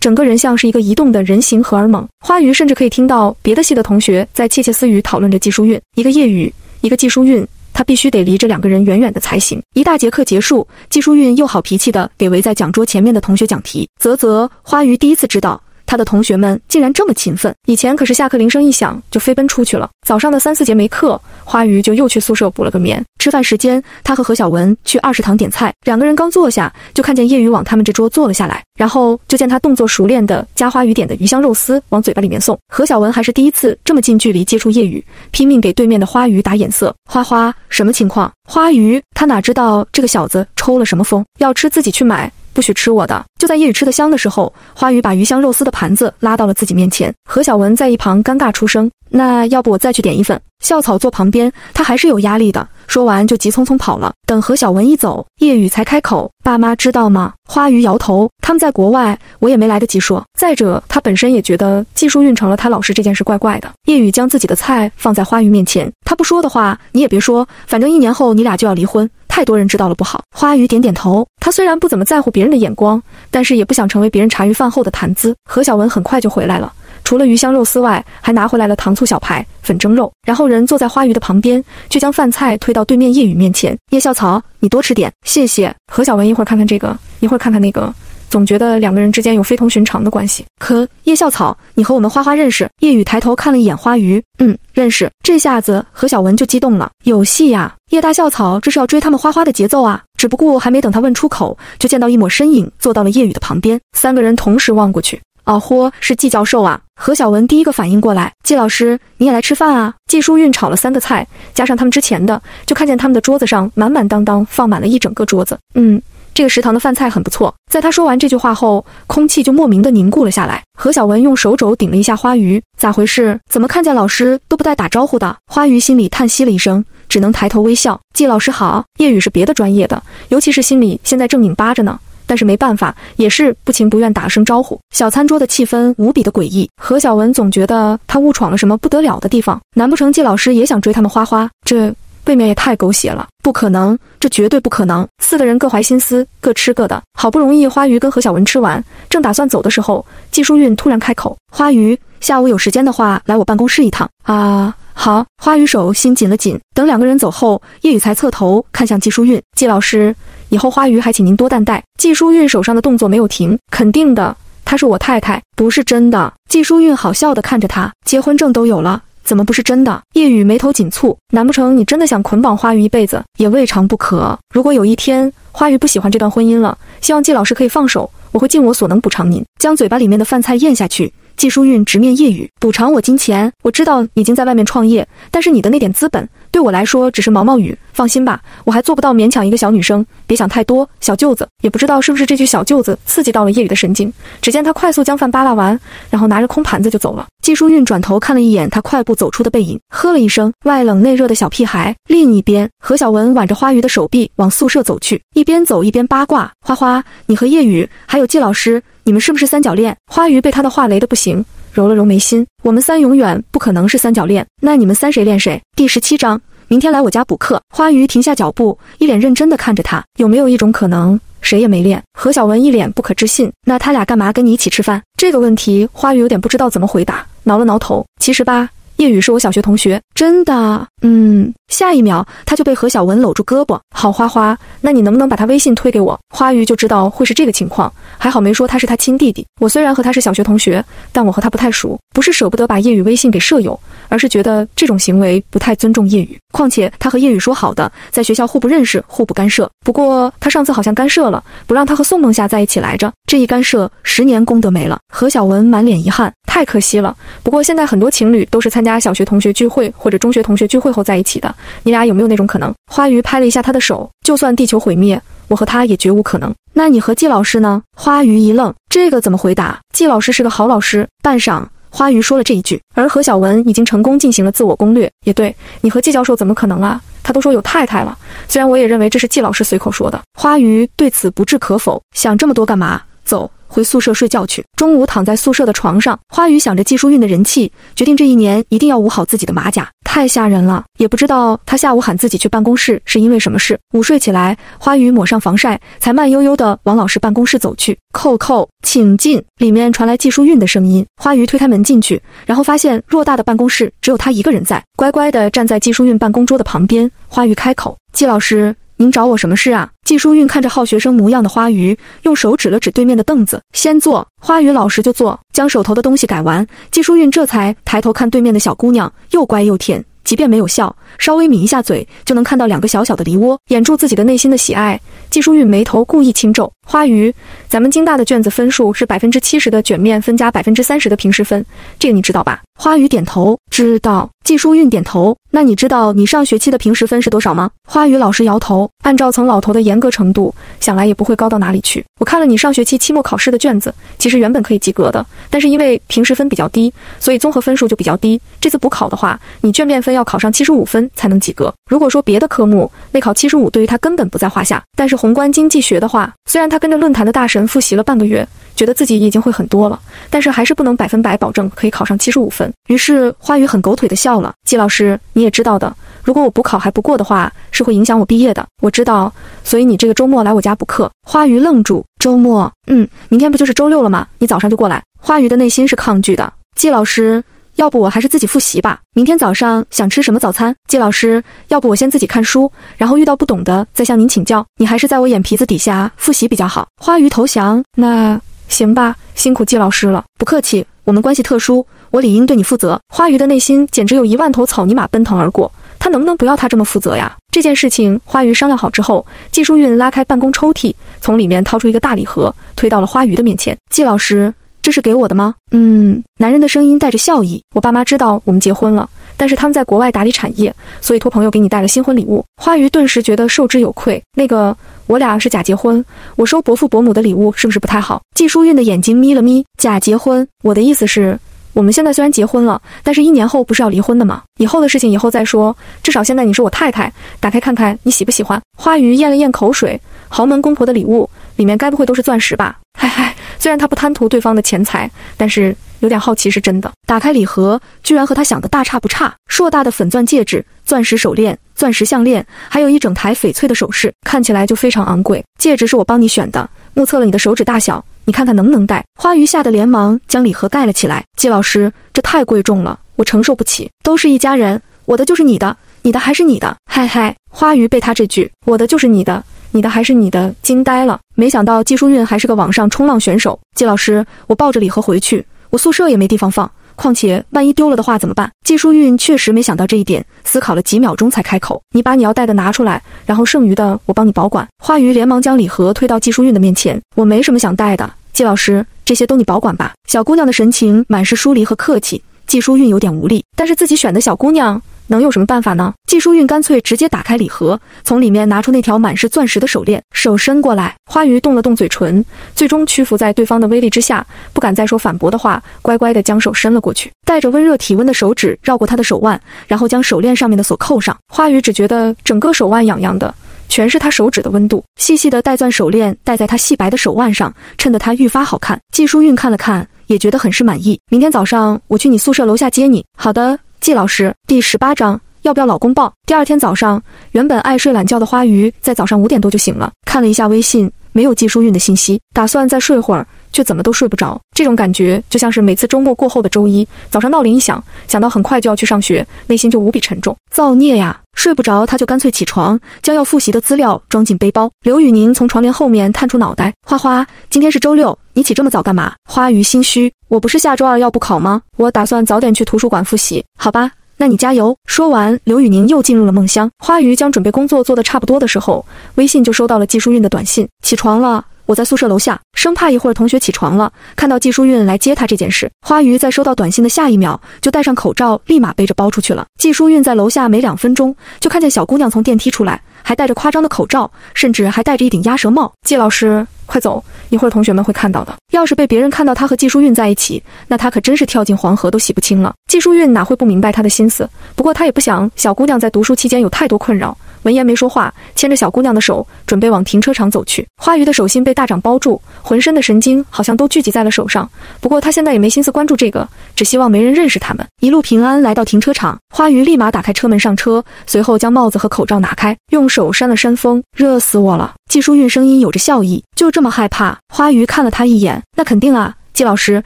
整个人像是一个移动的人形荷尔蒙，花鱼甚至可以听到别的系的同学在窃窃私语讨论着技术运，一个叶雨，一个技术运，他必须得离这两个人远远的才行。一大节课结束，季淑韵又好脾气的给围在讲桌前面的同学讲题，啧啧，花鱼第一次知道。他的同学们竟然这么勤奋，以前可是下课铃声一响就飞奔出去了。早上的三四节没课，花鱼就又去宿舍补了个眠。吃饭时间，他和何小文去二食堂点菜，两个人刚坐下，就看见叶雨往他们这桌坐了下来，然后就见他动作熟练的将花鱼点的鱼香肉丝往嘴巴里面送。何小文还是第一次这么近距离接触叶雨，拼命给对面的花鱼打眼色。花花，什么情况？花鱼，他哪知道这个小子抽了什么风，要吃自己去买。不许吃我的！就在叶雨吃得香的时候，花鱼把鱼香肉丝的盘子拉到了自己面前。何小文在一旁尴尬出声：“那要不我再去点一份？”校草坐旁边，他还是有压力的。说完就急匆匆跑了。等何小文一走，叶雨才开口：“爸妈知道吗？”花鱼摇头：“他们在国外，我也没来得及说。再者，他本身也觉得技术运成了他老师这件事怪怪的。”叶雨将自己的菜放在花鱼面前：“他不说的话，你也别说，反正一年后你俩就要离婚。”太多人知道了不好。花鱼点点头，他虽然不怎么在乎别人的眼光，但是也不想成为别人茶余饭后的谈资。何小文很快就回来了，除了鱼香肉丝外，还拿回来了糖醋小排、粉蒸肉。然后人坐在花鱼的旁边，却将饭菜推到对面叶雨面前。叶校草，你多吃点，谢谢。何小文一会儿看看这个，一会儿看看那个。总觉得两个人之间有非同寻常的关系。可叶校草，你和我们花花认识？叶雨抬头看了一眼花鱼，嗯，认识。这下子何小文就激动了，有戏呀！叶大校草这是要追他们花花的节奏啊！只不过还没等他问出口，就见到一抹身影坐到了叶雨的旁边。三个人同时望过去，哦豁，是季教授啊！何小文第一个反应过来，季老师你也来吃饭啊？季书韵炒了三个菜，加上他们之前的，就看见他们的桌子上满满当当放满了一整个桌子。嗯。这个食堂的饭菜很不错。在他说完这句话后，空气就莫名的凝固了下来。何小文用手肘顶了一下花鱼，咋回事？怎么看见老师都不带打招呼的？花鱼心里叹息了一声，只能抬头微笑。季老师好。叶雨是别的专业的，尤其是心里现在正拧巴着呢，但是没办法，也是不情不愿打了声招呼。小餐桌的气氛无比的诡异，何小文总觉得他误闯了什么不得了的地方。难不成季老师也想追他们花花？这。未免也太狗血了，不可能，这绝对不可能！四个人各怀心思，各吃各的。好不容易花鱼跟何小文吃完，正打算走的时候，季淑韵突然开口：“花鱼，下午有时间的话，来我办公室一趟。”啊，好。花鱼手心紧了紧。等两个人走后，叶雨才侧头看向季淑韵：“季老师，以后花鱼还请您多担待。季淑韵手上的动作没有停，肯定的，她是我太太，不是真的。季淑韵好笑的看着他，结婚证都有了。怎么不是真的？叶雨眉头紧蹙，难不成你真的想捆绑花鱼一辈子？也未尝不可。如果有一天花鱼不喜欢这段婚姻了，希望季老师可以放手，我会尽我所能补偿您。将嘴巴里面的饭菜咽下去，季淑韵直面叶雨，补偿我金钱。我知道你已经在外面创业，但是你的那点资本。对我来说只是毛毛雨，放心吧，我还做不到勉强一个小女生。别想太多，小舅子也不知道是不是这句小舅子刺激到了叶雨的神经。只见他快速将饭扒拉完，然后拿着空盘子就走了。季淑韵转头看了一眼他快步走出的背影，呵了一声：“外冷内热的小屁孩。”另一边，何小文挽着花鱼的手臂往宿舍走去，一边走一边八卦：“花花，你和叶雨还有季老师，你们是不是三角恋？”花鱼被他的话雷得不行。揉了揉眉心，我们三永远不可能是三角恋。那你们三谁恋谁？第十七章，明天来我家补课。花鱼停下脚步，一脸认真的看着他。有没有一种可能，谁也没恋？何小文一脸不可置信。那他俩干嘛跟你一起吃饭？这个问题，花鱼有点不知道怎么回答，挠了挠头。其实吧。叶雨是我小学同学，真的。嗯，下一秒他就被何小文搂住胳膊。好花花，那你能不能把他微信推给我？花鱼就知道会是这个情况，还好没说他是他亲弟弟。我虽然和他是小学同学，但我和他不太熟，不是舍不得把叶雨微信给舍友，而是觉得这种行为不太尊重叶雨。况且他和叶雨说好的，在学校互不认识，互不干涉。不过他上次好像干涉了，不让他和宋梦夏在一起来着。这一干涉，十年功德没了。何小文满脸遗憾，太可惜了。不过现在很多情侣都是参加。小学同学聚会或者中学同学聚会后在一起的，你俩有没有那种可能？花鱼拍了一下他的手，就算地球毁灭，我和他也绝无可能。那你和季老师呢？花鱼一愣，这个怎么回答？季老师是个好老师。半晌，花鱼说了这一句，而何小文已经成功进行了自我攻略。也对，你和季教授怎么可能啊？他都说有太太了。虽然我也认为这是季老师随口说的。花鱼对此不置可否，想这么多干嘛？走。回宿舍睡觉去。中午躺在宿舍的床上，花语想着季淑韵的人气，决定这一年一定要捂好自己的马甲。太吓人了，也不知道他下午喊自己去办公室是因为什么事。午睡起来，花语抹上防晒，才慢悠悠地往老师办公室走去。扣扣，请进。里面传来季淑韵的声音。花语推开门进去，然后发现偌大的办公室只有他一个人在，乖乖地站在季淑韵办公桌的旁边。花语开口：“季老师。”您找我什么事啊？季淑韵看着好学生模样的花鱼，用手指了指对面的凳子，先坐。花鱼老实就坐。将手头的东西改完，季淑韵这才抬头看对面的小姑娘，又乖又甜。即便没有笑，稍微抿一下嘴，就能看到两个小小的梨窝。掩住自己的内心的喜爱，季淑韵眉头故意轻皱。花鱼，咱们京大的卷子分数是百分之七十的卷面分加百分之三十的平时分，这个你知道吧？花语点头，知道。季淑韵点头，那你知道你上学期的平时分是多少吗？花语老师摇头，按照曾老头的严格程度，想来也不会高到哪里去。我看了你上学期期末考试的卷子，其实原本可以及格的，但是因为平时分比较低，所以综合分数就比较低。这次补考的话，你卷面分要考上七十五分才能及格。如果说别的科目内考七十五对于他根本不在话下，但是宏观经济学的话，虽然他跟着论坛的大神复习了半个月。觉得自己已经会很多了，但是还是不能百分百保证可以考上七十五分。于是花语很狗腿的笑了。季老师，你也知道的，如果我补考还不过的话，是会影响我毕业的。我知道，所以你这个周末来我家补课。花鱼愣住，周末？嗯，明天不就是周六了吗？你早上就过来。花鱼的内心是抗拒的。季老师，要不我还是自己复习吧。明天早上想吃什么早餐？季老师，要不我先自己看书，然后遇到不懂的再向您请教。你还是在我眼皮子底下复习比较好。花鱼投降，那。行吧，辛苦季老师了。不客气，我们关系特殊，我理应对你负责。花鱼的内心简直有一万头草泥马奔腾而过，他能不能不要他这么负责呀？这件事情，花鱼商量好之后，季淑韵拉开办公抽屉，从里面掏出一个大礼盒，推到了花鱼的面前。季老师，这是给我的吗？嗯，男人的声音带着笑意。我爸妈知道我们结婚了。但是他们在国外打理产业，所以托朋友给你带了新婚礼物。花鱼顿时觉得受之有愧。那个，我俩是假结婚，我收伯父伯母的礼物是不是不太好？季淑韵的眼睛眯了眯。假结婚，我的意思是，我们现在虽然结婚了，但是一年后不是要离婚的吗？以后的事情以后再说，至少现在你是我太太。打开看看，你喜不喜欢？花鱼咽了咽口水，豪门公婆的礼物里面该不会都是钻石吧？嗨嗨，虽然他不贪图对方的钱财，但是。有点好奇是真的，打开礼盒，居然和他想的大差不差。硕大的粉钻戒指、钻石手链、钻石项链，还有一整台翡翠的首饰，看起来就非常昂贵。戒指是我帮你选的，目测了你的手指大小，你看看能不能戴。花鱼吓得连忙将礼盒盖了起来。季老师，这太贵重了，我承受不起。都是一家人，我的就是你的，你的还是你的。嗨嗨，花鱼被他这句“我的就是你的”。你的还是你的，惊呆了。没想到季书韵还是个网上冲浪选手。季老师，我抱着礼盒回去，我宿舍也没地方放，况且万一丢了的话怎么办？季淑韵确实没想到这一点，思考了几秒钟才开口：“你把你要带的拿出来，然后剩余的我帮你保管。”花鱼连忙将礼盒推到季淑韵的面前：“我没什么想带的，季老师，这些都你保管吧。”小姑娘的神情满是疏离和客气，季淑韵有点无力，但是自己选的小姑娘。能有什么办法呢？季书韵干脆直接打开礼盒，从里面拿出那条满是钻石的手链，手伸过来。花鱼动了动嘴唇，最终屈服在对方的威力之下，不敢再说反驳的话，乖乖地将手伸了过去，带着温热体温的手指绕过他的手腕，然后将手链上面的锁扣上。花鱼只觉得整个手腕痒痒的，全是他手指的温度。细细的带钻手链戴在他细白的手腕上，衬得他愈发好看。季书韵看了看，也觉得很是满意。明天早上我去你宿舍楼下接你。好的。季老师，第十八章要不要老公抱？第二天早上，原本爱睡懒觉的花鱼在早上五点多就醒了，看了一下微信，没有季书韵的信息，打算再睡会儿，却怎么都睡不着。这种感觉就像是每次周末过后的周一早上闹铃一响，想到很快就要去上学，内心就无比沉重。造孽呀！睡不着，他就干脆起床，将要复习的资料装进背包。刘宇宁从床帘后面探出脑袋：“花花，今天是周六，你起这么早干嘛？”花鱼心虚：“我不是下周二要补考吗？我打算早点去图书馆复习。”好吧，那你加油。说完，刘宇宁又进入了梦乡。花鱼将准备工作做得差不多的时候，微信就收到了季书韵的短信：“起床了。”我在宿舍楼下，生怕一会儿同学起床了，看到季书韵来接他这件事。花鱼在收到短信的下一秒，就戴上口罩，立马背着包出去了。季书韵在楼下没两分钟，就看见小姑娘从电梯出来，还戴着夸张的口罩，甚至还戴着一顶鸭舌帽。季老师，快走，一会儿同学们会看到的。要是被别人看到他和季书韵在一起，那他可真是跳进黄河都洗不清了。季书韵哪会不明白他的心思？不过他也不想小姑娘在读书期间有太多困扰。闻言没说话，牵着小姑娘的手，准备往停车场走去。花鱼的手心被大掌包住，浑身的神经好像都聚集在了手上。不过他现在也没心思关注这个，只希望没人认识他们。一路平安来到停车场，花鱼立马打开车门上车，随后将帽子和口罩拿开，用手扇了扇风。热死我了！季书韵声音有着笑意，就这么害怕？花鱼看了他一眼，那肯定啊。季老师，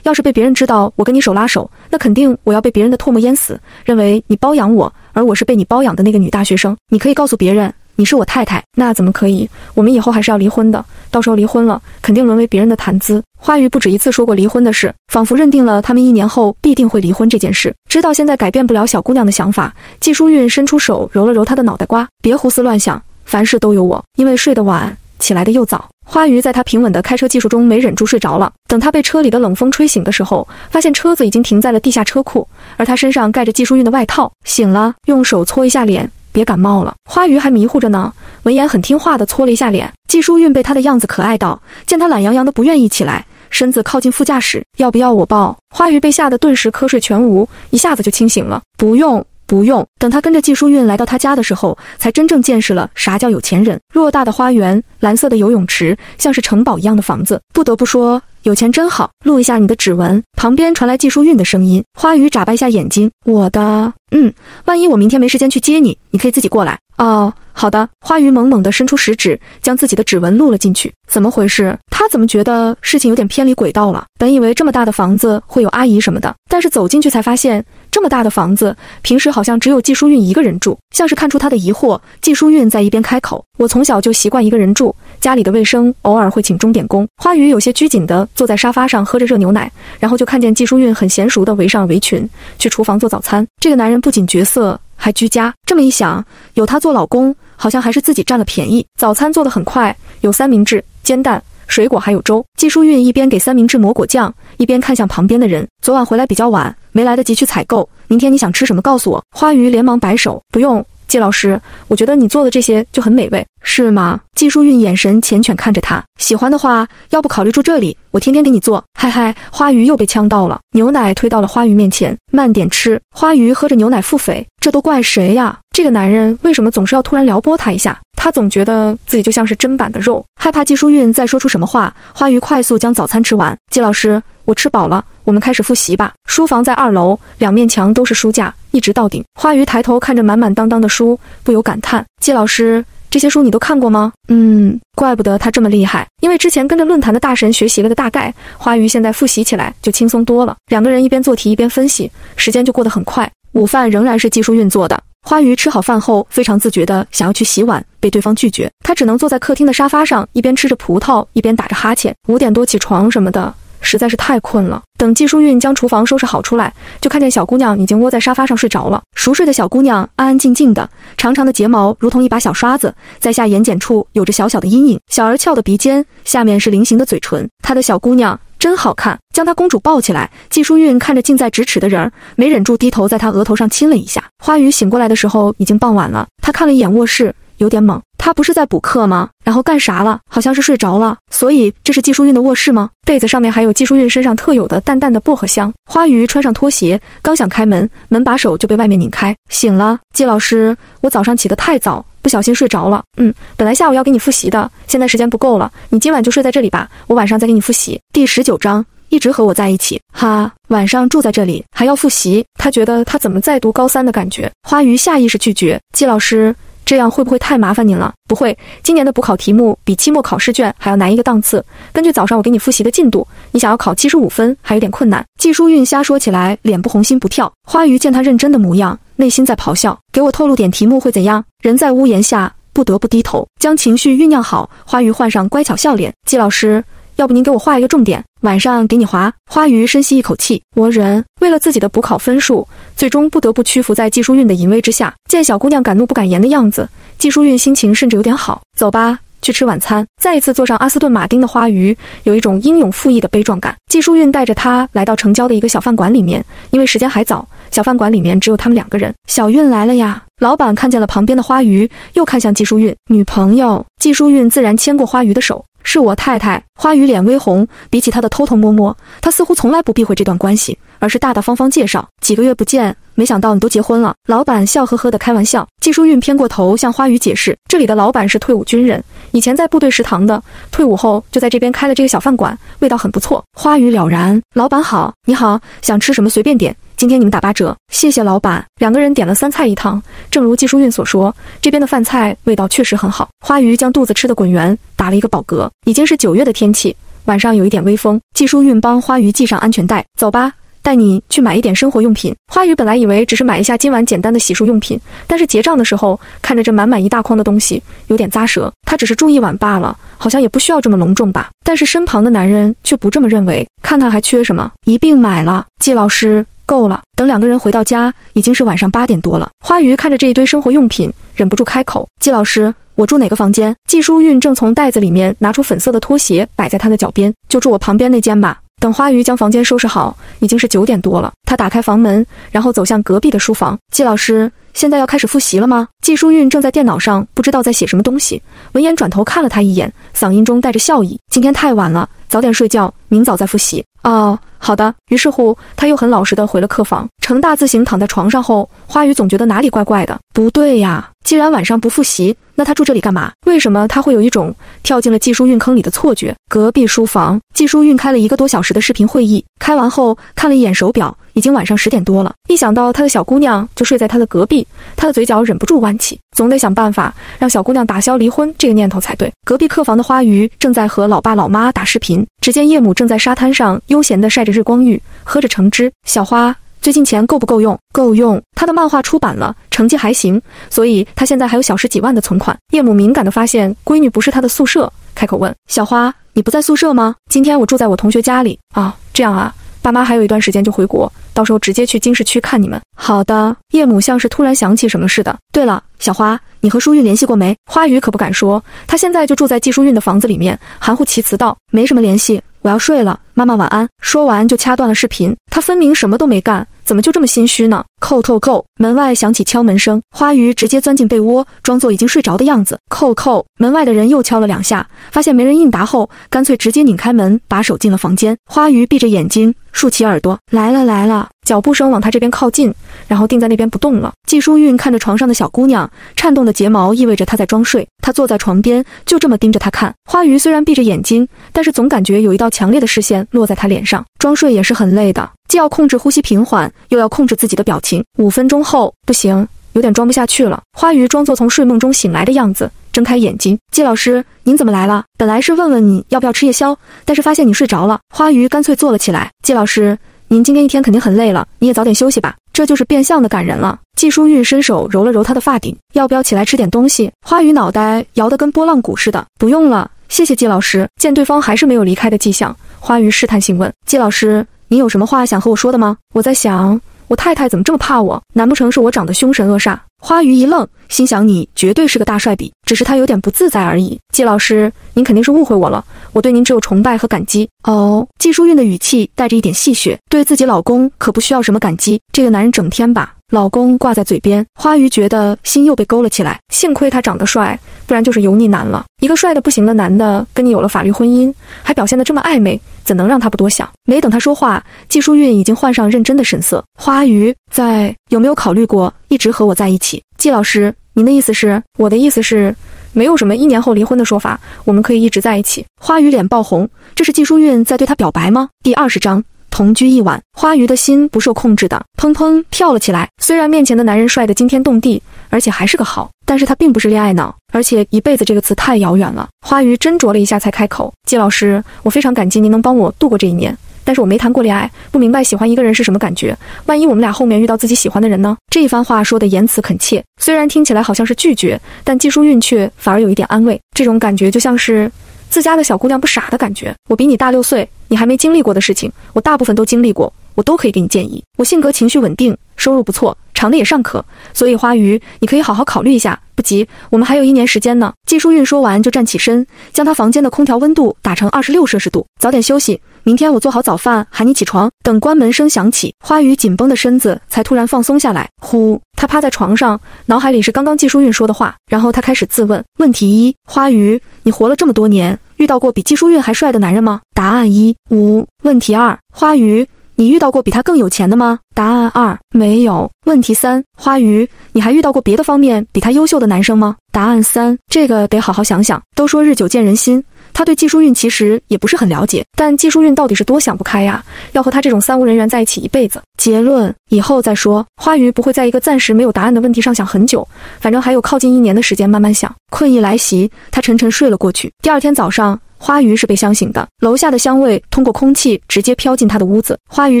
要是被别人知道我跟你手拉手，那肯定我要被别人的唾沫淹死，认为你包养我，而我是被你包养的那个女大学生。你可以告诉别人你是我太太，那怎么可以？我们以后还是要离婚的，到时候离婚了，肯定沦为别人的谈资。花语不止一次说过离婚的事，仿佛认定了他们一年后必定会离婚这件事。知道现在改变不了小姑娘的想法，季书韵伸出手揉了揉她的脑袋瓜，别胡思乱想，凡事都有我，因为睡得晚，起来的又早。花鱼在他平稳的开车技术中没忍住睡着了。等他被车里的冷风吹醒的时候，发现车子已经停在了地下车库，而他身上盖着季淑韵的外套。醒了，用手搓一下脸，别感冒了。花鱼还迷糊着呢，闻言很听话的搓了一下脸。季淑韵被他的样子可爱到，见他懒洋洋的不愿意起来，身子靠近副驾驶，要不要我抱？花鱼被吓得顿时瞌睡全无，一下子就清醒了。不用。不用等他跟着季淑韵来到他家的时候，才真正见识了啥叫有钱人。偌大的花园，蓝色的游泳池，像是城堡一样的房子。不得不说，有钱真好。录一下你的指纹。旁边传来季淑韵的声音。花鱼眨巴一下眼睛，我的，嗯，万一我明天没时间去接你，你可以自己过来。哦，好的。花鱼猛猛地伸出食指，将自己的指纹录了进去。怎么回事？他怎么觉得事情有点偏离轨道了？本以为这么大的房子会有阿姨什么的，但是走进去才发现。这么大的房子，平时好像只有季书韵一个人住。像是看出他的疑惑，季书韵在一边开口：“我从小就习惯一个人住，家里的卫生偶尔会请钟点工。”花鱼有些拘谨地坐在沙发上喝着热牛奶，然后就看见季书韵很娴熟地围上围裙，去厨房做早餐。这个男人不仅绝色，还居家。这么一想，有他做老公，好像还是自己占了便宜。早餐做得很快，有三明治、煎蛋。水果还有粥。季淑韵一边给三明治抹果酱，一边看向旁边的人。昨晚回来比较晚，没来得及去采购。明天你想吃什么？告诉我。花鱼连忙摆手，不用。季老师，我觉得你做的这些就很美味，是吗？季书韵眼神缱绻看着他，喜欢的话，要不考虑住这里，我天天给你做。嗨嗨，花鱼又被呛到了，牛奶推到了花鱼面前，慢点吃。花鱼喝着牛奶腹诽，这都怪谁呀？这个男人为什么总是要突然撩拨他一下？他总觉得自己就像是砧板的肉，害怕季书韵再说出什么话。花鱼快速将早餐吃完。季老师，我吃饱了，我们开始复习吧。书房在二楼，两面墙都是书架，一直到顶。花鱼抬头看着满满当当的书，不由感叹：季老师，这些书你都看过吗？嗯，怪不得他这么厉害，因为之前跟着论坛的大神学习了个大概。花鱼现在复习起来就轻松多了。两个人一边做题一边分析，时间就过得很快。午饭仍然是季书韵做的。花鱼吃好饭后，非常自觉的想要去洗碗，被对方拒绝，他只能坐在客厅的沙发上，一边吃着葡萄，一边打着哈欠。五点多起床什么的。实在是太困了。等季淑韵将厨房收拾好出来，就看见小姑娘已经窝在沙发上睡着了。熟睡的小姑娘安安静静的，长长的睫毛如同一把小刷子，在下眼睑处有着小小的阴影。小而翘的鼻尖，下面是菱形的嘴唇。她的小姑娘真好看，将她公主抱起来。季淑韵看着近在咫尺的人儿，没忍住低头在她额头上亲了一下。花语醒过来的时候已经傍晚了，她看了一眼卧室。有点懵，他不是在补课吗？然后干啥了？好像是睡着了。所以这是季淑韵的卧室吗？被子上面还有季淑韵身上特有的淡淡的薄荷香。花鱼穿上拖鞋，刚想开门，门把手就被外面拧开。醒了，季老师，我早上起得太早，不小心睡着了。嗯，本来下午要给你复习的，现在时间不够了，你今晚就睡在这里吧，我晚上再给你复习。第十九章，一直和我在一起。哈，晚上住在这里还要复习，他觉得他怎么在读高三的感觉。花鱼下意识拒绝，季老师。这样会不会太麻烦您了？不会，今年的补考题目比期末考试卷还要难一个档次。根据早上我给你复习的进度，你想要考七十五分还有点困难。季书韵瞎说起来，脸不红心不跳。花鱼见他认真的模样，内心在咆哮：给我透露点题目会怎样？人在屋檐下，不得不低头，将情绪酝酿好。花鱼换上乖巧笑脸，季老师。要不您给我画一个重点，晚上给你划。花鱼深吸一口气，我忍。为了自己的补考分数，最终不得不屈服在季淑韵的淫威之下。见小姑娘敢怒不敢言的样子，季淑韵心情甚至有点好。走吧，去吃晚餐。再一次坐上阿斯顿马丁的花鱼，有一种英勇赴义的悲壮感。季淑韵带着他来到城郊的一个小饭馆里面，因为时间还早，小饭馆里面只有他们两个人。小韵来了呀！老板看见了旁边的花鱼，又看向季淑韵，女朋友。季淑韵自然牵过花鱼的手。是我太太，花语脸微红。比起她的偷偷摸摸，她似乎从来不避讳这段关系，而是大大方方介绍。几个月不见，没想到你都结婚了。老板笑呵呵的开玩笑。季淑韵偏过头向花语解释，这里的老板是退伍军人，以前在部队食堂的，退伍后就在这边开了这个小饭馆，味道很不错。花语了然，老板好，你好，想吃什么随便点。今天你们打八折，谢谢老板。两个人点了三菜一汤，正如季淑韵所说，这边的饭菜味道确实很好。花鱼将肚子吃得滚圆，打了一个饱嗝。已经是九月的天气，晚上有一点微风。季淑韵帮花鱼系上安全带，走吧，带你去买一点生活用品。花鱼本来以为只是买一下今晚简单的洗漱用品，但是结账的时候看着这满满一大筐的东西，有点咂舌。他只是住一晚罢了，好像也不需要这么隆重吧。但是身旁的男人却不这么认为，看看还缺什么，一并买了。季老师。够了！等两个人回到家，已经是晚上八点多了。花鱼看着这一堆生活用品，忍不住开口：“季老师，我住哪个房间？”季淑韵正从袋子里面拿出粉色的拖鞋，摆在他的脚边：“就住我旁边那间吧。”等花鱼将房间收拾好，已经是九点多了。他打开房门，然后走向隔壁的书房。季老师，现在要开始复习了吗？季淑韵正在电脑上不知道在写什么东西，闻言转头看了他一眼，嗓音中带着笑意：“今天太晚了，早点睡觉，明早再复习。”哦。好的。于是乎，他又很老实的回了客房，呈大字形躺在床上后，花语总觉得哪里怪怪的，不对呀。既然晚上不复习，那他住这里干嘛？为什么他会有一种跳进了季书韵坑里的错觉？隔壁书房，季书韵开了一个多小时的视频会议，开完后看了一眼手表，已经晚上十点多了。一想到他的小姑娘就睡在他的隔壁，他的嘴角忍不住弯起，总得想办法让小姑娘打消离婚这个念头才对。隔壁客房的花鱼正在和老爸老妈打视频，只见叶母正在沙滩上悠闲地晒着日光浴，喝着橙汁。小花。最近钱够不够用？够用。他的漫画出版了，成绩还行，所以他现在还有小十几万的存款。叶母敏感地发现闺女不是她的宿舍，开口问：“小花，你不在宿舍吗？今天我住在我同学家里啊。这样啊，爸妈还有一段时间就回国，到时候直接去金市区看你们。”好的。叶母像是突然想起什么似的。对了，小花，你和舒韵联系过没？花语可不敢说，她现在就住在季淑韵的房子里面，含糊其辞道：“没什么联系。”我要睡了，妈妈晚安。说完就掐断了视频。她分明什么都没干，怎么就这么心虚呢？扣扣扣！门外响起敲门声，花鱼直接钻进被窝，装作已经睡着的样子。扣扣！门外的人又敲了两下，发现没人应答后，干脆直接拧开门，把手进了房间。花鱼闭着眼睛，竖起耳朵，来了来了。脚步声往他这边靠近，然后定在那边不动了。季淑韵看着床上的小姑娘，颤动的睫毛意味着她在装睡。她坐在床边，就这么盯着他看。花鱼虽然闭着眼睛，但是总感觉有一道强烈的视线落在他脸上。装睡也是很累的，既要控制呼吸平缓，又要控制自己的表情。五分钟后，不行，有点装不下去了。花鱼装作从睡梦中醒来的样子，睁开眼睛。季老师，您怎么来了？本来是问问你要不要吃夜宵，但是发现你睡着了。花鱼干脆坐了起来。季老师。您今天一天肯定很累了，你也早点休息吧。这就是变相的感人了。季淑韵伸手揉了揉他的发顶，要不要起来吃点东西？花鱼脑袋摇得跟拨浪鼓似的。不用了，谢谢季老师。见对方还是没有离开的迹象，花鱼试探性问季老师：“你有什么话想和我说的吗？”我在想，我太太怎么这么怕我？难不成是我长得凶神恶煞？花鱼一愣，心想你绝对是个大帅比，只是他有点不自在而已。季老师，您肯定是误会我了，我对您只有崇拜和感激。哦，季淑韵的语气带着一点戏谑，对自己老公可不需要什么感激，这个男人整天把。老公挂在嘴边，花鱼觉得心又被勾了起来。幸亏他长得帅，不然就是油腻男了。一个帅的不行的男的跟你有了法律婚姻，还表现得这么暧昧，怎能让他不多想？没等他说话，季淑韵已经换上认真的神色。花鱼在有没有考虑过一直和我在一起？季老师，您的意思是？我的意思是，没有什么一年后离婚的说法，我们可以一直在一起。花鱼脸爆红，这是季淑韵在对他表白吗？第二十章。同居一晚，花鱼的心不受控制的砰砰跳了起来。虽然面前的男人帅得惊天动地，而且还是个好，但是他并不是恋爱脑，而且一辈子这个词太遥远了。花鱼斟酌了一下，才开口：“季老师，我非常感激您能帮我度过这一年，但是我没谈过恋爱，不明白喜欢一个人是什么感觉。万一我们俩后面遇到自己喜欢的人呢？”这一番话说的言辞恳切，虽然听起来好像是拒绝，但季淑韵却反而有一点安慰。这种感觉就像是自家的小姑娘不傻的感觉。我比你大六岁。你还没经历过的事情，我大部分都经历过，我都可以给你建议。我性格情绪稳定，收入不错，长得也尚可，所以花鱼，你可以好好考虑一下。不急，我们还有一年时间呢。季淑韵说完就站起身，将她房间的空调温度打成二十六摄氏度。早点休息，明天我做好早饭喊你起床。等关门声响起，花鱼紧绷的身子才突然放松下来。呼，他趴在床上，脑海里是刚刚季淑韵说的话。然后他开始自问：问题一，花鱼，你活了这么多年。遇到过比季淑韵还帅的男人吗？答案一五。问题二，花鱼，你遇到过比他更有钱的吗？答案二没有。问题三，花鱼，你还遇到过别的方面比他优秀的男生吗？答案三，这个得好好想想。都说日久见人心。他对季淑韵其实也不是很了解，但季淑韵到底是多想不开呀？要和他这种三无人员在一起一辈子？结论以后再说。花鱼不会在一个暂时没有答案的问题上想很久，反正还有靠近一年的时间慢慢想。困意来袭，他沉沉睡了过去。第二天早上。花鱼是被香醒的，楼下的香味通过空气直接飘进他的屋子。花鱼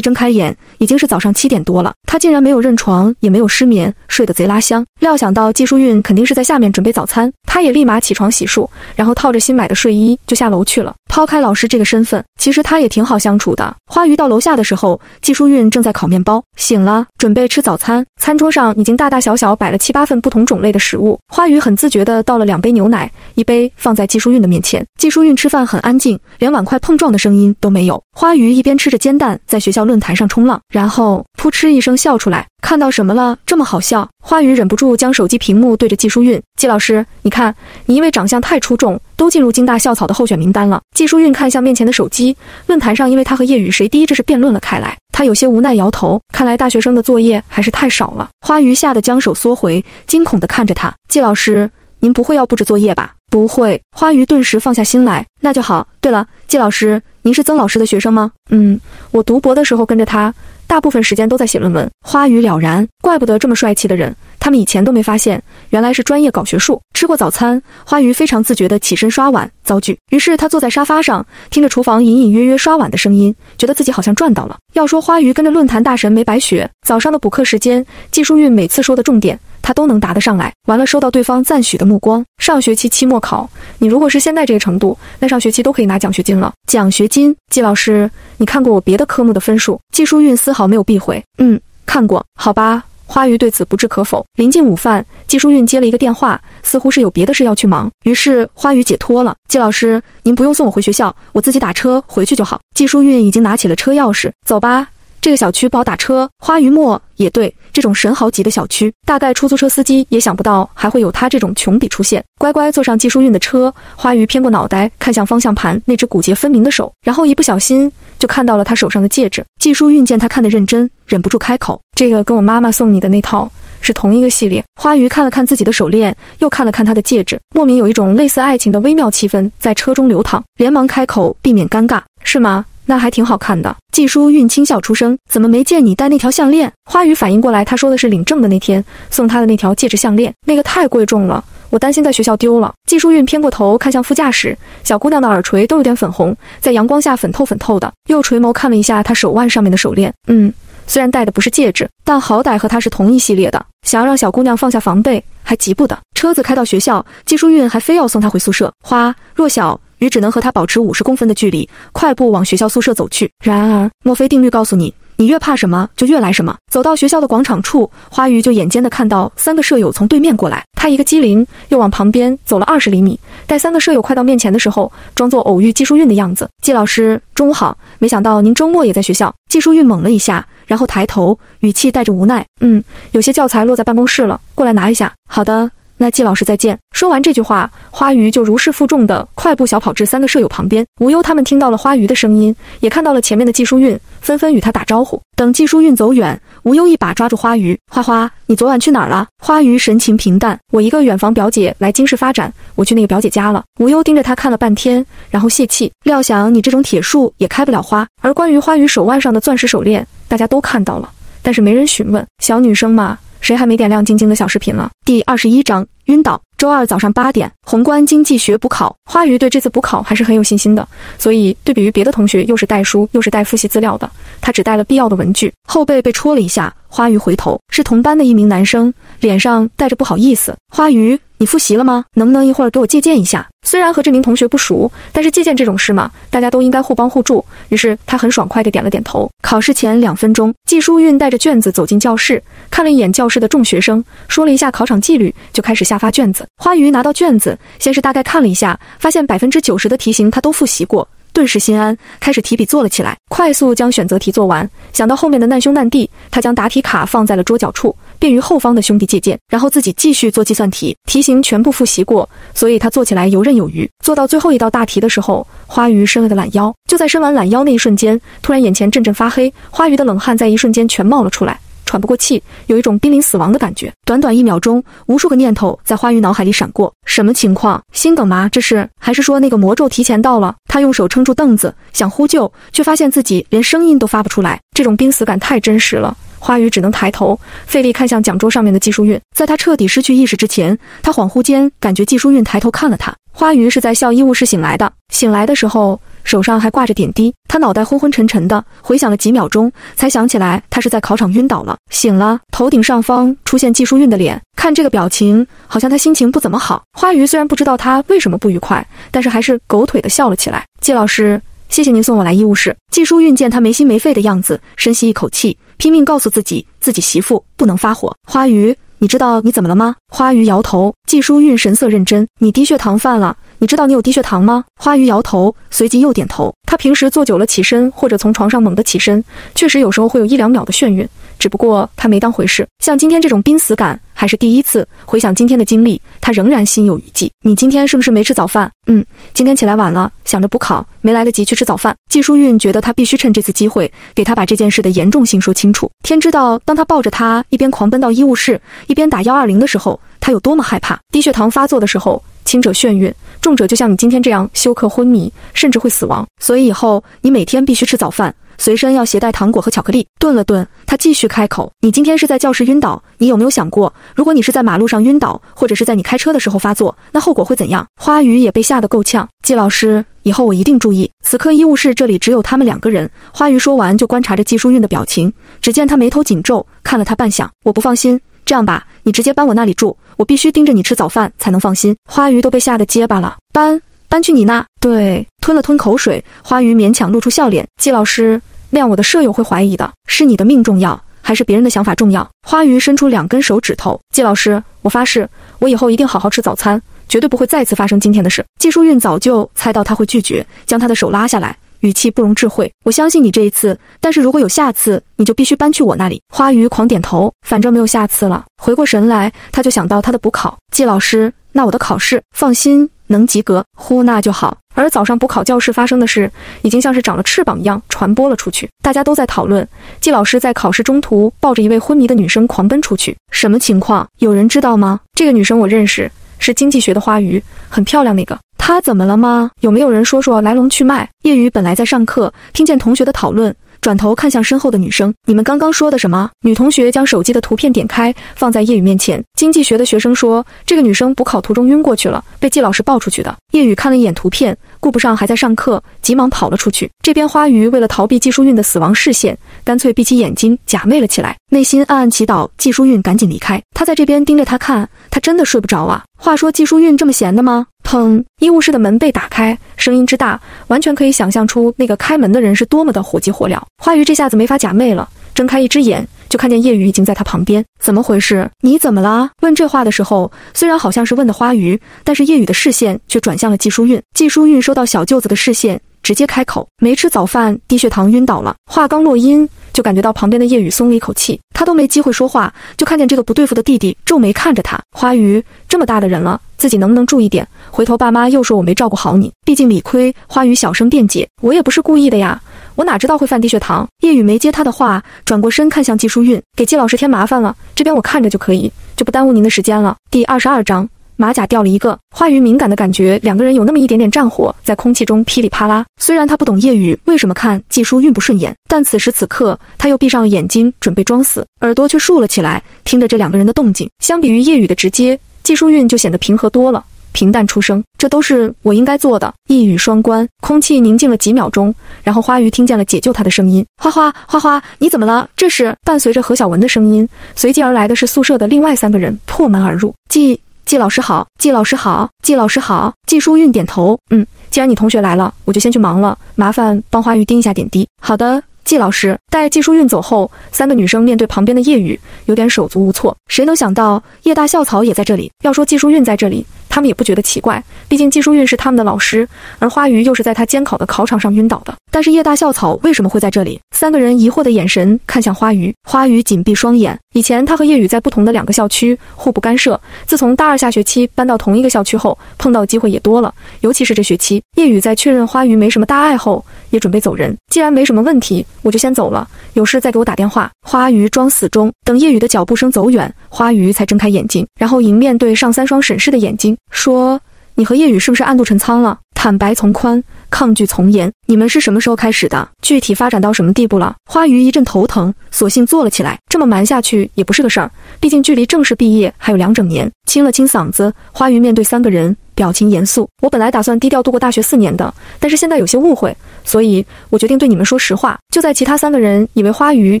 睁开眼，已经是早上七点多了。他竟然没有认床，也没有失眠，睡得贼拉香。料想到季淑韵肯定是在下面准备早餐，他也立马起床洗漱，然后套着新买的睡衣就下楼去了。抛开老师这个身份，其实他也挺好相处的。花鱼到楼下的时候，季淑韵正在烤面包，醒了，准备吃早餐。餐桌上已经大大小小摆了七八份不同种类的食物。花鱼很自觉地倒了两杯牛奶，一杯放在季淑韵的面前。季淑韵。吃饭很安静，连碗筷碰撞的声音都没有。花鱼一边吃着煎蛋，在学校论坛上冲浪，然后扑哧一声笑出来。看到什么了？这么好笑？花鱼忍不住将手机屏幕对着季淑韵：“季老师，你看，你因为长相太出众，都进入京大校草的候选名单了。”季淑韵看向面前的手机，论坛上因为他和叶雨谁第一这是辩论了开来。他有些无奈摇头，看来大学生的作业还是太少了。花鱼吓得将手缩回，惊恐地看着他：“季老师，您不会要布置作业吧？”不会，花鱼顿时放下心来，那就好。对了，季老师，您是曾老师的学生吗？嗯，我读博的时候跟着他，大部分时间都在写论文。花语了然，怪不得这么帅气的人，他们以前都没发现，原来是专业搞学术。吃过早餐，花鱼非常自觉地起身刷碗，遭拒。于是他坐在沙发上，听着厨房隐隐约约刷碗的声音，觉得自己好像赚到了。要说花鱼跟着论坛大神没白学，早上的补课时间，季淑韵每次说的重点。他都能答得上来，完了收到对方赞许的目光。上学期期末考，你如果是现在这个程度，那上学期都可以拿奖学金了。奖学金，季老师，你看过我别的科目的分数？季淑韵丝毫没有避讳。嗯，看过。好吧，花鱼对此不置可否。临近午饭，季淑韵接了一个电话，似乎是有别的事要去忙，于是花鱼解脱了。季老师，您不用送我回学校，我自己打车回去就好。季淑韵已经拿起了车钥匙，走吧。这个小区不好打车，花鱼墨也对，这种神豪级的小区，大概出租车司机也想不到还会有他这种穷比出现。乖乖坐上季淑韵的车，花鱼偏过脑袋看向方向盘那只骨节分明的手，然后一不小心就看到了他手上的戒指。季淑韵见他看得认真，忍不住开口：“这个跟我妈妈送你的那套是同一个系列。”花鱼看了看自己的手链，又看了看他的戒指，莫名有一种类似爱情的微妙气氛在车中流淌，连忙开口避免尴尬：“是吗？”那还挺好看的。季淑韵轻笑出声，怎么没见你戴那条项链？花语反应过来，他说的是领证的那天送他的那条戒指项链，那个太贵重了，我担心在学校丢了。季淑韵偏过头看向副驾驶，小姑娘的耳垂都有点粉红，在阳光下粉透粉透的，又垂眸看了一下她手腕上面的手链，嗯，虽然戴的不是戒指，但好歹和她是同一系列的。想要让小姑娘放下防备，还急不得。车子开到学校，季淑韵还非要送她回宿舍。花弱小。鱼只能和他保持五十公分的距离，快步往学校宿舍走去。然而，墨菲定律告诉你，你越怕什么，就越来什么。走到学校的广场处，花鱼就眼尖的看到三个舍友从对面过来，他一个机灵，又往旁边走了二十厘米。待三个舍友快到面前的时候，装作偶遇季淑韵的样子。季老师，中午好，没想到您周末也在学校。季淑韵懵了一下，然后抬头，语气带着无奈，嗯，有些教材落在办公室了，过来拿一下。好的。那季老师再见。说完这句话，花鱼就如释负重的快步小跑至三个舍友旁边。无忧他们听到了花鱼的声音，也看到了前面的季淑韵，纷纷与他打招呼。等季淑韵走远，无忧一把抓住花鱼：“花花，你昨晚去哪儿了？”花鱼神情平淡：“我一个远房表姐来京市发展，我去那个表姐家了。”无忧盯着他看了半天，然后泄气：“料想你这种铁树也开不了花。”而关于花鱼手腕上的钻石手链，大家都看到了，但是没人询问。小女生嘛。谁还没点亮晶晶的小视频了？第二十一章晕倒。周二早上八点，宏观经济学补考。花鱼对这次补考还是很有信心的，所以对比于别的同学，又是带书又是带复习资料的，他只带了必要的文具。后背被戳了一下，花鱼回头，是同班的一名男生，脸上带着不好意思。花鱼。你复习了吗？能不能一会儿给我借鉴一下？虽然和这名同学不熟，但是借鉴这种事嘛，大家都应该互帮互助。于是他很爽快地点了点头。考试前两分钟，季淑韵带着卷子走进教室，看了一眼教室的众学生，说了一下考场纪律，就开始下发卷子。花鱼拿到卷子，先是大概看了一下，发现百分之九十的题型他都复习过。顿时心安，开始提笔做了起来，快速将选择题做完。想到后面的难兄难弟，他将答题卡放在了桌角处，便于后方的兄弟借鉴，然后自己继续做计算题。题型全部复习过，所以他做起来游刃有余。做到最后一道大题的时候，花鱼伸了个懒腰。就在伸完懒腰那一瞬间，突然眼前阵阵发黑，花鱼的冷汗在一瞬间全冒了出来。喘不过气，有一种濒临死亡的感觉。短短一秒钟，无数个念头在花鱼脑海里闪过：什么情况？心梗吗？这是？还是说那个魔咒提前到了？他用手撑住凳子，想呼救，却发现自己连声音都发不出来。这种濒死感太真实了，花鱼只能抬头，费力看向讲桌上面的季淑韵。在他彻底失去意识之前，他恍惚间感觉季淑韵抬头看了他。花鱼是在校医务室醒来的，醒来的时候。手上还挂着点滴，他脑袋昏昏沉沉的，回想了几秒钟，才想起来他是在考场晕倒了。醒了，头顶上方出现季淑韵的脸，看这个表情，好像他心情不怎么好。花鱼虽然不知道他为什么不愉快，但是还是狗腿的笑了起来。季老师，谢谢您送我来医务室。季淑韵见他没心没肺的样子，深吸一口气，拼命告诉自己，自己媳妇不能发火。花鱼，你知道你怎么了吗？花鱼摇头。季淑韵神色认真，你低血糖犯了。你知道你有低血糖吗？花鱼摇头，随即又点头。他平时坐久了起身，或者从床上猛地起身，确实有时候会有一两秒的眩晕，只不过他没当回事。像今天这种濒死感还是第一次。回想今天的经历，他仍然心有余悸。你今天是不是没吃早饭？嗯，今天起来晚了，想着补考，没来得及去吃早饭。季淑韵觉得他必须趁这次机会给他把这件事的严重性说清楚。天知道，当他抱着他一边狂奔到医务室，一边打幺二零的时候，他有多么害怕。低血糖发作的时候，轻者眩晕。重者就像你今天这样休克昏迷，甚至会死亡。所以以后你每天必须吃早饭，随身要携带糖果和巧克力。顿了顿，他继续开口：“你今天是在教室晕倒，你有没有想过，如果你是在马路上晕倒，或者是在你开车的时候发作，那后果会怎样？”花鱼也被吓得够呛。季老师，以后我一定注意。此刻医务室这里只有他们两个人。花鱼说完就观察着季淑韵的表情，只见他眉头紧皱，看了他半晌。我不放心，这样吧，你直接搬我那里住。我必须盯着你吃早饭才能放心。花鱼都被吓得结巴了，搬搬去你那？对，吞了吞口水，花鱼勉强露出笑脸。季老师，那样我的舍友会怀疑的，是你的命重要，还是别人的想法重要？花鱼伸出两根手指头。季老师，我发誓，我以后一定好好吃早餐，绝对不会再次发生今天的事。季淑韵早就猜到他会拒绝，将他的手拉下来。语气不容置喙，我相信你这一次，但是如果有下次，你就必须搬去我那里。花鱼狂点头，反正没有下次了。回过神来，他就想到他的补考。季老师，那我的考试，放心，能及格。呼，那就好。而早上补考教室发生的事，已经像是长了翅膀一样传播了出去，大家都在讨论季老师在考试中途抱着一位昏迷的女生狂奔出去，什么情况？有人知道吗？这个女生我认识，是经济学的花鱼，很漂亮那个。她怎么了吗？有没有人说说来龙去脉？叶雨本来在上课，听见同学的讨论，转头看向身后的女生：“你们刚刚说的什么？”女同学将手机的图片点开，放在叶雨面前。经济学的学生说，这个女生补考途中晕过去了，被季老师抱出去的。叶雨看了一眼图片，顾不上还在上课，急忙跑了出去。这边花鱼为了逃避季淑韵的死亡视线，干脆闭起眼睛假寐了起来，内心暗暗祈祷季淑韵赶紧离开。他在这边盯着他看，他真的睡不着啊。话说季淑韵这么闲的吗？砰！医务室的门被打开，声音之大，完全可以想象出那个开门的人是多么的火急火燎。花鱼这下子没法假寐了，睁开一只眼，就看见叶雨已经在他旁边。怎么回事？你怎么了？问这话的时候，虽然好像是问的花鱼，但是叶雨的视线却转向了季淑韵。季淑韵收到小舅子的视线。直接开口，没吃早饭，低血糖晕倒了。话刚落音，就感觉到旁边的叶雨松了一口气。他都没机会说话，就看见这个不对付的弟弟皱眉看着他。花鱼这么大的人了，自己能不能注意点？回头爸妈又说我没照顾好你，毕竟理亏。花鱼小声辩解，我也不是故意的呀，我哪知道会犯低血糖。叶雨没接他的话，转过身看向季淑韵，给季老师添麻烦了，这边我看着就可以，就不耽误您的时间了。第二十二章。马甲掉了一个，花鱼敏感的感觉，两个人有那么一点点战火在空气中噼里啪啦。虽然他不懂叶雨为什么看季书韵不顺眼，但此时此刻他又闭上了眼睛，准备装死，耳朵却竖了起来，听着这两个人的动静。相比于叶雨的直接，季书韵就显得平和多了，平淡出声：“这都是我应该做的。”一语双关，空气宁静了几秒钟，然后花鱼听见了解救他的声音：“花花，花花，你怎么了？”这时伴随着何小文的声音，随即而来的是宿舍的另外三个人破门而入，季。季老师好，季老师好，季老师好。季书韵点头，嗯，既然你同学来了，我就先去忙了，麻烦帮花鱼盯一下点滴。好的，季老师。待季书韵走后，三个女生面对旁边的叶雨，有点手足无措。谁能想到叶大校草也在这里？要说季书韵在这里。他们也不觉得奇怪，毕竟季淑韵是他们的老师，而花鱼又是在他监考的考场上晕倒的。但是叶大校草为什么会在这里？三个人疑惑的眼神看向花鱼，花鱼紧闭双眼。以前他和叶雨在不同的两个校区，互不干涉。自从大二下学期搬到同一个校区后，碰到机会也多了。尤其是这学期，叶雨在确认花鱼没什么大碍后，也准备走人。既然没什么问题，我就先走了，有事再给我打电话。花鱼装死中，等叶雨的脚步声走远，花鱼才睁开眼睛，然后迎面对上三双审视的眼睛。说：“你和叶雨是不是暗度陈仓了？坦白从宽，抗拒从严。你们是什么时候开始的？具体发展到什么地步了？”花鱼一阵头疼，索性坐了起来。这么瞒下去也不是个事儿，毕竟距离正式毕业还有两整年。清了清嗓子，花鱼面对三个人。表情严肃。我本来打算低调度过大学四年的，但是现在有些误会，所以我决定对你们说实话。就在其他三个人以为花鱼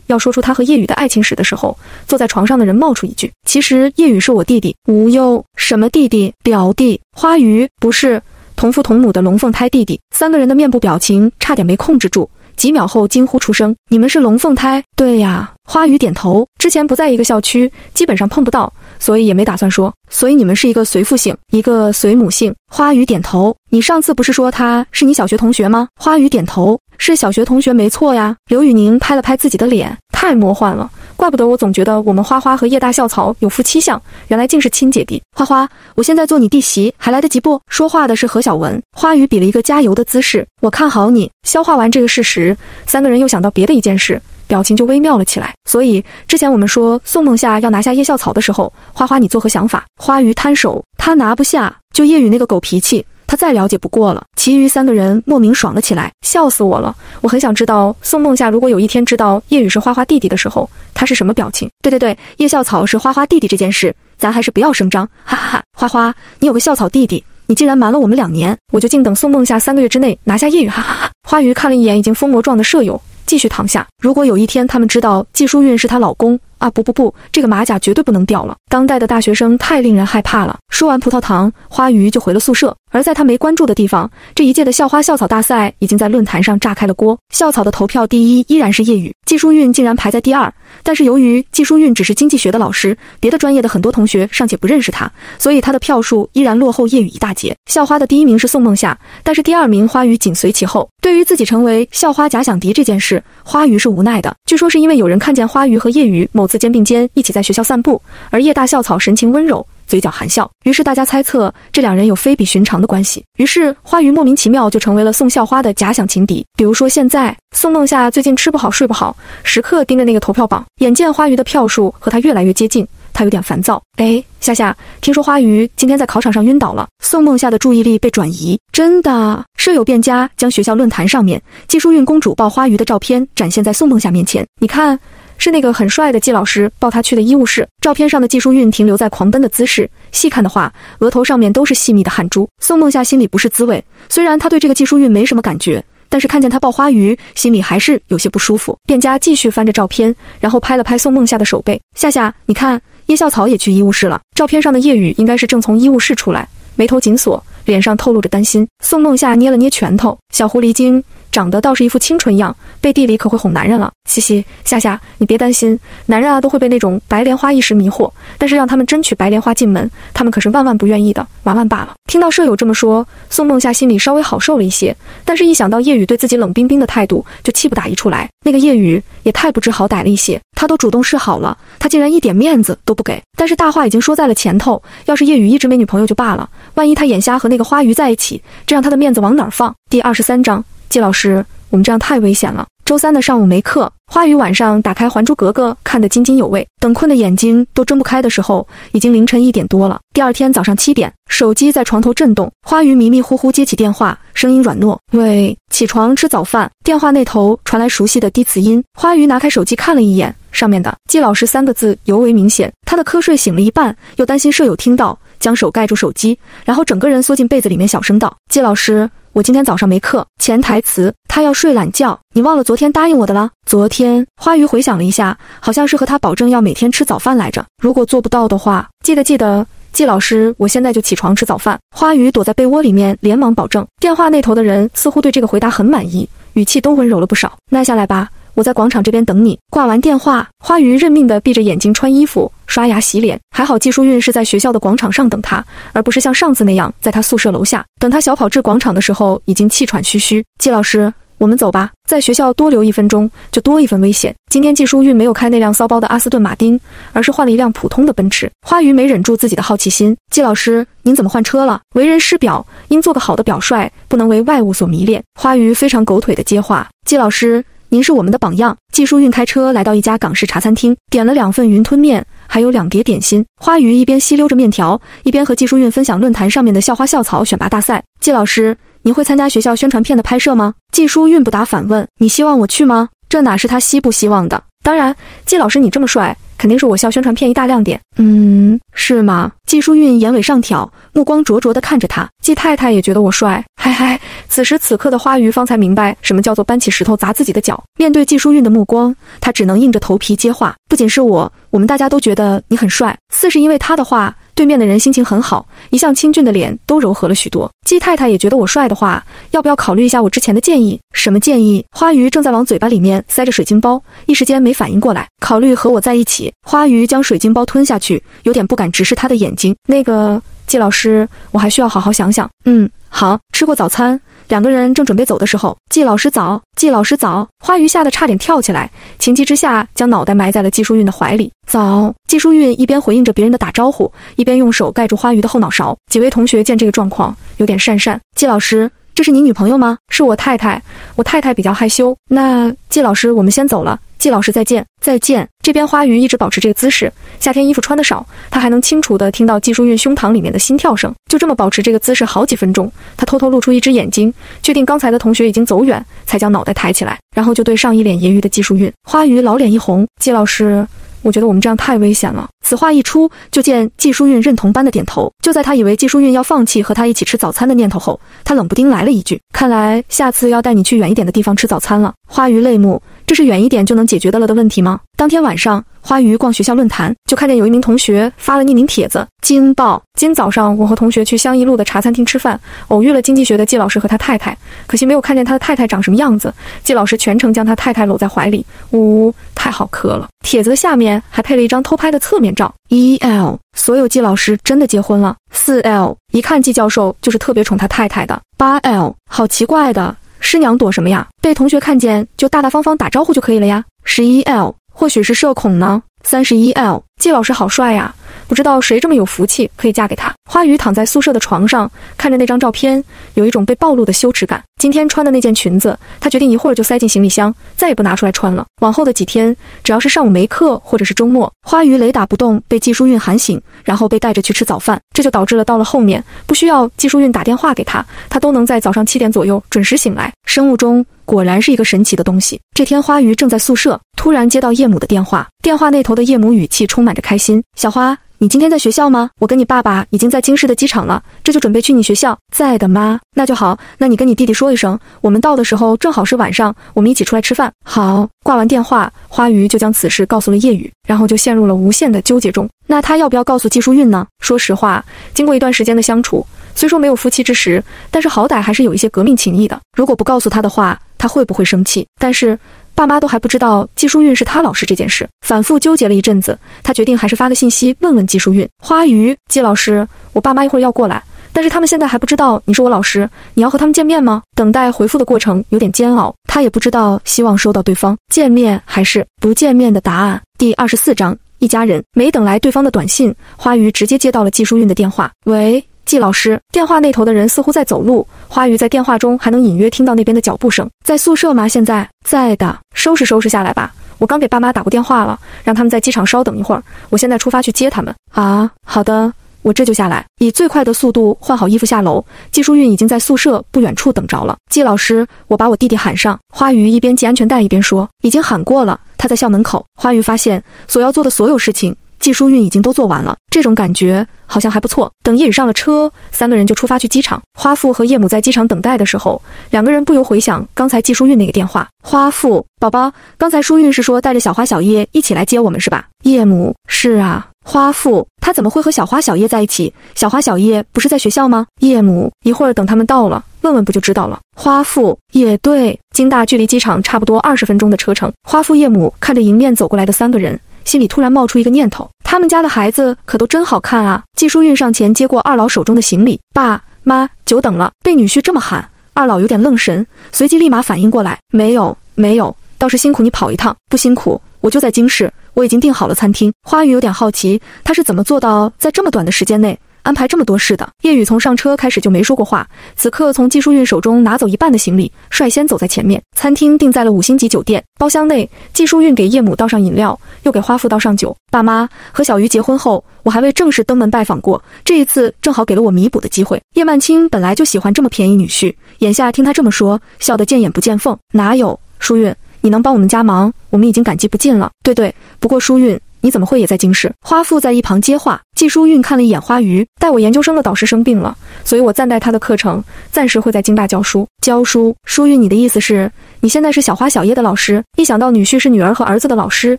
要说出他和叶雨的爱情史的时候，坐在床上的人冒出一句：“其实叶雨是我弟弟无忧。”什么弟弟？表弟？花鱼不是同父同母的龙凤胎弟弟。三个人的面部表情差点没控制住，几秒后惊呼出声：“你们是龙凤胎？”对呀。花鱼点头。之前不在一个校区，基本上碰不到。所以也没打算说，所以你们是一个随父姓，一个随母姓。花语点头。你上次不是说他是你小学同学吗？花语点头，是小学同学没错呀。刘宇宁拍了拍自己的脸，太魔幻了，怪不得我总觉得我们花花和叶大校草有夫妻相，原来竟是亲姐弟。花花，我现在做你弟媳，还来得及不？说话的是何小文。花语比了一个加油的姿势，我看好你。消化完这个事实，三个人又想到别的一件事。表情就微妙了起来。所以之前我们说宋梦夏要拿下叶校草的时候，花花你作何想法？花鱼摊手，他拿不下，就叶雨那个狗脾气，他再了解不过了。其余三个人莫名爽了起来，笑死我了。我很想知道宋梦夏如果有一天知道叶雨是花花弟弟的时候，他是什么表情？对对对，叶校草是花花弟弟这件事，咱还是不要声张，哈哈哈。花花，你有个校草弟弟，你竟然瞒了我们两年，我就静等宋梦夏三个月之内拿下叶雨，哈哈哈。花鱼看了一眼已经疯魔状的舍友。继续躺下。如果有一天他们知道季淑韵是她老公啊，不不不，这个马甲绝对不能掉了。当代的大学生太令人害怕了。说完葡萄糖，花鱼就回了宿舍。而在他没关注的地方，这一届的校花校草大赛已经在论坛上炸开了锅。校草的投票第一依然是叶雨，季淑韵竟然排在第二。但是由于季淑韵只是经济学的老师，别的专业的很多同学尚且不认识她，所以她的票数依然落后叶雨一大截。校花的第一名是宋梦夏，但是第二名花鱼紧随其后。对于自己成为校花假想敌这件事，花鱼是无奈的。据说是因为有人看见花鱼和叶雨某次肩并肩一起在学校散步，而叶大校草神情温柔。嘴角含笑，于是大家猜测这两人有非比寻常的关系。于是花鱼莫名其妙就成为了宋校花的假想情敌。比如说现在，宋梦夏最近吃不好睡不好，时刻盯着那个投票榜。眼见花鱼的票数和他越来越接近。他有点烦躁。哎，夏夏，听说花鱼今天在考场上晕倒了。宋梦夏的注意力被转移。真的，舍友卞佳将学校论坛上面季淑韵公主抱花鱼的照片展现在宋梦夏面前。你看，是那个很帅的季老师抱她去的医务室。照片上的季淑韵停留在狂奔的姿势，细看的话，额头上面都是细密的汗珠。宋梦夏心里不是滋味，虽然他对这个季淑韵没什么感觉。但是看见他抱花鱼，心里还是有些不舒服。店家继续翻着照片，然后拍了拍宋梦夏的手背。夏夏，你看，叶校草也去医务室了。照片上的叶雨应该是正从医务室出来，眉头紧锁，脸上透露着担心。宋梦夏捏了捏拳头，小狐狸精。长得倒是一副清纯样，背地里可会哄男人了。嘻嘻，夏夏，你别担心，男人啊都会被那种白莲花一时迷惑，但是让他们真娶白莲花进门，他们可是万万不愿意的，玩玩罢了。听到舍友这么说，宋梦夏心里稍微好受了一些，但是一想到叶雨对自己冷冰冰的态度，就气不打一处来。那个叶雨也太不知好歹了一些，他都主动示好了，他竟然一点面子都不给。但是大话已经说在了前头，要是叶雨一直没女朋友就罢了，万一他眼瞎和那个花鱼在一起，这让他的面子往哪儿放？第二十三章。季老师，我们这样太危险了。周三的上午没课，花语晚上打开《还珠格格》，看得津津有味。等困的眼睛都睁不开的时候，已经凌晨一点多了。第二天早上七点，手机在床头震动，花语迷迷糊糊接起电话，声音软糯：“喂，起床吃早饭。”电话那头传来熟悉的低磁音。花语拿开手机看了一眼，上面的“季老师”三个字尤为明显。他的瞌睡醒了一半，又担心舍友听到，将手盖住手机，然后整个人缩进被子里面，小声道：“季老师。”我今天早上没课，潜台词他要睡懒觉，你忘了昨天答应我的了？昨天花鱼回想了一下，好像是和他保证要每天吃早饭来着。如果做不到的话，记得记得，季老师，我现在就起床吃早饭。花鱼躲在被窝里面，连忙保证。电话那头的人似乎对这个回答很满意，语气都温柔了不少。那下来吧。我在广场这边等你。挂完电话，花鱼认命地闭着眼睛穿衣服、刷牙、洗脸。还好季淑韵是在学校的广场上等他，而不是像上次那样在他宿舍楼下等他。小跑至广场的时候，已经气喘吁吁。季老师，我们走吧。在学校多留一分钟，就多一份危险。今天季淑韵没有开那辆骚包的阿斯顿马丁，而是换了一辆普通的奔驰。花鱼没忍住自己的好奇心，季老师，您怎么换车了？为人师表，应做个好的表率，不能为外物所迷恋。花鱼非常狗腿的接话，季老师。您是我们的榜样。季淑韵开车来到一家港式茶餐厅，点了两份云吞面，还有两碟点心。花鱼一边吸溜着面条，一边和季淑韵分享论坛上面的校花校草选拔大赛。季老师，你会参加学校宣传片的拍摄吗？季淑韵不答反问：“你希望我去吗？”这哪是他希不希望的？当然，季老师你这么帅。肯定是我校宣传片一大亮点，嗯，是吗？季淑韵眼尾上挑，目光灼灼地看着他。季太太也觉得我帅，嗨嗨。此时此刻的花鱼方才明白什么叫做搬起石头砸自己的脚。面对季淑韵的目光，他只能硬着头皮接话：不仅是我，我们大家都觉得你很帅。四是因为他的话。对面的人心情很好，一向清俊的脸都柔和了许多。季太太也觉得我帅的话，要不要考虑一下我之前的建议？什么建议？花鱼正在往嘴巴里面塞着水晶包，一时间没反应过来。考虑和我在一起。花鱼将水晶包吞下去，有点不敢直视他的眼睛。那个季老师，我还需要好好想想。嗯，好，吃过早餐。两个人正准备走的时候，季老师早，季老师早，花鱼吓得差点跳起来，情急之下将脑袋埋在了季淑韵的怀里。早，季淑韵一边回应着别人的打招呼，一边用手盖住花鱼的后脑勺。几位同学见这个状况，有点讪讪。季老师，这是你女朋友吗？是我太太，我太太比较害羞。那季老师，我们先走了。季老师再见，再见。这边花鱼一直保持这个姿势，夏天衣服穿的少，他还能清楚地听到季淑韵胸膛里面的心跳声。就这么保持这个姿势好几分钟，他偷偷露出一只眼睛，确定刚才的同学已经走远，才将脑袋抬起来，然后就对上一脸揶揄的季淑韵。花鱼老脸一红，季老师。我觉得我们这样太危险了。此话一出，就见季淑韵认同般的点头。就在他以为季淑韵要放弃和他一起吃早餐的念头后，他冷不丁来了一句：“看来下次要带你去远一点的地方吃早餐了。”花鱼泪目，这是远一点就能解决的了的问题吗？当天晚上。花鱼逛学校论坛，就看见有一名同学发了匿名帖子，惊爆！今早上我和同学去香一路的茶餐厅吃饭，偶遇了经济学的季老师和他太太，可惜没有看见他的太太长什么样子。季老师全程将他太太搂在怀里，呜，太好磕了。帖子的下面还配了一张偷拍的侧面照。一 L，所有季老师真的结婚了。四 L，一看季教授就是特别宠他太太的。八 L，好奇怪的，师娘躲什么呀？被同学看见就大大方方打招呼就可以了呀。十一 L。或许是社恐呢。三十一 L，季老师好帅呀！不知道谁这么有福气，可以嫁给他。花雨躺在宿舍的床上，看着那张照片，有一种被暴露的羞耻感。今天穿的那件裙子，她决定一会儿就塞进行李箱，再也不拿出来穿了。往后的几天，只要是上午没课或者是周末，花鱼雷打不动，被季淑韵喊醒，然后被带着去吃早饭。这就导致了到了后面，不需要季淑韵打电话给他，他都能在早上七点左右准时醒来。生物钟果然是一个神奇的东西。这天，花鱼正在宿舍，突然接到叶母的电话，电话那头的叶母语气充满着开心：“小花。”你今天在学校吗？我跟你爸爸已经在京市的机场了，这就准备去你学校。在的吗？那就好。那你跟你弟弟说一声，我们到的时候正好是晚上，我们一起出来吃饭。好。挂完电话，花鱼就将此事告诉了叶雨，然后就陷入了无限的纠结中。那他要不要告诉季淑韵呢？说实话，经过一段时间的相处，虽说没有夫妻之实，但是好歹还是有一些革命情谊的。如果不告诉他的话，他会不会生气？但是。爸妈都还不知道季淑韵是他老师这件事，反复纠结了一阵子，他决定还是发个信息问问季淑韵。花鱼，季老师，我爸妈一会儿要过来，但是他们现在还不知道你是我老师，你要和他们见面吗？等待回复的过程有点煎熬，他也不知道希望收到对方见面还是不见面的答案。第二十四章，一家人。没等来对方的短信，花鱼直接接到了季淑韵的电话。喂。季老师，电话那头的人似乎在走路。花鱼在电话中还能隐约听到那边的脚步声。在宿舍吗？现在在的。收拾收拾下来吧。我刚给爸妈打过电话了，让他们在机场稍等一会儿。我现在出发去接他们。啊，好的，我这就下来，以最快的速度换好衣服下楼。季淑韵已经在宿舍不远处等着了。季老师，我把我弟弟喊上。花鱼一边系安全带一边说：“已经喊过了，他在校门口。”花鱼发现所要做的所有事情。季淑韵已经都做完了，这种感觉好像还不错。等叶雨上了车，三个人就出发去机场。花父和叶母在机场等待的时候，两个人不由回想刚才季淑韵那个电话。花父，宝宝，刚才淑韵是说带着小花小叶一起来接我们是吧？叶母，是啊。花父，他怎么会和小花小叶在一起？小花小叶不是在学校吗？叶母，一会儿等他们到了，问问不就知道了。花父，也对。京大距离机场差不多二十分钟的车程。花父叶母看着迎面走过来的三个人。心里突然冒出一个念头：他们家的孩子可都真好看啊！季淑韵上前接过二老手中的行李，爸妈久等了。被女婿这么喊，二老有点愣神，随即立马反应过来：没有，没有，倒是辛苦你跑一趟。不辛苦，我就在京市，我已经订好了餐厅。花语有点好奇，他是怎么做到在这么短的时间内？安排这么多事的叶雨从上车开始就没说过话，此刻从季淑韵手中拿走一半的行李，率先走在前面。餐厅定在了五星级酒店，包厢内，季淑韵给叶母倒上饮料，又给花父倒上酒。爸妈和小鱼结婚后，我还未正式登门拜访过，这一次正好给了我弥补的机会。叶曼青本来就喜欢这么便宜女婿，眼下听他这么说，笑得见眼不见缝。哪有淑韵，你能帮我们家忙，我们已经感激不尽了。对对，不过淑韵。你怎么会也在京市？花父在一旁接话。季淑韵看了一眼花鱼，带我研究生的导师生病了，所以我暂代他的课程，暂时会在京大教书。教书，淑韵，你的意思是，你现在是小花小叶的老师？一想到女婿是女儿和儿子的老师，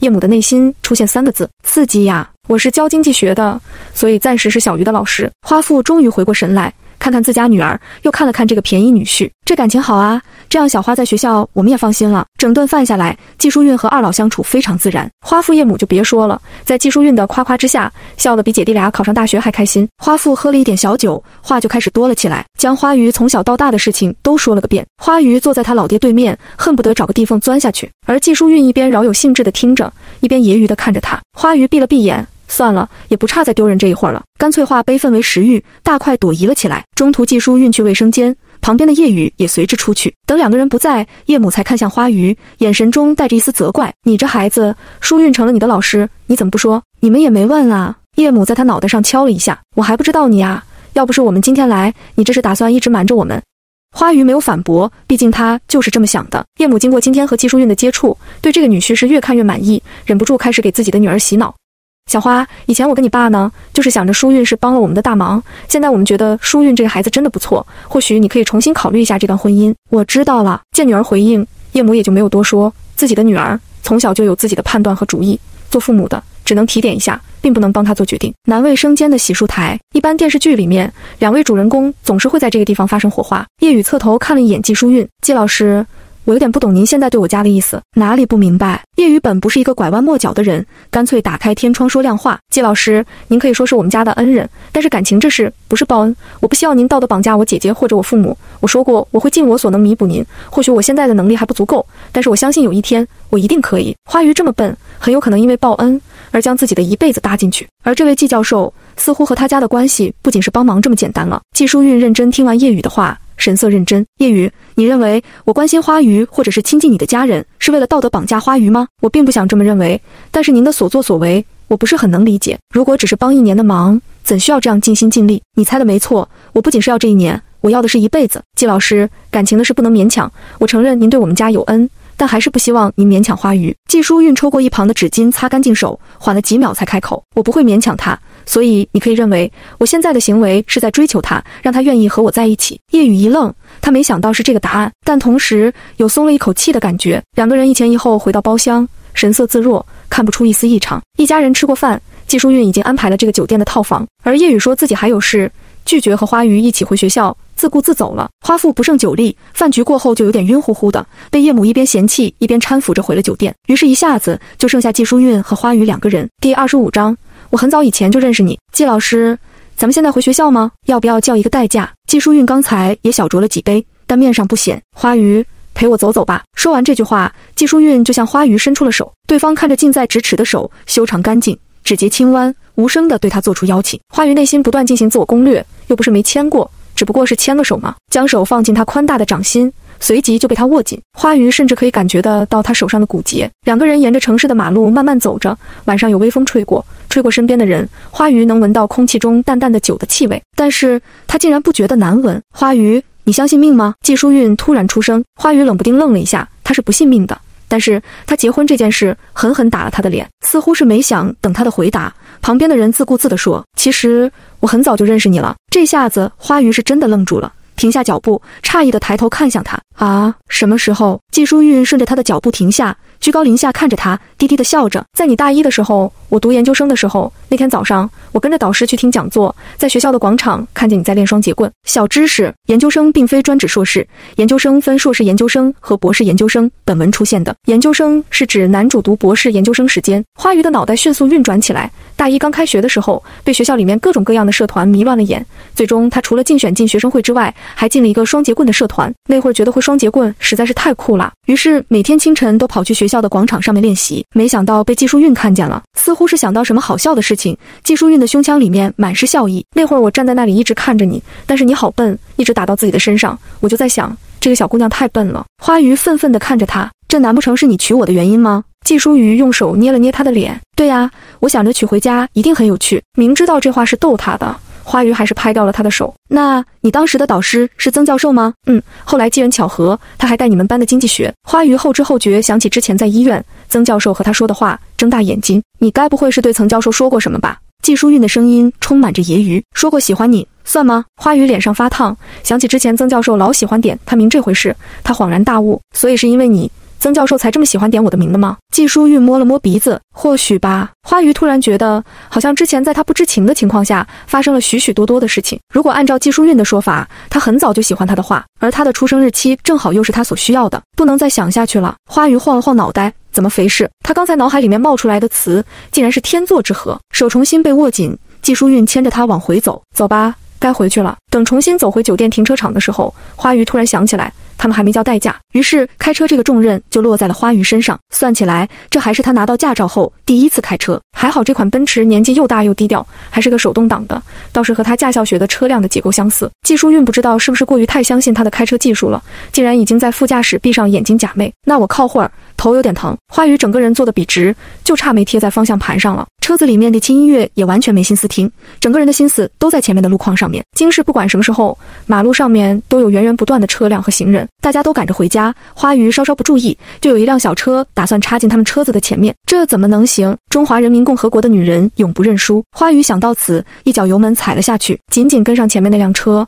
叶母的内心出现三个字：刺激呀！我是教经济学的，所以暂时是小鱼的老师。花父终于回过神来。看看自家女儿，又看了看这个便宜女婿，这感情好啊！这样小花在学校，我们也放心了。整顿饭下来，季淑韵和二老相处非常自然。花父叶母就别说了，在季淑韵的夸夸之下，笑得比姐弟俩考上大学还开心。花父喝了一点小酒，话就开始多了起来，将花鱼从小到大的事情都说了个遍。花鱼坐在他老爹对面，恨不得找个地缝钻下去。而季淑韵一边饶有兴致地听着，一边揶揄地看着他。花鱼闭了闭眼。算了，也不差再丢人这一会儿了，干脆化悲愤为食欲，大快朵颐了起来。中途季叔运去卫生间，旁边的叶雨也随之出去。等两个人不在，叶母才看向花鱼，眼神中带着一丝责怪：“你这孩子，舒运成了你的老师，你怎么不说？你们也没问啊？”叶母在他脑袋上敲了一下：“我还不知道你啊？要不是我们今天来，你这是打算一直瞒着我们？”花鱼没有反驳，毕竟他就是这么想的。叶母经过今天和季淑韵的接触，对这个女婿是越看越满意，忍不住开始给自己的女儿洗脑。小花，以前我跟你爸呢，就是想着舒韵是帮了我们的大忙。现在我们觉得舒韵这个孩子真的不错，或许你可以重新考虑一下这段婚姻。我知道了。见女儿回应，叶母也就没有多说。自己的女儿从小就有自己的判断和主意，做父母的只能提点一下，并不能帮她做决定。男卫生间的洗漱台，一般电视剧里面，两位主人公总是会在这个地方发生火花。叶雨侧头看了一眼季舒韵，季老师。我有点不懂您现在对我家的意思，哪里不明白？叶雨本不是一个拐弯抹角的人，干脆打开天窗说亮话。季老师，您可以说是我们家的恩人，但是感情这事不是报恩，我不希望您道德绑架我姐姐或者我父母。我说过我会尽我所能弥补您，或许我现在的能力还不足够，但是我相信有一天我一定可以。花鱼这么笨，很有可能因为报恩而将自己的一辈子搭进去。而这位季教授似乎和他家的关系不仅是帮忙这么简单了。季淑韵认真听完叶雨的话。神色认真。叶雨，你认为我关心花鱼，或者是亲近你的家人，是为了道德绑架花鱼吗？我并不想这么认为，但是您的所作所为，我不是很能理解。如果只是帮一年的忙，怎需要这样尽心尽力？你猜的没错，我不仅是要这一年，我要的是一辈子。季老师，感情的事不能勉强。我承认您对我们家有恩，但还是不希望您勉强花鱼。季书韵抽过一旁的纸巾，擦干净手，缓了几秒才开口：“我不会勉强他。”所以你可以认为我现在的行为是在追求他，让他愿意和我在一起。叶雨一愣，他没想到是这个答案，但同时有松了一口气的感觉。两个人一前一后回到包厢，神色自若，看不出一丝异常。一家人吃过饭，季淑韵已经安排了这个酒店的套房，而叶雨说自己还有事，拒绝和花鱼一起回学校，自顾自走了。花父不胜酒力，饭局过后就有点晕乎乎的，被叶母一边嫌弃一边搀扶着回了酒店。于是，一下子就剩下季淑韵和花鱼两个人。第二十五章。我很早以前就认识你，季老师，咱们现在回学校吗？要不要叫一个代驾？季淑韵刚才也小酌了几杯，但面上不显。花鱼，陪我走走吧。说完这句话，季淑韵就向花鱼伸出了手，对方看着近在咫尺的手，修长干净，指节轻弯，无声地对他做出邀请。花鱼内心不断进行自我攻略，又不是没牵过，只不过是牵了手嘛。将手放进他宽大的掌心。随即就被他握紧，花鱼甚至可以感觉得到他手上的骨节。两个人沿着城市的马路慢慢走着，晚上有微风吹过，吹过身边的人，花鱼能闻到空气中淡淡的酒的气味，但是他竟然不觉得难闻。花鱼，你相信命吗？季淑韵突然出声。花鱼冷不丁愣了一下，他是不信命的，但是他结婚这件事狠狠打了他的脸，似乎是没想等他的回答。旁边的人自顾自地说：“其实我很早就认识你了。”这下子花鱼是真的愣住了。停下脚步，诧异的抬头看向他。啊，什么时候？季淑韵顺着他的脚步停下，居高临下看着他，低低的笑着。在你大一的时候，我读研究生的时候，那天早上，我跟着导师去听讲座，在学校的广场看见你在练双节棍。小知识：研究生并非专指硕士，研究生分硕士研究生和博士研究生。本文出现的研究生是指男主读博士研究生时间。花鱼的脑袋迅速运转起来。大一刚开学的时候，被学校里面各种各样的社团迷乱了眼，最终他除了竞选进学生会之外，还进了一个双节棍的社团。那会儿觉得会双节棍实在是太酷了，于是每天清晨都跑去学校的广场上面练习。没想到被季淑韵看见了，似乎是想到什么好笑的事情。季淑韵的胸腔里面满是笑意。那会儿我站在那里一直看着你，但是你好笨，一直打到自己的身上，我就在想，这个小姑娘太笨了。花鱼愤愤地看着他，这难不成是你娶我的原因吗？季淑瑜用手捏了捏他的脸，对呀，我想着娶回家一定很有趣。明知道这话是逗他的，花鱼还是拍掉了他的手。那你当时的导师是曾教授吗？嗯，后来机缘巧合，他还带你们班的经济学。花鱼后知后觉想起之前在医院曾教授和他说的话，睁大眼睛，你该不会是对曾教授说过什么吧？季淑韵的声音充满着揶揄，说过喜欢你算吗？花鱼脸上发烫，想起之前曾教授老喜欢点他名这回事，他恍然大悟，所以是因为你。曾教授才这么喜欢点我的名的吗？季淑玉摸了摸鼻子，或许吧。花鱼突然觉得，好像之前在他不知情的情况下，发生了许许多多的事情。如果按照季淑韵的说法，他很早就喜欢他的话，而他的出生日期正好又是他所需要的，不能再想下去了。花鱼晃了晃脑袋，怎么回事？他刚才脑海里面冒出来的词，竟然是天作之合。手重新被握紧，季淑韵牵着他往回走，走吧，该回去了。等重新走回酒店停车场的时候，花鱼突然想起来。他们还没叫代驾，于是开车这个重任就落在了花鱼身上。算起来，这还是他拿到驾照后第一次开车。还好这款奔驰年纪又大又低调，还是个手动挡的，倒是和他驾校学的车辆的结构相似。季淑韵不知道是不是过于太相信他的开车技术了，竟然已经在副驾驶闭上眼睛假寐。那我靠会儿，头有点疼。花鱼整个人坐得笔直，就差没贴在方向盘上了。车子里面的轻音乐也完全没心思听，整个人的心思都在前面的路况上面。京市不管什么时候，马路上面都有源源不断的车辆和行人。大家都赶着回家，花鱼稍稍不注意，就有一辆小车打算插进他们车子的前面，这怎么能行？中华人民共和国的女人永不认输。花鱼想到此，一脚油门踩了下去，紧紧跟上前面那辆车。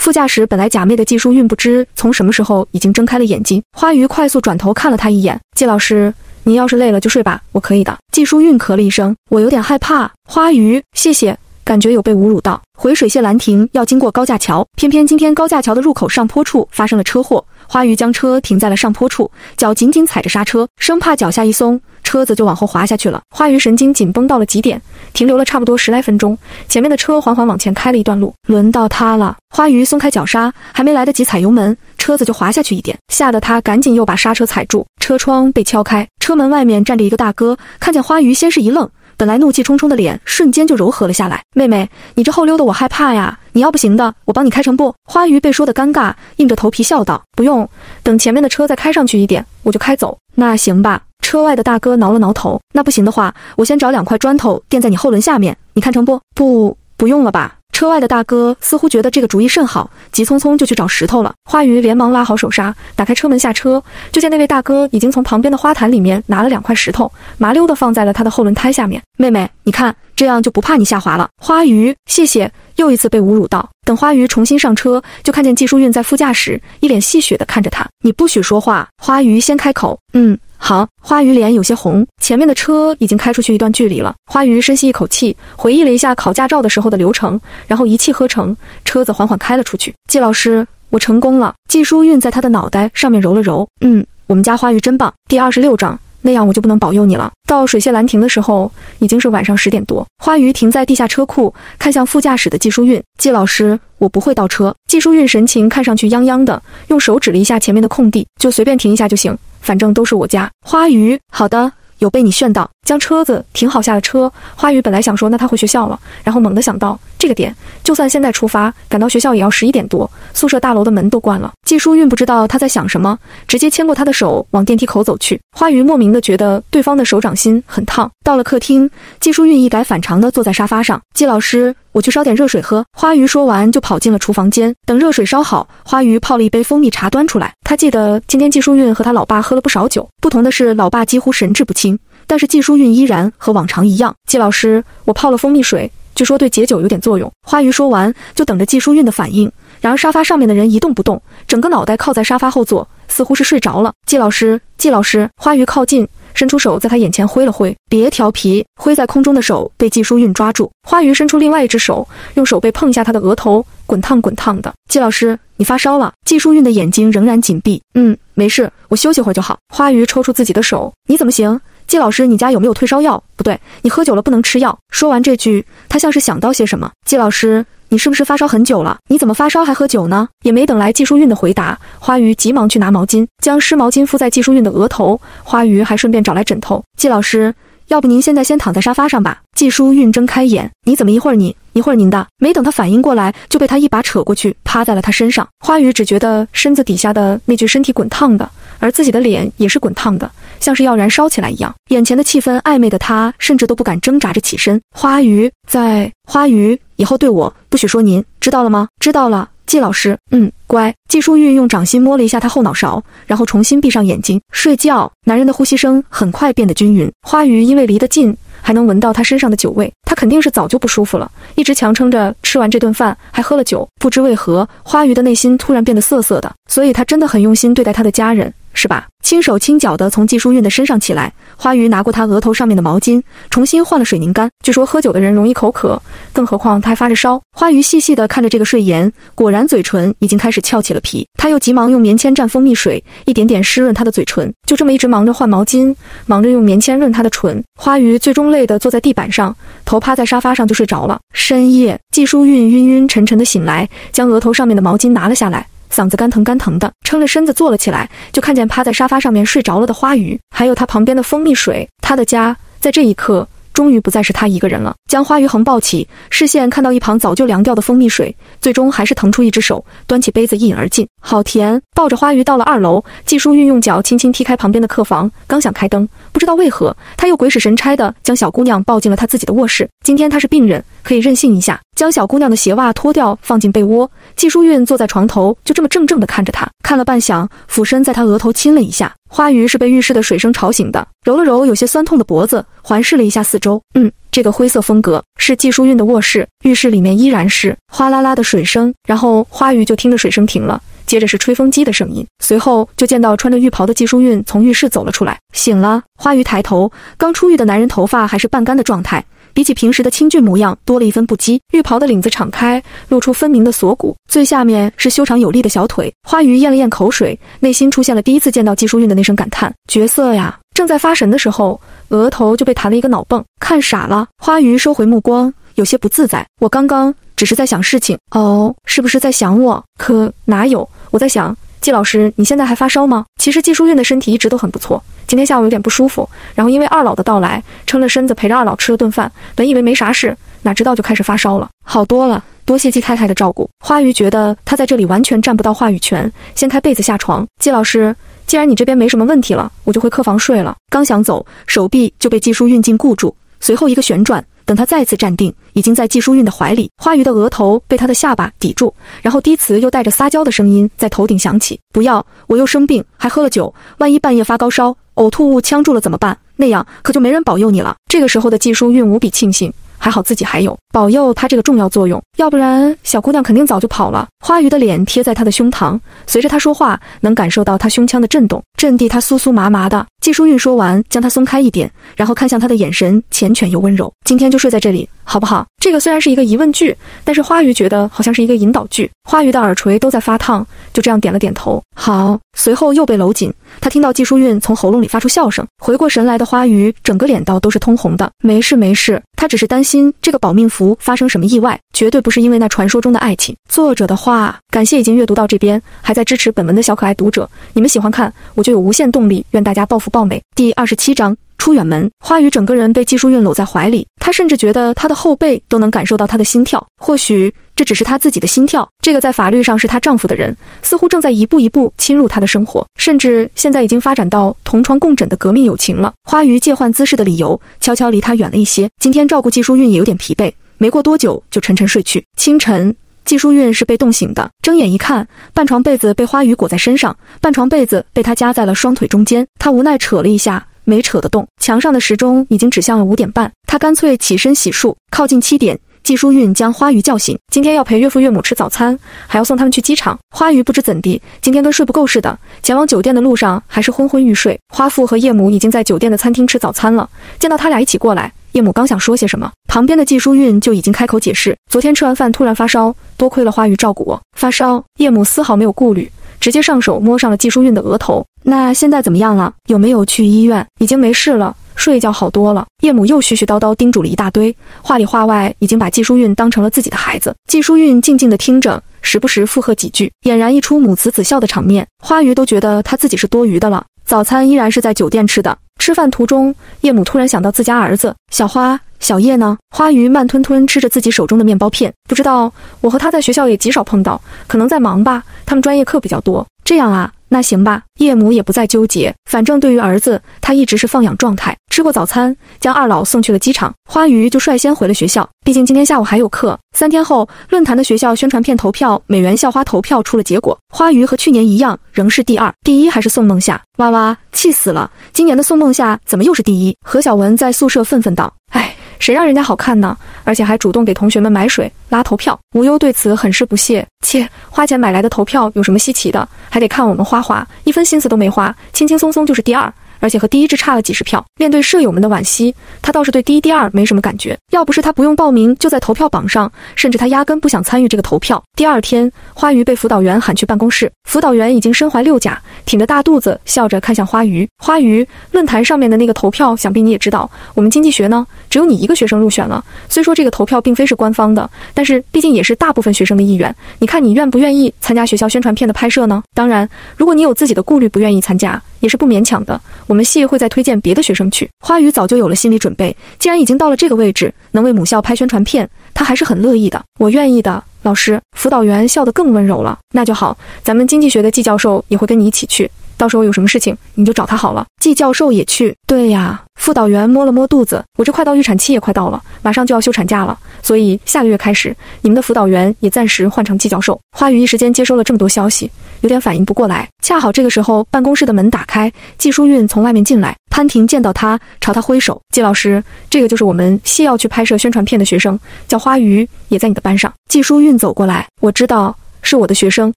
副驾驶本来假寐的季淑韵不知从什么时候已经睁开了眼睛。花鱼快速转头看了他一眼：“季老师，您要是累了就睡吧，我可以的。”季淑韵咳了一声：“我有点害怕。”花鱼，谢谢。感觉有被侮辱到。回水榭兰亭要经过高架桥，偏偏今天高架桥的入口上坡处发生了车祸。花鱼将车停在了上坡处，脚紧紧踩着刹车，生怕脚下一松，车子就往后滑下去了。花鱼神经紧绷到了极点，停留了差不多十来分钟，前面的车缓缓往前开了一段路，轮到他了。花鱼松开脚刹，还没来得及踩油门，车子就滑下去一点，吓得他赶紧又把刹车踩住，车窗被敲开，车门外面站着一个大哥，看见花鱼先是一愣。本来怒气冲冲的脸瞬间就柔和了下来。妹妹，你这后溜的我害怕呀，你要不行的，我帮你开成不？花鱼被说的尴尬，硬着头皮笑道：“不用，等前面的车再开上去一点，我就开走。那行吧。”车外的大哥挠了挠头，那不行的话，我先找两块砖头垫在你后轮下面，你看成不？不，不用了吧。车外的大哥似乎觉得这个主意甚好，急匆匆就去找石头了。花鱼连忙拉好手刹，打开车门下车，就见那位大哥已经从旁边的花坛里面拿了两块石头，麻溜的放在了他的后轮胎下面。妹妹，你看，这样就不怕你下滑了。花鱼，谢谢。又一次被侮辱到。等花鱼重新上车，就看见季淑韵在副驾驶，一脸戏谑的看着他。你不许说话。花鱼先开口，嗯。好，花鱼脸有些红。前面的车已经开出去一段距离了。花鱼深吸一口气，回忆了一下考驾照的时候的流程，然后一气呵成，车子缓缓开了出去。季老师，我成功了。季书韵在他的脑袋上面揉了揉，嗯，我们家花鱼真棒。第二十六章，那样我就不能保佑你了。到水榭兰亭的时候，已经是晚上十点多。花鱼停在地下车库，看向副驾驶的季淑韵。季老师，我不会倒车。季淑韵神情看上去泱泱的，用手指了一下前面的空地，就随便停一下就行。反正都是我家花鱼，好的，有被你炫到。将车子停好，下了车。花鱼本来想说那他回学校了，然后猛地想到这个点，就算现在出发赶到学校也要十一点多，宿舍大楼的门都关了。季淑韵不知道他在想什么，直接牵过他的手往电梯口走去。花鱼莫名的觉得对方的手掌心很烫。到了客厅，季淑韵一改反常的坐在沙发上。季老师，我去烧点热水喝。花鱼说完就跑进了厨房间，等热水烧好，花鱼泡了一杯蜂蜜茶端出来。他记得今天季淑韵和他老爸喝了不少酒，不同的是老爸几乎神志不清。但是季书韵依然和往常一样。季老师，我泡了蜂蜜水，据说对解酒有点作用。花鱼说完，就等着季书韵的反应。然而沙发上面的人一动不动，整个脑袋靠在沙发后座，似乎是睡着了。季老师，季老师，花鱼靠近，伸出手在他眼前挥了挥，别调皮。挥在空中的手被季书韵抓住。花鱼伸出另外一只手，用手背碰一下他的额头，滚烫滚烫的。季老师，你发烧了。季书韵的眼睛仍然紧闭。嗯，没事，我休息会儿就好。花鱼抽出自己的手，你怎么行？季老师，你家有没有退烧药？不对，你喝酒了不能吃药。说完这句，他像是想到些什么。季老师，你是不是发烧很久了？你怎么发烧还喝酒呢？也没等来季淑韵的回答，花鱼急忙去拿毛巾，将湿毛巾敷在季淑韵的额头。花鱼还顺便找来枕头。季老师，要不您现在先躺在沙发上吧。季淑韵睁开眼，你怎么一会儿你一会儿您的？没等他反应过来，就被他一把扯过去，趴在了他身上。花鱼只觉得身子底下的那具身体滚烫的，而自己的脸也是滚烫的。像是要燃烧起来一样，眼前的气氛暧昧的他，甚至都不敢挣扎着起身。花鱼在，花鱼以后对我不许说您，知道了吗？知道了，季老师。嗯，乖。季淑玉用掌心摸了一下他后脑勺，然后重新闭上眼睛睡觉。男人的呼吸声很快变得均匀。花鱼因为离得近，还能闻到他身上的酒味，他肯定是早就不舒服了，一直强撑着吃完这顿饭，还喝了酒。不知为何，花鱼的内心突然变得涩涩的，所以他真的很用心对待他的家人。是吧？轻手轻脚地从季淑韵的身上起来，花鱼拿过她额头上面的毛巾，重新换了水凝干。据说喝酒的人容易口渴，更何况他还发着烧。花鱼细细地看着这个睡颜，果然嘴唇已经开始翘起了皮。他又急忙用棉签蘸蜂蜜水，一点点湿润他的嘴唇。就这么一直忙着换毛巾，忙着用棉签润他的唇。花鱼最终累得坐在地板上，头趴在沙发上就睡着了。深夜，季淑韵晕晕沉沉地醒来，将额头上面的毛巾拿了下来。嗓子干疼干疼的，撑着身子坐了起来，就看见趴在沙发上面睡着了的花鱼，还有他旁边的蜂蜜水。他的家在这一刻终于不再是他一个人了。将花鱼横抱起，视线看到一旁早就凉掉的蜂蜜水，最终还是腾出一只手，端起杯子一饮而尽。好甜！抱着花鱼到了二楼，季书运用脚轻轻踢开旁边的客房，刚想开灯，不知道为何他又鬼使神差的将小姑娘抱进了他自己的卧室。今天他是病人，可以任性一下，将小姑娘的鞋袜脱掉放进被窝。季书韵坐在床头，就这么怔怔地看着他，看了半晌，俯身在他额头亲了一下。花鱼是被浴室的水声吵醒的，揉了揉有些酸痛的脖子，环视了一下四周。嗯，这个灰色风格是季书韵的卧室，浴室里面依然是哗啦啦的水声。然后花鱼就听着水声停了，接着是吹风机的声音，随后就见到穿着浴袍的季书韵从浴室走了出来。醒了，花鱼抬头，刚出浴的男人头发还是半干的状态。比起平时的清俊模样，多了一分不羁。浴袍的领子敞开，露出分明的锁骨，最下面是修长有力的小腿。花鱼咽了咽口水，内心出现了第一次见到季淑韵的那声感叹：绝色呀！正在发神的时候，额头就被弹了一个脑泵，看傻了。花鱼收回目光，有些不自在。我刚刚只是在想事情。哦，是不是在想我？可哪有？我在想季老师，你现在还发烧吗？其实季淑韵的身体一直都很不错，今天下午有点不舒服，然后因为二老的到来，撑着身子陪着二老吃了顿饭，本以为没啥事，哪知道就开始发烧了。好多了，多谢季太太的照顾。花鱼觉得她在这里完全占不到话语权，掀开被子下床。季老师，既然你这边没什么问题了，我就回客房睡了。刚想走，手臂就被季淑韵禁固住，随后一个旋转。等他再次站定，已经在季淑韵的怀里。花鱼的额头被他的下巴抵住，然后低词又带着撒娇的声音在头顶响起：“不要，我又生病，还喝了酒，万一半夜发高烧，呕吐物呛住了怎么办？那样可就没人保佑你了。”这个时候的季淑韵无比庆幸。还好自己还有保佑他这个重要作用，要不然小姑娘肯定早就跑了。花鱼的脸贴在他的胸膛，随着他说话，能感受到他胸腔的震动，震地他酥酥麻麻的。季淑韵说完，将他松开一点，然后看向他的眼神缱绻又温柔。今天就睡在这里，好不好？这个虽然是一个疑问句，但是花鱼觉得好像是一个引导句。花鱼的耳垂都在发烫，就这样点了点头。好，随后又被搂紧。他听到季淑韵从喉咙里发出笑声，回过神来的花鱼整个脸道都是通红的。没事没事，他只是担心这个保命符发生什么意外，绝对不是因为那传说中的爱情。作者的话，感谢已经阅读到这边还在支持本文的小可爱读者，你们喜欢看我就有无限动力，愿大家暴富暴美。第二十七章。出远门，花语整个人被季淑韵搂在怀里，他甚至觉得她的后背都能感受到她的心跳。或许这只是她自己的心跳，这个在法律上是她丈夫的人，似乎正在一步一步侵入她的生活，甚至现在已经发展到同床共枕的革命友情了。花鱼借换姿势的理由，悄悄离他远了一些。今天照顾季淑韵也有点疲惫，没过多久就沉沉睡去。清晨，季淑韵是被冻醒的，睁眼一看，半床被子被花鱼裹在身上，半床被子被她夹在了双腿中间，她无奈扯了一下。没扯得动，墙上的时钟已经指向了五点半，他干脆起身洗漱。靠近七点，季淑韵将花鱼叫醒，今天要陪岳父岳母吃早餐，还要送他们去机场。花鱼不知怎地，今天跟睡不够似的，前往酒店的路上还是昏昏欲睡。花父和叶母已经在酒店的餐厅吃早餐了，见到他俩一起过来，叶母刚想说些什么，旁边的季淑韵就已经开口解释：昨天吃完饭突然发烧，多亏了花鱼照顾我。发烧，叶母丝毫没有顾虑。直接上手摸上了季淑韵的额头，那现在怎么样了？有没有去医院？已经没事了，睡一觉好多了。叶母又絮絮叨叨叮嘱了一大堆，话里话外已经把季淑韵当成了自己的孩子。季淑韵静静地听着，时不时附和几句，俨然一出母慈子孝的场面。花鱼都觉得她自己是多余的了。早餐依然是在酒店吃的。吃饭途中，叶母突然想到自家儿子小花。小叶呢？花鱼慢吞吞吃着自己手中的面包片，不知道我和他在学校也极少碰到，可能在忙吧。他们专业课比较多。这样啊，那行吧。叶母也不再纠结，反正对于儿子，他一直是放养状态。吃过早餐，将二老送去了机场，花鱼就率先回了学校。毕竟今天下午还有课。三天后，论坛的学校宣传片投票，美元校花投票出了结果，花鱼和去年一样，仍是第二。第一还是宋梦夏。哇哇，气死了！今年的宋梦夏怎么又是第一？何小文在宿舍愤愤道：“哎。”谁让人家好看呢？而且还主动给同学们买水、拉投票。无忧对此很是不屑，切，花钱买来的投票有什么稀奇的？还得看我们花花，一分心思都没花，轻轻松松就是第二。而且和第一只差了几十票。面对舍友们的惋惜，他倒是对第一、第二没什么感觉。要不是他不用报名就在投票榜上，甚至他压根不想参与这个投票。第二天，花鱼被辅导员喊去办公室，辅导员已经身怀六甲，挺着大肚子，笑着看向花鱼。花鱼，论坛上面的那个投票，想必你也知道，我们经济学呢，只有你一个学生入选了。虽说这个投票并非是官方的，但是毕竟也是大部分学生的意愿。你看你愿不愿意参加学校宣传片的拍摄呢？当然，如果你有自己的顾虑，不愿意参加。也是不勉强的，我们系会再推荐别的学生去。花语早就有了心理准备，既然已经到了这个位置，能为母校拍宣传片，他还是很乐意的。我愿意的，老师。辅导员笑得更温柔了。那就好，咱们经济学的季教授也会跟你一起去。到时候有什么事情，你就找他好了。季教授也去。对呀。辅导员摸了摸肚子，我这快到预产期也快到了，马上就要休产假了，所以下个月开始，你们的辅导员也暂时换成季教授。花语一时间接收了这么多消息，有点反应不过来。恰好这个时候，办公室的门打开，季淑韵从外面进来。潘婷见到他，朝他挥手：“季老师，这个就是我们系要去拍摄宣传片的学生，叫花鱼，也在你的班上。”季淑韵走过来，我知道。是我的学生，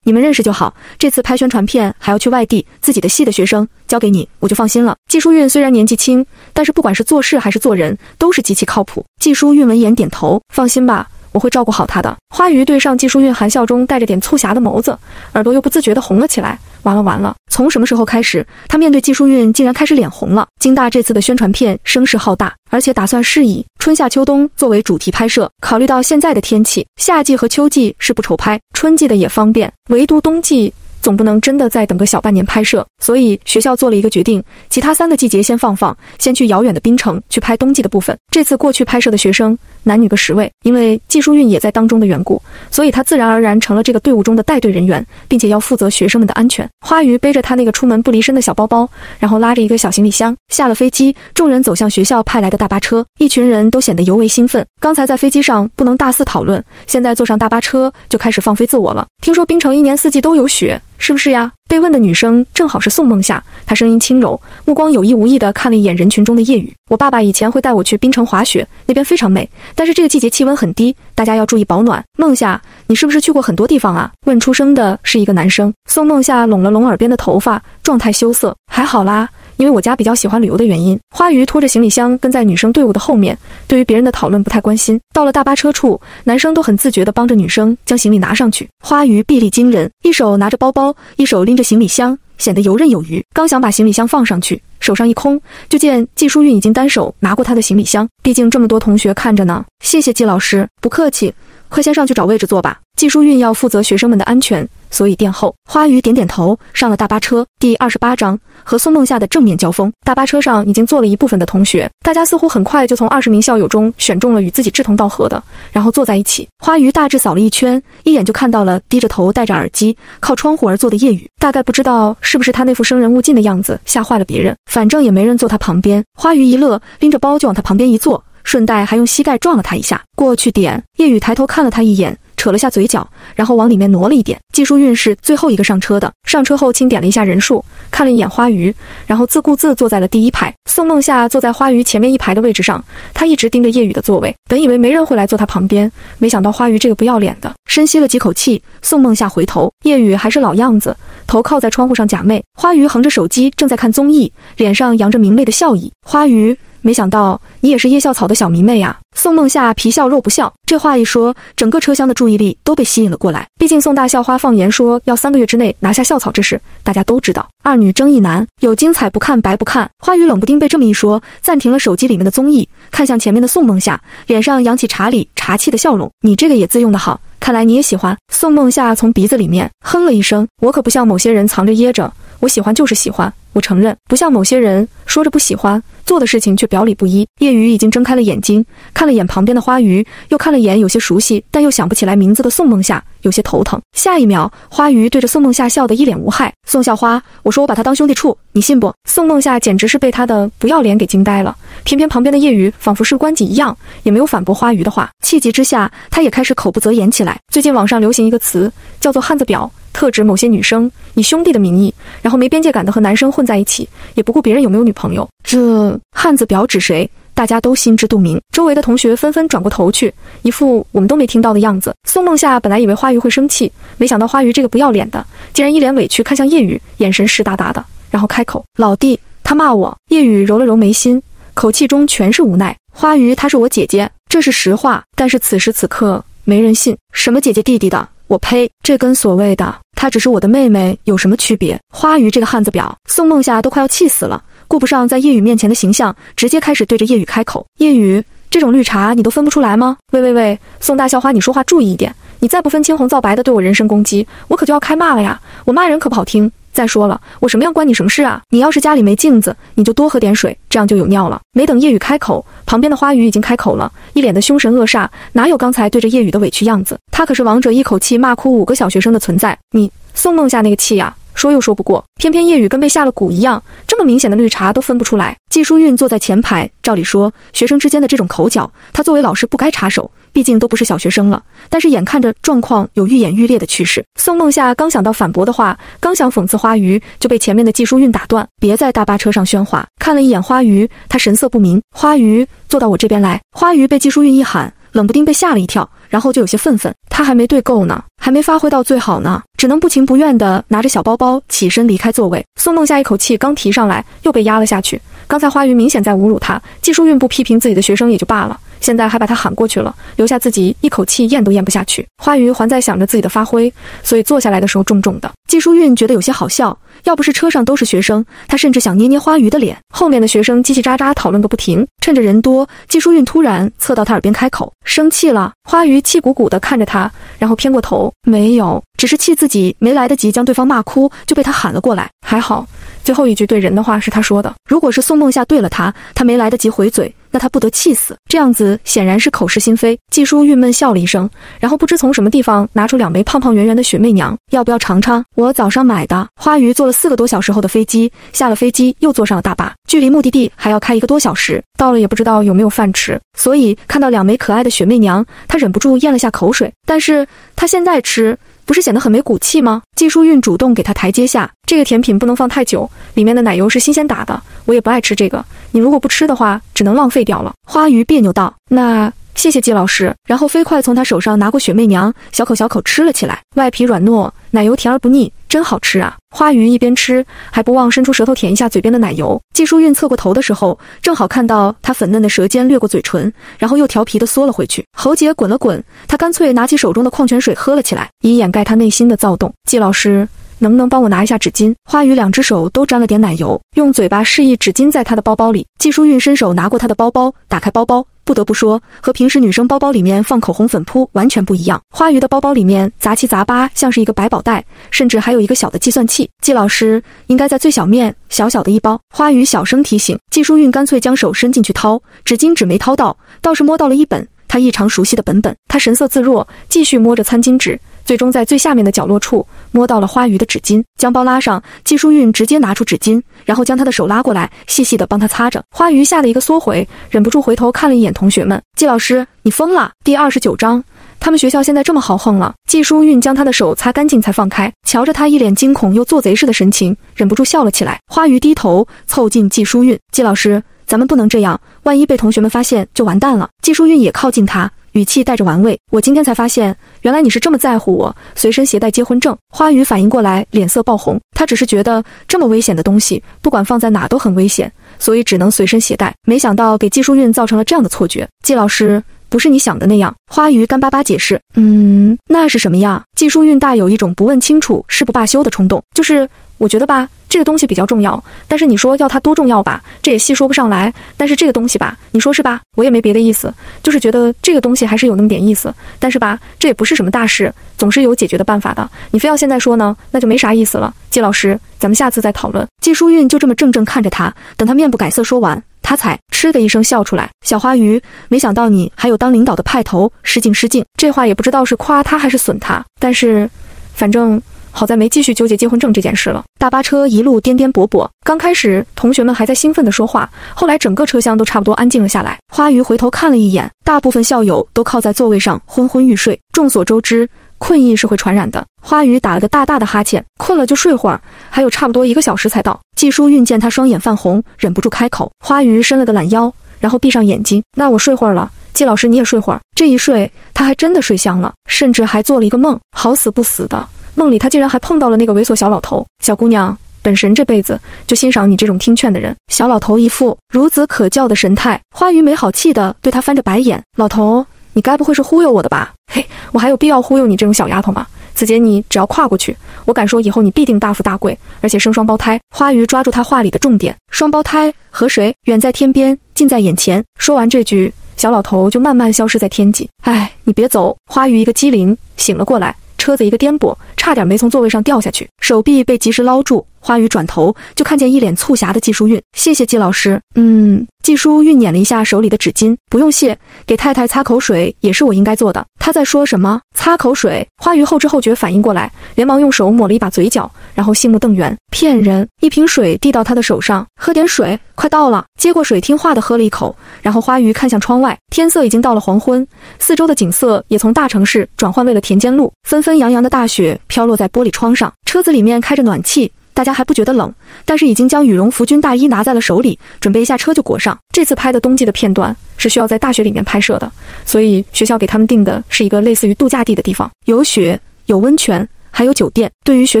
你们认识就好。这次拍宣传片还要去外地，自己的系的学生交给你，我就放心了。季淑韵虽然年纪轻，但是不管是做事还是做人，都是极其靠谱。季淑韵闻言点头，放心吧，我会照顾好他的。花鱼对上季淑韵含笑中带着点促狭的眸子，耳朵又不自觉地红了起来。完了完了！从什么时候开始，他面对季淑韵竟然开始脸红了？京大这次的宣传片声势浩大，而且打算是以春夏秋冬作为主题拍摄。考虑到现在的天气，夏季和秋季是不愁拍，春季的也方便，唯独冬季总不能真的再等个小半年拍摄，所以学校做了一个决定，其他三个季节先放放，先去遥远的冰城去拍冬季的部分。这次过去拍摄的学生男女个十位，因为季淑韵也在当中的缘故，所以她自然而然成了这个队伍中的带队人员，并且要负责学生们的安全。花鱼背着他那个出门不离身的小包包，然后拉着一个小行李箱下了飞机，众人走向学校派来的大巴车，一群人都显得尤为兴奋。刚才在飞机上不能大肆讨论，现在坐上大巴车就开始放飞自我了。听说冰城一年四季都有雪。是不是呀？被问的女生正好是宋梦夏，她声音轻柔，目光有意无意地看了一眼人群中的夜雨。我爸爸以前会带我去冰城滑雪，那边非常美，但是这个季节气温很低，大家要注意保暖。梦夏，你是不是去过很多地方啊？问出声的是一个男生。宋梦夏拢了拢耳边的头发，状态羞涩，还好啦。因为我家比较喜欢旅游的原因，花鱼拖着行李箱跟在女生队伍的后面，对于别人的讨论不太关心。到了大巴车处，男生都很自觉地帮着女生将行李拿上去。花鱼臂力惊人，一手拿着包包，一手拎着行李箱，显得游刃有余。刚想把行李箱放上去，手上一空，就见季淑韵已经单手拿过他的行李箱。毕竟这么多同学看着呢，谢谢季老师，不客气。快先上去找位置坐吧。季淑韵要负责学生们的安全，所以殿后。花鱼点点头，上了大巴车。第二十八章和宋梦夏的正面交锋。大巴车上已经坐了一部分的同学，大家似乎很快就从二十名校友中选中了与自己志同道合的，然后坐在一起。花鱼大致扫了一圈，一眼就看到了低着头戴着耳机靠窗户而坐的叶雨。大概不知道是不是他那副生人勿近的样子吓坏了别人，反正也没人坐他旁边。花鱼一乐，拎着包就往他旁边一坐。顺带还用膝盖撞了他一下，过去点。叶雨抬头看了他一眼，扯了下嘴角，然后往里面挪了一点。季淑韵是最后一个上车的，上车后清点了一下人数，看了一眼花鱼，然后自顾自坐在了第一排。宋梦夏坐在花鱼前面一排的位置上，他一直盯着叶雨的座位，本以为没人会来坐他旁边，没想到花鱼这个不要脸的。深吸了几口气，宋梦夏回头，叶雨还是老样子，头靠在窗户上假寐。花鱼横着手机正在看综艺，脸上扬着明媚的笑意。花鱼。没想到你也是夜校草的小迷妹呀！宋梦夏皮笑肉不笑，这话一说，整个车厢的注意力都被吸引了过来。毕竟宋大校花放言说要三个月之内拿下校草这事，大家都知道。二女争一男，有精彩不看白不看。花语冷不丁被这么一说，暂停了手机里面的综艺，看向前面的宋梦夏，脸上扬起茶里茶气的笑容。你这个也字用的好，看来你也喜欢。宋梦夏从鼻子里面哼了一声，我可不像某些人藏着掖着，我喜欢就是喜欢。我承认，不像某些人说着不喜欢，做的事情却表里不一。叶雨已经睁开了眼睛，看了眼旁边的花鱼，又看了眼有些熟悉但又想不起来名字的宋梦夏，有些头疼。下一秒，花鱼对着宋梦夏笑得一脸无害。宋校花，我说我把他当兄弟处，你信不？宋梦夏简直是被他的不要脸给惊呆了。偏偏旁边的叶雨仿佛事不关己一样，也没有反驳花鱼的话。气急之下，他也开始口不择言起来。最近网上流行一个词，叫做汉子婊。特指某些女生以兄弟的名义，然后没边界感的和男生混在一起，也不顾别人有没有女朋友。这汉子表指谁？大家都心知肚明。周围的同学纷纷转过头去，一副我们都没听到的样子。宋梦夏本来以为花鱼会生气，没想到花鱼这个不要脸的，竟然一脸委屈看向叶雨，眼神湿哒哒的，然后开口：“老弟，他骂我。”叶雨揉了揉眉心，口气中全是无奈。花鱼她是我姐姐，这是实话，但是此时此刻没人信。什么姐姐弟弟的？我呸！这跟所谓的她只是我的妹妹有什么区别？花鱼这个汉子婊，宋梦夏都快要气死了，顾不上在叶雨面前的形象，直接开始对着叶雨开口：“叶雨，这种绿茶你都分不出来吗？喂喂喂，宋大校花，你说话注意一点，你再不分青红皂白的对我人身攻击，我可就要开骂了呀！我骂人可不好听。”再说了，我什么样关你什么事啊？你要是家里没镜子，你就多喝点水，这样就有尿了。没等叶雨开口，旁边的花语已经开口了，一脸的凶神恶煞，哪有刚才对着叶雨的委屈样子？他可是王者一口气骂哭五个小学生的存在。你宋梦夏那个气呀，说又说不过，偏偏叶雨跟被下了蛊一样，这么明显的绿茶都分不出来。季淑韵坐在前排，照理说学生之间的这种口角，她作为老师不该插手。毕竟都不是小学生了，但是眼看着状况有愈演愈烈的趋势，宋梦夏刚想到反驳的话，刚想讽刺花鱼，就被前面的季淑韵打断：“别在大巴车上喧哗。”看了一眼花鱼，他神色不明。花鱼坐到我这边来。花鱼被季淑韵一喊，冷不丁被吓了一跳，然后就有些愤愤。他还没对够呢，还没发挥到最好呢，只能不情不愿地拿着小包包起身离开座位。宋梦夏一口气刚提上来，又被压了下去。刚才花云明显在侮辱他，季淑韵不批评自己的学生也就罢了。现在还把他喊过去了，留下自己一口气咽都咽不下去。花鱼还在想着自己的发挥，所以坐下来的时候重重的。季淑韵觉得有些好笑，要不是车上都是学生，她甚至想捏捏花鱼的脸。后面的学生叽叽喳喳讨论个不停，趁着人多，季淑韵突然侧到他耳边开口：“生气了。”花鱼气鼓鼓地看着他，然后偏过头，没有，只是气自己没来得及将对方骂哭，就被他喊了过来。还好。最后一句对人的话是他说的。如果是宋梦夏对了他，他没来得及回嘴，那他不得气死。这样子显然是口是心非。季叔郁闷笑了一声，然后不知从什么地方拿出两枚胖胖圆圆的雪媚娘，要不要尝尝？我早上买的。花鱼坐了四个多小时后的飞机，下了飞机又坐上了大巴，距离目的地还要开一个多小时。到了也不知道有没有饭吃，所以看到两枚可爱的雪媚娘，他忍不住咽了下口水。但是他现在吃。不是显得很没骨气吗？季淑韵主动给他台阶下，这个甜品不能放太久，里面的奶油是新鲜打的，我也不爱吃这个。你如果不吃的话，只能浪费掉了。花鱼别扭道：“那谢谢季老师。”然后飞快从他手上拿过雪媚娘，小口小口吃了起来，外皮软糯，奶油甜而不腻。真好吃啊！花鱼一边吃，还不忘伸出舌头舔一下嘴边的奶油。季淑韵侧过头的时候，正好看到他粉嫩的舌尖掠过嘴唇，然后又调皮地缩了回去。喉结滚了滚，他干脆拿起手中的矿泉水喝了起来，以掩盖他内心的躁动。季老师，能不能帮我拿一下纸巾？花鱼两只手都沾了点奶油，用嘴巴示意纸巾在他的包包里。季淑韵伸手拿过他的包包，打开包包。不得不说，和平时女生包包里面放口红粉扑完全不一样。花鱼的包包里面杂七杂八，像是一个百宝袋，甚至还有一个小的计算器。季老师应该在最小面，小小的一包。花鱼小声提醒。季淑韵干脆将手伸进去掏，纸巾纸没掏到，倒是摸到了一本她异常熟悉的本本。她神色自若，继续摸着餐巾纸。最终在最下面的角落处摸到了花鱼的纸巾，将包拉上。季淑韵直接拿出纸巾，然后将他的手拉过来，细细的帮他擦着。花鱼吓了一个缩回，忍不住回头看了一眼同学们。季老师，你疯了！第二十九章，他们学校现在这么豪横了。季淑韵将他的手擦干净才放开，瞧着他一脸惊恐又做贼似的神情，忍不住笑了起来。花鱼低头凑近季淑韵，季老师，咱们不能这样，万一被同学们发现就完蛋了。季淑韵也靠近他。语气带着玩味，我今天才发现，原来你是这么在乎我随身携带结婚证。花语反应过来，脸色爆红。他只是觉得这么危险的东西，不管放在哪都很危险，所以只能随身携带。没想到给季淑韵造成了这样的错觉。季老师，不是你想的那样。花语干巴巴解释，嗯，那是什么呀？季淑韵大有一种不问清楚誓不罢休的冲动，就是我觉得吧。这个东西比较重要，但是你说要它多重要吧，这也细说不上来。但是这个东西吧，你说是吧？我也没别的意思，就是觉得这个东西还是有那么点意思。但是吧，这也不是什么大事，总是有解决的办法的。你非要现在说呢，那就没啥意思了。季老师，咱们下次再讨论。季淑韵就这么怔怔看着他，等他面不改色说完，他才嗤的一声笑出来。小花鱼，没想到你还有当领导的派头，失敬失敬。这话也不知道是夸他还是损他，但是，反正。好在没继续纠结结婚证这件事了。大巴车一路颠颠簸簸，刚开始同学们还在兴奋地说话，后来整个车厢都差不多安静了下来。花鱼回头看了一眼，大部分校友都靠在座位上昏昏欲睡。众所周知，困意是会传染的。花鱼打了个大大的哈欠，困了就睡会儿，还有差不多一个小时才到。季书韵见他双眼泛红，忍不住开口。花鱼伸了个懒腰，然后闭上眼睛。那我睡会儿了，季老师你也睡会儿。这一睡，他还真的睡香了，甚至还做了一个梦，好死不死的。梦里他竟然还碰到了那个猥琐小老头。小姑娘，本神这辈子就欣赏你这种听劝的人。小老头一副孺子可教的神态，花鱼没好气的对他翻着白眼。老头，你该不会是忽悠我的吧？嘿，我还有必要忽悠你这种小丫头吗？子杰，你只要跨过去，我敢说以后你必定大富大贵，而且生双胞胎。花鱼抓住他话里的重点，双胞胎和谁？远在天边，近在眼前。说完这句，小老头就慢慢消失在天际。哎，你别走！花鱼一个机灵醒了过来。车子一个颠簸，差点没从座位上掉下去，手臂被及时捞住。花语转头就看见一脸促狭的季淑韵，谢谢季老师。嗯，季淑韵捻了一下手里的纸巾，不用谢，给太太擦口水也是我应该做的。他在说什么？擦口水？花语后知后觉反应过来，连忙用手抹了一把嘴角，然后杏目瞪圆，骗人！一瓶水递到他的手上，喝点水，快到了。接过水，听话的喝了一口，然后花鱼看向窗外，天色已经到了黄昏，四周的景色也从大城市转换为了田间路，纷纷扬扬的大雪飘落在玻璃窗上，车子里面开着暖气。大家还不觉得冷，但是已经将羽绒服军大衣拿在了手里，准备一下车就裹上。这次拍的冬季的片段是需要在大学里面拍摄的，所以学校给他们定的是一个类似于度假地的地方，有雪，有温泉，还有酒店。对于学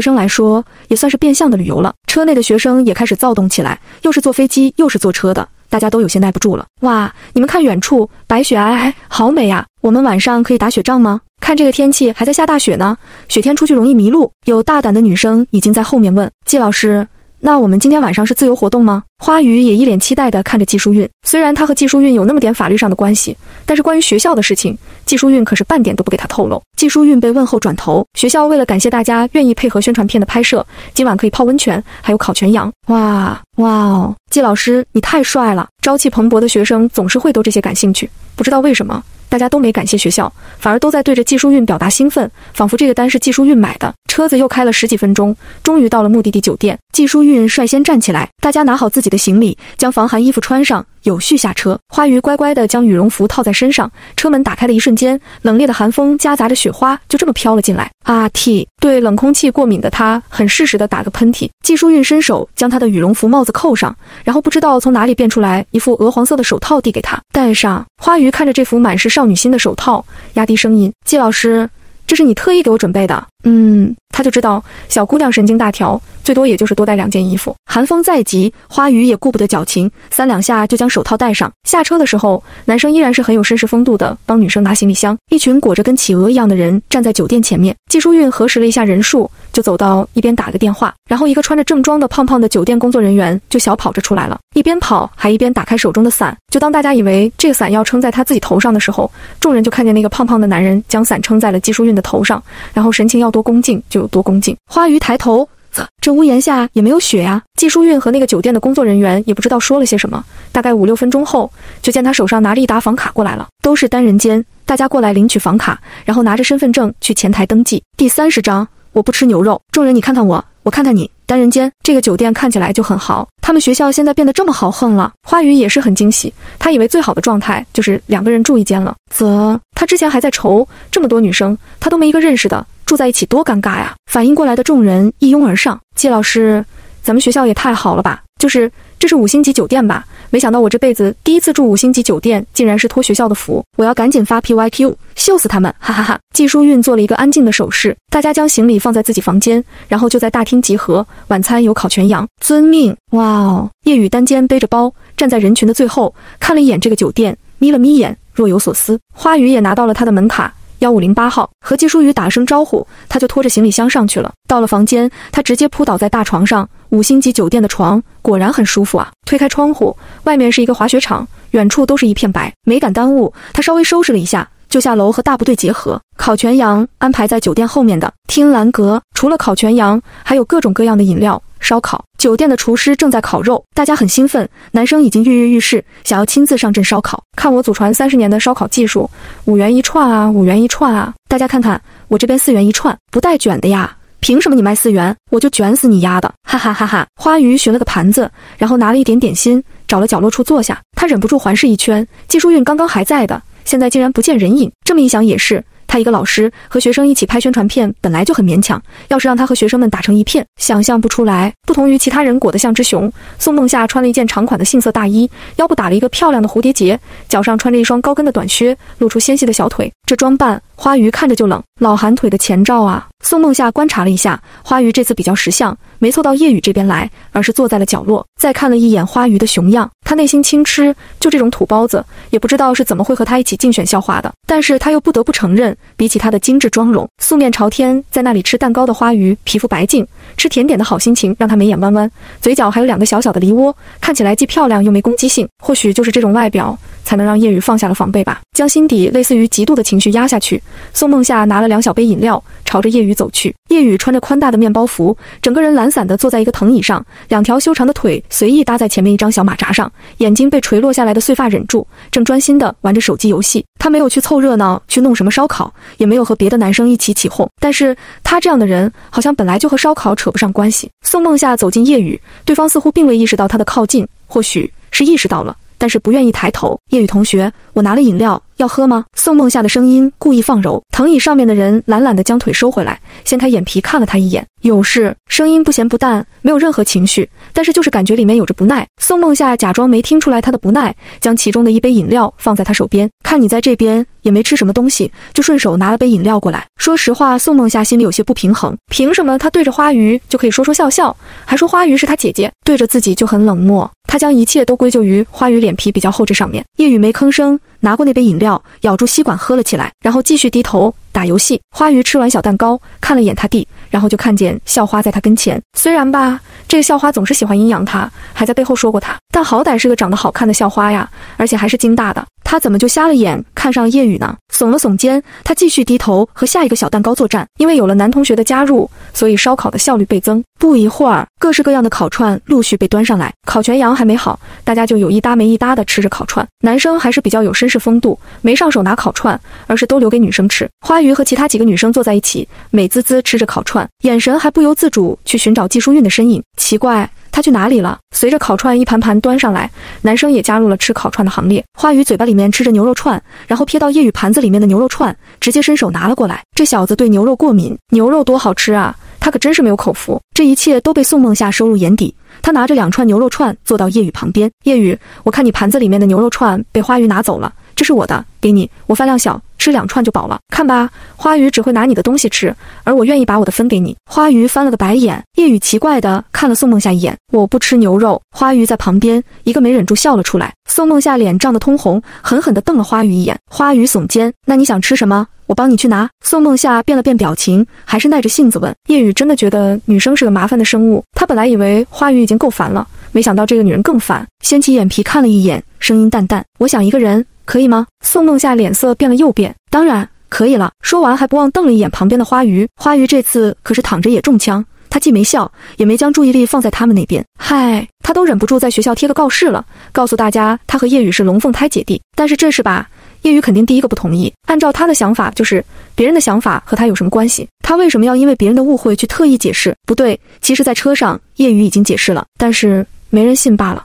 生来说，也算是变相的旅游了。车内的学生也开始躁动起来，又是坐飞机又是坐车的。大家都有些耐不住了。哇，你们看远处白雪皑皑，好美呀！我们晚上可以打雪仗吗？看这个天气还在下大雪呢，雪天出去容易迷路。有大胆的女生已经在后面问季老师。那我们今天晚上是自由活动吗？花语也一脸期待地看着季淑韵。虽然他和季淑韵有那么点法律上的关系，但是关于学校的事情，季淑韵可是半点都不给他透露。季淑韵被问后转头，学校为了感谢大家愿意配合宣传片的拍摄，今晚可以泡温泉，还有烤全羊。哇哇哦！季老师你太帅了！朝气蓬勃的学生总是会对这些感兴趣，不知道为什么。大家都没感谢学校，反而都在对着季淑韵表达兴奋，仿佛这个单是季淑韵买的。车子又开了十几分钟，终于到了目的地酒店。季淑韵率先站起来，大家拿好自己的行李，将防寒衣服穿上。有序下车，花鱼乖乖地将羽绒服套在身上。车门打开的一瞬间，冷冽的寒风夹杂着雪花，就这么飘了进来。啊！T 对冷空气过敏的他，很适时地打个喷嚏。季淑韵伸手将他的羽绒服帽子扣上，然后不知道从哪里变出来一副鹅黄色的手套递给他，戴上。花鱼看着这副满是少女心的手套，压低声音：“季老师。”这是你特意给我准备的，嗯，他就知道小姑娘神经大条，最多也就是多带两件衣服。寒风再急，花雨也顾不得矫情，三两下就将手套戴上。下车的时候，男生依然是很有绅士风度的，帮女生拿行李箱。一群裹着跟企鹅一样的人站在酒店前面。季淑韵核实了一下人数，就走到一边打个电话，然后一个穿着正装的胖胖的酒店工作人员就小跑着出来了，一边跑还一边打开手中的伞。就当大家以为这个伞要撑在他自己头上的时候，众人就看见那个胖胖的男人将伞撑在了季淑韵。的头上，然后神情要多恭敬就多恭敬。花鱼抬头，啧这屋檐下也没有雪呀。季淑韵和那个酒店的工作人员也不知道说了些什么。大概五六分钟后，就见他手上拿着一沓房卡过来了，都是单人间，大家过来领取房卡，然后拿着身份证去前台登记。第三十章，我不吃牛肉。众人，你看看我，我看看你。单人间，这个酒店看起来就很豪。他们学校现在变得这么豪横了。花语也是很惊喜，他以为最好的状态就是两个人住一间了。则他之前还在愁，这么多女生，他都没一个认识的，住在一起多尴尬呀。反应过来的众人一拥而上，季老师，咱们学校也太好了吧？就是这是五星级酒店吧？没想到我这辈子第一次住五星级酒店，竟然是托学校的福。我要赶紧发 PYQ，秀死他们！哈哈哈。季淑韵做了一个安静的手势，大家将行李放在自己房间，然后就在大厅集合。晚餐有烤全羊。遵命。哇哦！叶雨单肩背着包，站在人群的最后，看了一眼这个酒店，眯了眯眼，若有所思。花雨也拿到了他的门卡。幺五零八号和季淑雨打声招呼，他就拖着行李箱上去了。到了房间，他直接扑倒在大床上。五星级酒店的床果然很舒服啊！推开窗户，外面是一个滑雪场，远处都是一片白，没敢耽误。他稍微收拾了一下，就下楼和大部队结合。烤全羊安排在酒店后面的听兰阁，除了烤全羊，还有各种各样的饮料。烧烤酒店的厨师正在烤肉，大家很兴奋。男生已经跃跃欲试，想要亲自上阵烧烤，看我祖传三十年的烧烤技术。五元一串啊，五元一串啊！大家看看我这边四元一串，不带卷的呀。凭什么你卖四元，我就卷死你丫的！哈哈哈哈！花鱼寻了个盘子，然后拿了一点点心，找了角落处坐下。他忍不住环视一圈，季淑韵刚刚还在的，现在竟然不见人影。这么一想也是。他一个老师和学生一起拍宣传片，本来就很勉强。要是让他和学生们打成一片，想象不出来。不同于其他人裹得像只熊，宋梦夏穿了一件长款的杏色大衣，腰部打了一个漂亮的蝴蝶结，脚上穿着一双高跟的短靴，露出纤细的小腿。这装扮，花鱼看着就冷。老寒腿的前兆啊！宋梦夏观察了一下，花鱼这次比较识相，没凑到叶雨这边来，而是坐在了角落。再看了一眼花鱼的熊样，他内心轻嗤，就这种土包子，也不知道是怎么会和他一起竞选校花的。但是他又不得不承认，比起他的精致妆容，素面朝天在那里吃蛋糕的花鱼，皮肤白净，吃甜点的好心情让他眉眼弯弯，嘴角还有两个小小的梨窝，看起来既漂亮又没攻击性。或许就是这种外表。才能让叶雨放下了防备吧，将心底类似于嫉妒的情绪压下去。宋梦夏拿了两小杯饮料，朝着叶雨走去。叶雨穿着宽大的面包服，整个人懒散地坐在一个藤椅上，两条修长的腿随意搭在前面一张小马扎上，眼睛被垂落下来的碎发忍住，正专心地玩着手机游戏。他没有去凑热闹，去弄什么烧烤，也没有和别的男生一起起哄。但是他这样的人，好像本来就和烧烤扯不上关系。宋梦夏走进叶雨，对方似乎并未意识到他的靠近，或许是意识到了。但是不愿意抬头。叶雨同学，我拿了饮料，要喝吗？宋梦夏的声音故意放柔。藤椅上面的人懒懒地将腿收回来，掀开眼皮看了他一眼。有事。声音不咸不淡，没有任何情绪，但是就是感觉里面有着不耐。宋梦夏假装没听出来他的不耐，将其中的一杯饮料放在他手边。看你在这边也没吃什么东西，就顺手拿了杯饮料过来。说实话，宋梦夏心里有些不平衡。凭什么他对着花鱼就可以说说笑笑，还说花鱼是他姐姐，对着自己就很冷漠？他将一切都归咎于花鱼脸皮比较厚这上面。叶雨没吭声，拿过那杯饮料，咬住吸管喝了起来，然后继续低头打游戏。花鱼吃完小蛋糕，看了眼他弟，然后就看见校花在他跟前。虽然吧，这个校花总是喜欢阴阳他，还在背后说过他，但好歹是个长得好看的校花呀，而且还是京大的。他怎么就瞎了眼看上叶雨呢？耸了耸肩，他继续低头和下一个小蛋糕作战。因为有了男同学的加入，所以烧烤的效率倍增。不一会儿，各式各样的烤串陆续被端上来。烤全羊还没好，大家就有一搭没一搭的吃着烤串。男生还是比较有绅士风度，没上手拿烤串，而是都留给女生吃。花鱼和其他几个女生坐在一起，美滋滋吃着烤串，眼神还不由自主去寻找季淑韵的身影。奇怪。她去哪里了？随着烤串一盘盘端上来，男生也加入了吃烤串的行列。花鱼嘴巴里面吃着牛肉串，然后瞥到叶雨盘子里面的牛肉串，直接伸手拿了过来。这小子对牛肉过敏，牛肉多好吃啊！他可真是没有口福。这一切都被宋梦夏收入眼底。他拿着两串牛肉串坐到叶雨旁边。叶雨，我看你盘子里面的牛肉串被花鱼拿走了，这是我的，给你。我饭量小。吃两串就饱了，看吧，花鱼只会拿你的东西吃，而我愿意把我的分给你。花鱼翻了个白眼，叶雨奇怪的看了宋梦夏一眼，我不吃牛肉。花鱼在旁边一个没忍住笑了出来。宋梦夏脸涨得通红，狠狠地瞪了花鱼一眼。花鱼耸肩，那你想吃什么？我帮你去拿。宋梦夏变了变表情，还是耐着性子问。叶雨真的觉得女生是个麻烦的生物，她本来以为花鱼已经够烦了，没想到这个女人更烦。掀起眼皮看了一眼，声音淡淡，我想一个人。可以吗？宋梦夏脸色变了又变，当然可以了。说完还不忘瞪了一眼旁边的花鱼。花鱼这次可是躺着也中枪，他既没笑，也没将注意力放在他们那边。嗨，他都忍不住在学校贴个告示了，告诉大家他和叶雨是龙凤胎姐弟。但是这事吧，叶雨肯定第一个不同意。按照他的想法，就是别人的想法和他有什么关系？他为什么要因为别人的误会去特意解释？不对，其实，在车上叶雨已经解释了，但是没人信罢了。